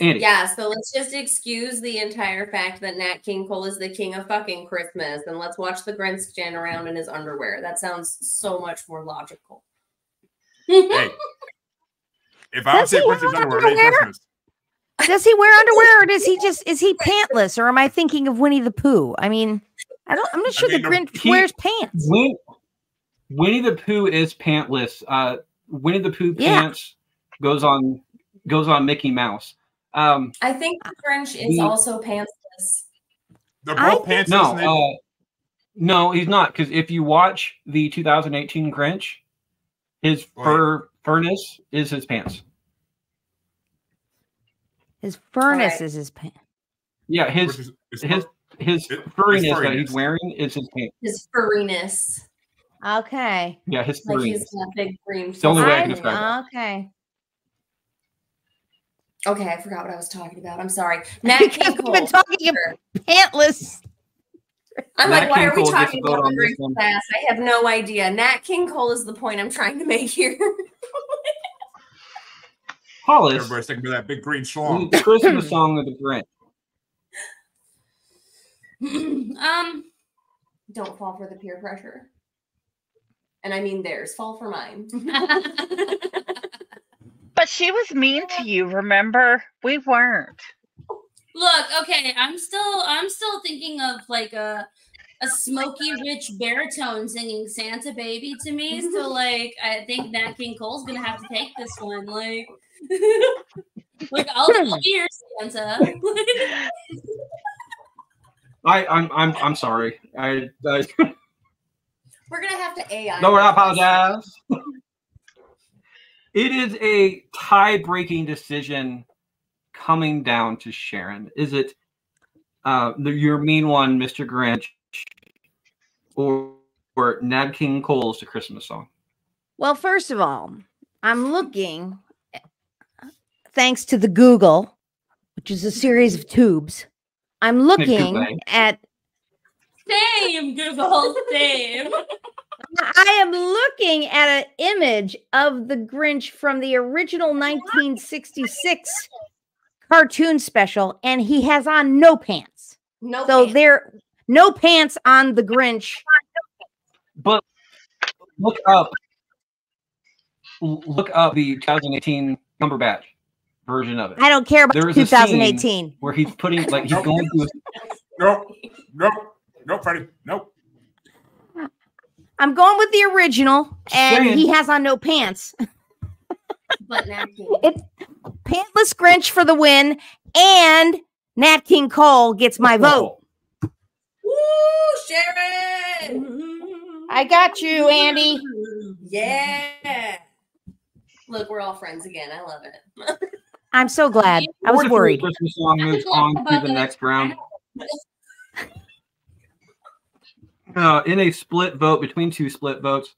Andy. Yeah, so let's just excuse the entire fact that Nat King Cole is the king of fucking Christmas, and let's watch the Grinch stand around in his underwear. That sounds so much more logical. Hey, if I Does say he Grinch's underwear, it ain't underwear? Christmas. Does he wear underwear or does he just is he pantless or am I thinking of Winnie the Pooh? I mean, I don't I'm not sure mean, the no, Grinch he- wears pants. Win- Winnie the Pooh is pantless. Uh, Winnie the Pooh Yeah. pants goes on goes on Mickey Mouse. Um, I think the Grinch is The- also pantsless. They're I both pants. no, uh, no, he's not. Because if you watch the 2018 Grinch, his fur furnace is his pants. His furnace Alright. is his pants. Yeah, his Which is- his his It- furriness his that he's wearing is his pants. His furriness. Okay. Yeah, his Like furriness. he's big green. the only way I can I'm- describe okay. Okay, I forgot what I was talking about. I'm sorry. Nat Because King we've Cole. been talking about pantless. I'm Nat like, why King are we Cole gets talking a vote about on the this class? I have no idea. Nat King Cole is the point I'm trying to make here. Hollis, Everybody's thinking about that big green schlong. the Christmas song of the Grinch. um, Don't fall for the peer pressure. And I mean theirs. Fall for mine. But she was mean to you, remember? We weren't. Look, okay, I'm still I'm still thinking of like a a smoky rich baritone singing Santa Baby to me. So like I think Nat King Cole's gonna have to take this one. Like like I'll, I'll be your Santa. I, I'm I'm I'm sorry. I, I We're gonna have to AI. no, I this. apologize. it is a tie-breaking decision coming down to Sharon. Is it uh the, your mean one, Mr. Grinch, or or Nat King Cole's "The Christmas Song"? Well, first of all, I'm looking thanks to the Google, which is a series of tubes. I'm looking at Same, Google, same. I am looking at an image of the Grinch from the original 1966 cartoon special, and he has on no pants. No. So pants. there, no pants on the Grinch. But look up, look up the 2018 Cumberbatch version of it, I don't care about There is a scene 2018. where he's putting like he's Nope. going through. Nope. Nope. Nope, Freddie. Nope. I'm going with the original, and Saying. he has on no pants. But Nat King. It's Pantless Grinch for the win, and Nat King Cole gets my vote. Woo, Sharon! I got you, Andy. Yeah. Look, we're all friends again. I love it. I'm so glad. I was worried. Christmas song moves on to the next round. Uh, in a split vote between two split votes,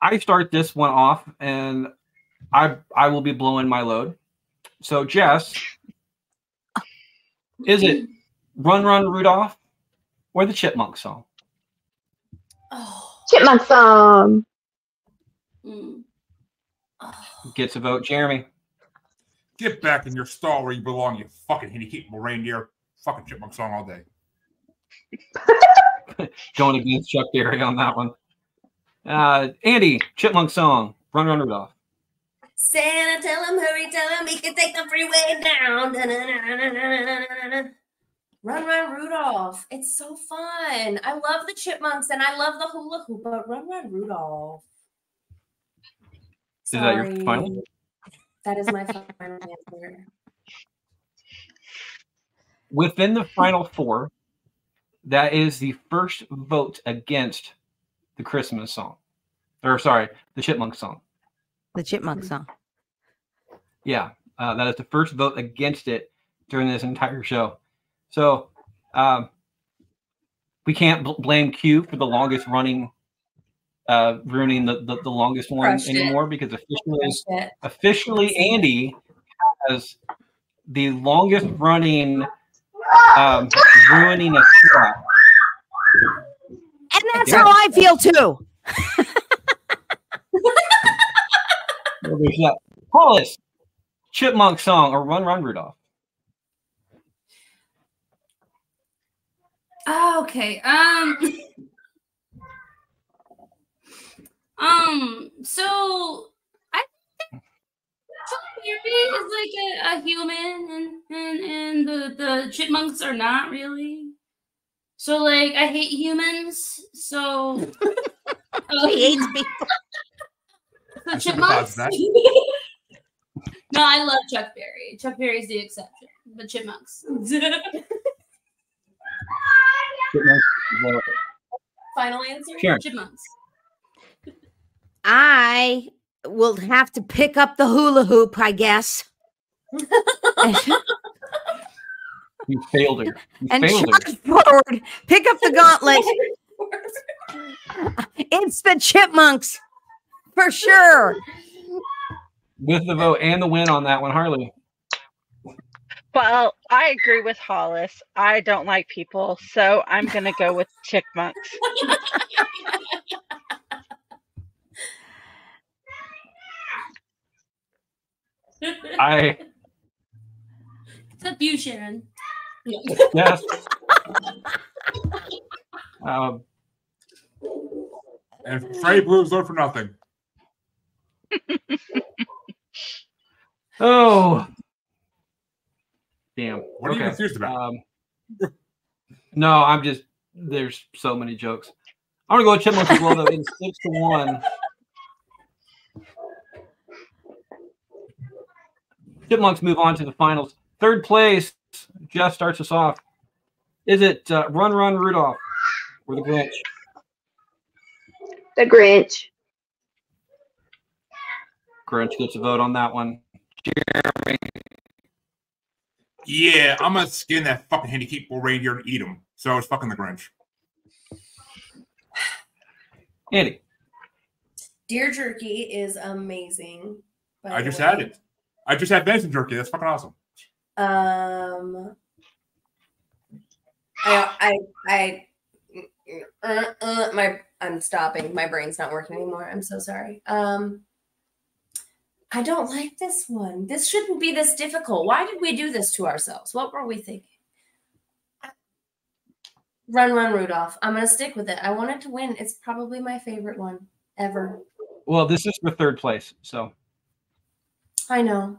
I start this one off, and I I will be blowing my load. So, Jess, is it "Run Run Rudolph" or the Chipmunk song? Oh, Chipmunk song. Mm. oh. Gets a vote. Jeremy, Get back in your stall where you belong, you fucking handicapable reindeer. Fucking chipmunk song all day. going against Chuck Berry on that one. Uh, Andy, Chipmunk song, "Run Run Rudolph." Santa, tell him, hurry, tell him he can take the freeway down. Run, run, Rudolph. It's so fun. I love the chipmunks and I love the hula hoop, but run, run, Rudolph. Is that your final? That is my final answer. Within the final four, that is the first vote against the Christmas song, or sorry, the Chipmunk song. The Chipmunk song. Yeah, uh, that is the first vote against it during this entire show. So um, we can't bl- blame Q for the longest running, uh, ruining the, the, the longest one Crushed it. anymore because officially, officially Andy has the longest running um, ruining a track. And that's Yeah. how I feel too. Well, there's that. Hollis, Chipmunk song or Run Run Rudolph. Oh, okay. Um. um. So I think Chuck Berry is like a, a human, and and and the the chipmunks are not really. So like, I hate humans. So. um, He hates people. the I sympathize chipmunks. no, I love Chuck Berry. Chuck Berry's the exception. The chipmunks. Chipmunk, Final answer? Sure. chipmunks. I will have to pick up the hula hoop, I guess. You failed her. You and failed her. charge forward. Pick up the gauntlet. It's the chipmunks for sure. With the vote and the win on that one, Harley. Well, I agree with Hollis. I don't like people, so I'm gonna go with chipmunks. I Except you, Sharon. Yes. um, And Freddie Blues vote for nothing. oh, damn. What are you confused about? Um, no, I'm just there's so many jokes. I'm gonna go with Chipmunks as well though in six to one. Chipmunks move on to the finals. Third place, Jeff starts us off. Is it uh, Run Run Rudolph or the Grinch? The Grinch. Grinch gets a vote on that one. Jeremy, Yeah, I'm gonna skin that fucking handicapable reindeer and eat him. So it's fucking the Grinch. Andy, Deer jerky is amazing. I just way. had it. I just had venison jerky. That's fucking awesome. Um, I, I, I, uh, uh, my, I'm stopping. My brain's not working anymore. I'm so sorry. Um, I don't like this one. This shouldn't be this difficult. Why did we do this to ourselves? What were we thinking? Run, run, Rudolph. I'm gonna stick with it. I want it to win. It's probably my favorite one ever. well, this is for third place, so I know.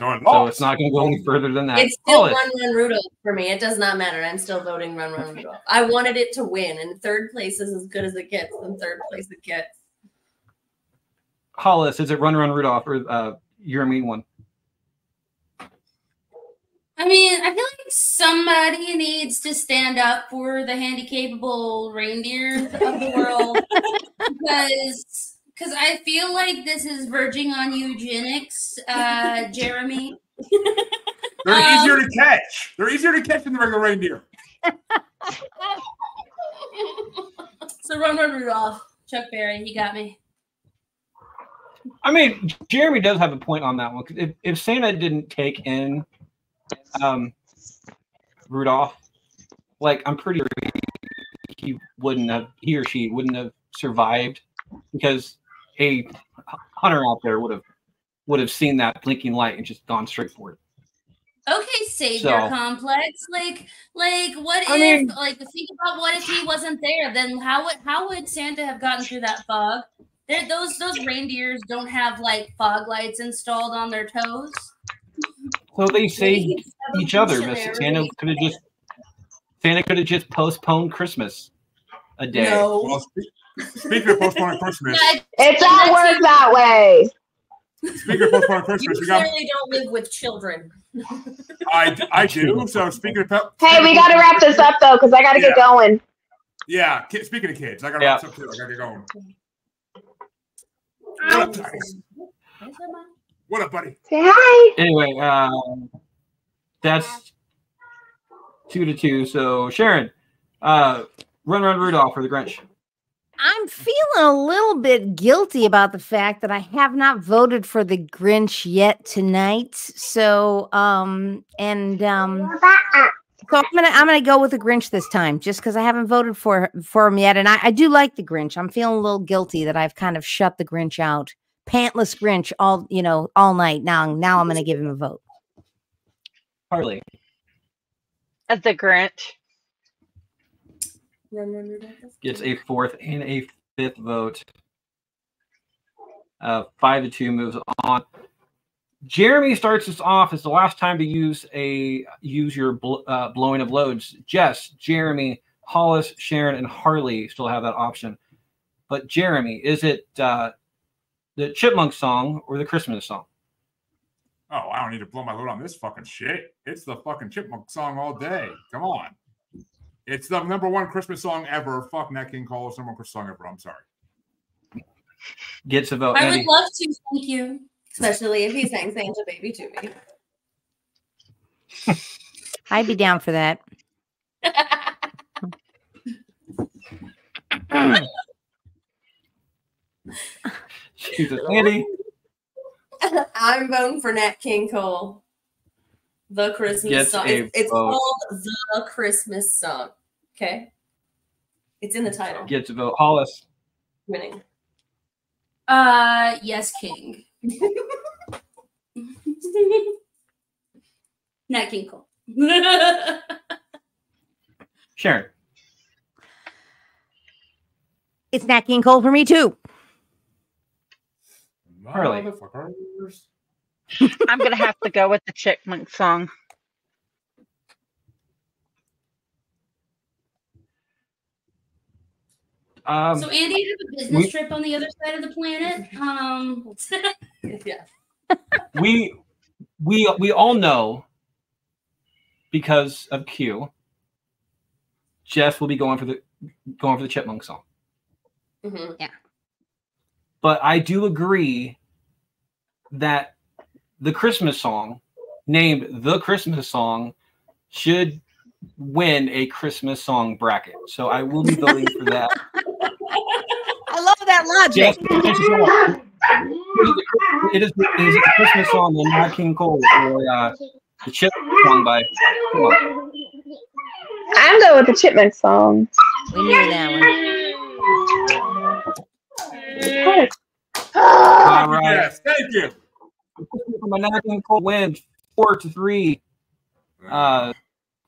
So it So it's not going to go any further than that. It's still Hollis, Run Run Rudolph for me. It does not matter. I'm still voting Run Run Rudolph. I wanted it to win, and third place is as good as it gets. And third place it gets. Hollis, is it Run Run Rudolph or uh, your mean one? I mean, I feel like somebody needs to stand up for the handy-capable reindeer of the world because because I feel like this is verging on eugenics, uh, Jeremy. They're Um, easier to catch. They're easier to catch than the regular reindeer. So run, run, Rudolph. Chuck Berry, you got me. I mean, Jeremy does have a point on that one. If, if Santa didn't take in um, Rudolph, like I'm pretty sure he wouldn't have, he or she wouldn't have survived because a hunter out there would have would have seen that blinking light and just gone straight for it. Okay, savior So- complex. Like, like, what I if? mean- like, think about what if he wasn't there? Then how would how would Santa have gotten through that fog? There, those those reindeers don't have like fog lights installed on their toes. So they saved each other. Miss. Santa could have just Santa could have just postponed Christmas a day. No. Well, spe- speaking of postponing Christmas, Yeah, It don't work that way. speaking of postponing You Christmas, we got clearly don't live with children. I, I do. So speaking of pe- Hey, we got to wrap this up though, because I got to get going. Yeah, ki- speaking of kids, I gotta Yeah. wrap this up too. I gotta get going. What up, Titus? What up, buddy? Say hi. Anyway, um, that's two to two. So Sharon, uh, run, run, Rudolph for the Grinch. I'm feeling a little bit guilty about the fact that I have not voted for the Grinch yet tonight. So, um, and um, so I'm gonna I'm gonna go with the Grinch this time, just because I haven't voted for for him yet, and I, I do like the Grinch. I'm feeling a little guilty that I've kind of shut the Grinch out, pantless Grinch all you know all night. Now, now I'm gonna give him a vote. Harley, As the Grinch. Gets a fourth and a fifth vote. Uh, five to two moves on. Jeremy starts us off as the last time to use a use your bl- uh, blowing of loads. Jess, Jeremy, Hollis, Sharon, and Harley still have that option. But Jeremy, is it uh, the Chipmunk song or the Christmas song? Oh, I don't need to blow my load on this fucking shit. It's the fucking chipmunk song all day. Come on. It's the number one Christmas song ever. Fuck Nat King Cole. It's the number one Christmas song ever. I'm sorry. Gets a vote. I Andy, would love to. Thank you. Especially if he sang Santa Baby to me. I'd be down for that. Jesus, Andy, I'm voting for Nat King Cole. The Christmas Gets song. It's, it's called The Christmas Song. Okay. It's in the title. Get to vote. Hollis, Winning. Uh, yes, King. Not King Cole. Sharon, It's Nat King Cole for me too. Harley. I'm gonna have to go with the Chipmunk song. Um, so Andy has a business we- trip on the other side of the planet. Um, yeah. we we we all know because of Q. Jeff will be going for the going for the Chipmunk song, hmm but I do agree that the Christmas song, named the Christmas song, should win a Christmas song bracket. So I will be voting for that. I love that logic. Jeff, it is it is a Christmas song, the Nat King Cole or uh, the Chip song by. I'm going with the Chipmunk song. We knew that one. All right. Yes, thank you. From a Nat King Cole wins four to three. Uh,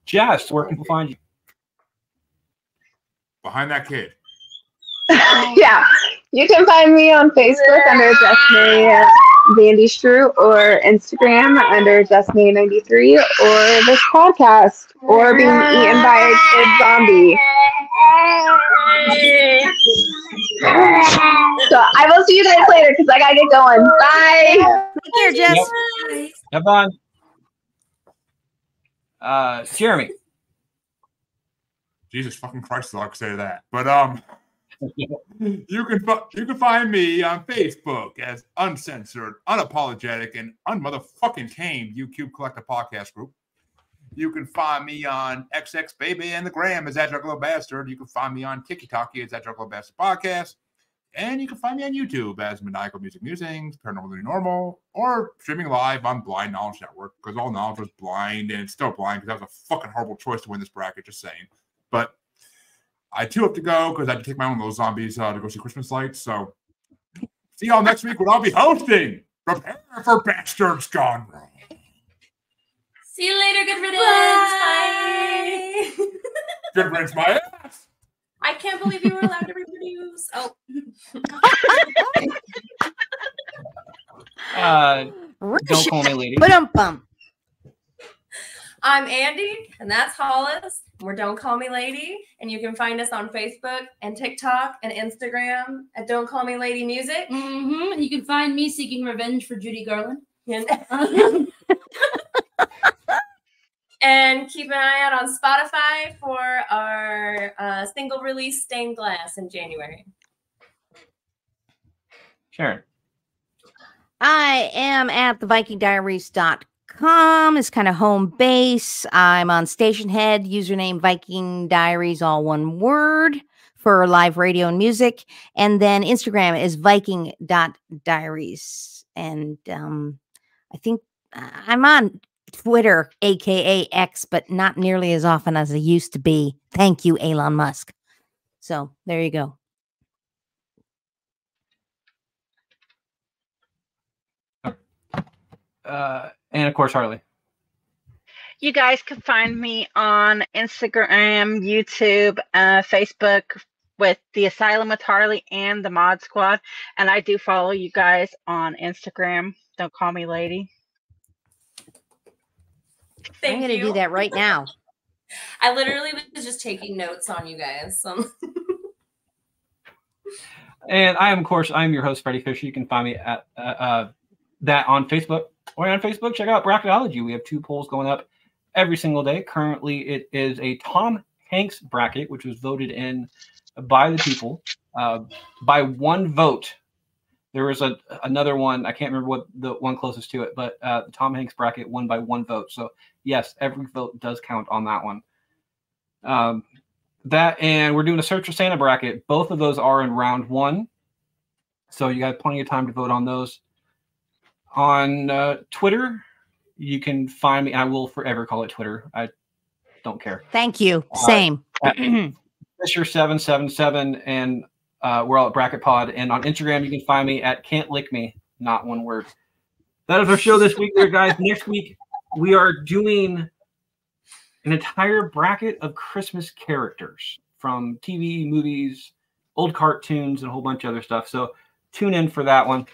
Jess, where can people find you? Behind that kid. Yeah. You can find me on Facebook under Destiny. Vandy Strew or Instagram under JustMay93 or this podcast or being eaten by a kid zombie. So I will see you guys later because I gotta get going. Bye. Take care, Jess. Yep. Have fun. Uh, Jeremy. Jesus fucking Christ, I could say that. But um, you can you can find me on Facebook as uncensored, unapologetic, and unmotherfucking tamed YouTube Collective Podcast Group. You can find me on XX Baby and the Gram as that Juggalo Bastard. You can find me on TikTok as that Juggalo Bastard Podcast. And you can find me on YouTube as Maniacal Music Musings, Paranormally Normal, or streaming live on Blind Knowledge Network because all knowledge was blind and it's still blind because that was a fucking horrible choice to win this bracket, just saying. But I too have to go because I had to take my own little zombies uh, to go see Christmas lights. So see y'all next week when I'll be hosting. Prepare for Bastards Gone Wrong. See you later. Good riddance. Bye. Good riddance, my ass. I can't believe you were allowed to reproduce. Oh, Uh, don't call me lady. But um bum. I'm Andy, and that's Hollis. We're Don't Call Me Lady, and you can find us on Facebook and TikTok and Instagram at Don't Call Me Lady Music. Mm-hmm. You can find me seeking revenge for Judy Garland. And, and keep an eye out on Spotify for our uh, single release Stained Glass in January. Sharon. I am at the vikingdiaries.com. It's kind of home base. I'm on Stationhead, username Viking Diaries, all one word for live radio and music. And then Instagram is viking.diaries. And um, I think uh, I'm on Twitter, aka X, but not nearly as often as I used to be. Thank you, Elon Musk. So there you go. Uh, and of course, Harley. You guys can find me on Instagram, YouTube, uh, Facebook with the Asylum with Harley and the Mod Squad. And I do follow you guys on Instagram. Don't call me lady. Thank I'm going to you. do that right now. I literally was just taking notes on you guys. So And I am, of course, I'm your host, Freddie Fisher. You can find me at uh, uh, that on Facebook or on Facebook. Check out Bracketology. We have two polls going up every single day. Currently, it is a Tom Hanks bracket, which was voted in by the people uh, by one vote. There was a another one. I can't remember what the one closest to it, but uh, the Tom Hanks bracket won by one vote. So yes, every vote does count on that one. Um, that and we're doing a search for Santa bracket. Both of those are in round one, so you got plenty of time to vote on those. On uh, Twitter, you can find me. I will forever call it Twitter. I don't care. Thank you. Uh, Same. Fisher seven seven seven, and uh, we're all at Bracket Pod. And on Instagram, you can find me at Can't Lick Me, not one word. That is our show this week, there, guys. Next week, we are doing an entire bracket of Christmas characters from TV, movies, old cartoons, and a whole bunch of other stuff. So tune in for that one.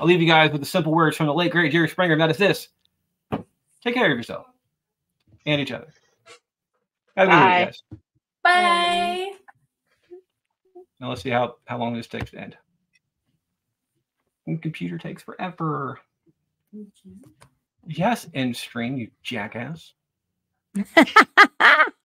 I'll leave you guys with the simple words from the late great Jerry Springer, and that is this: Take care of yourself and each other. Have a good Bye. week, guys. bye. Now let's see how, how long this takes to end. And computer takes forever. Yes, end stream, you jackass.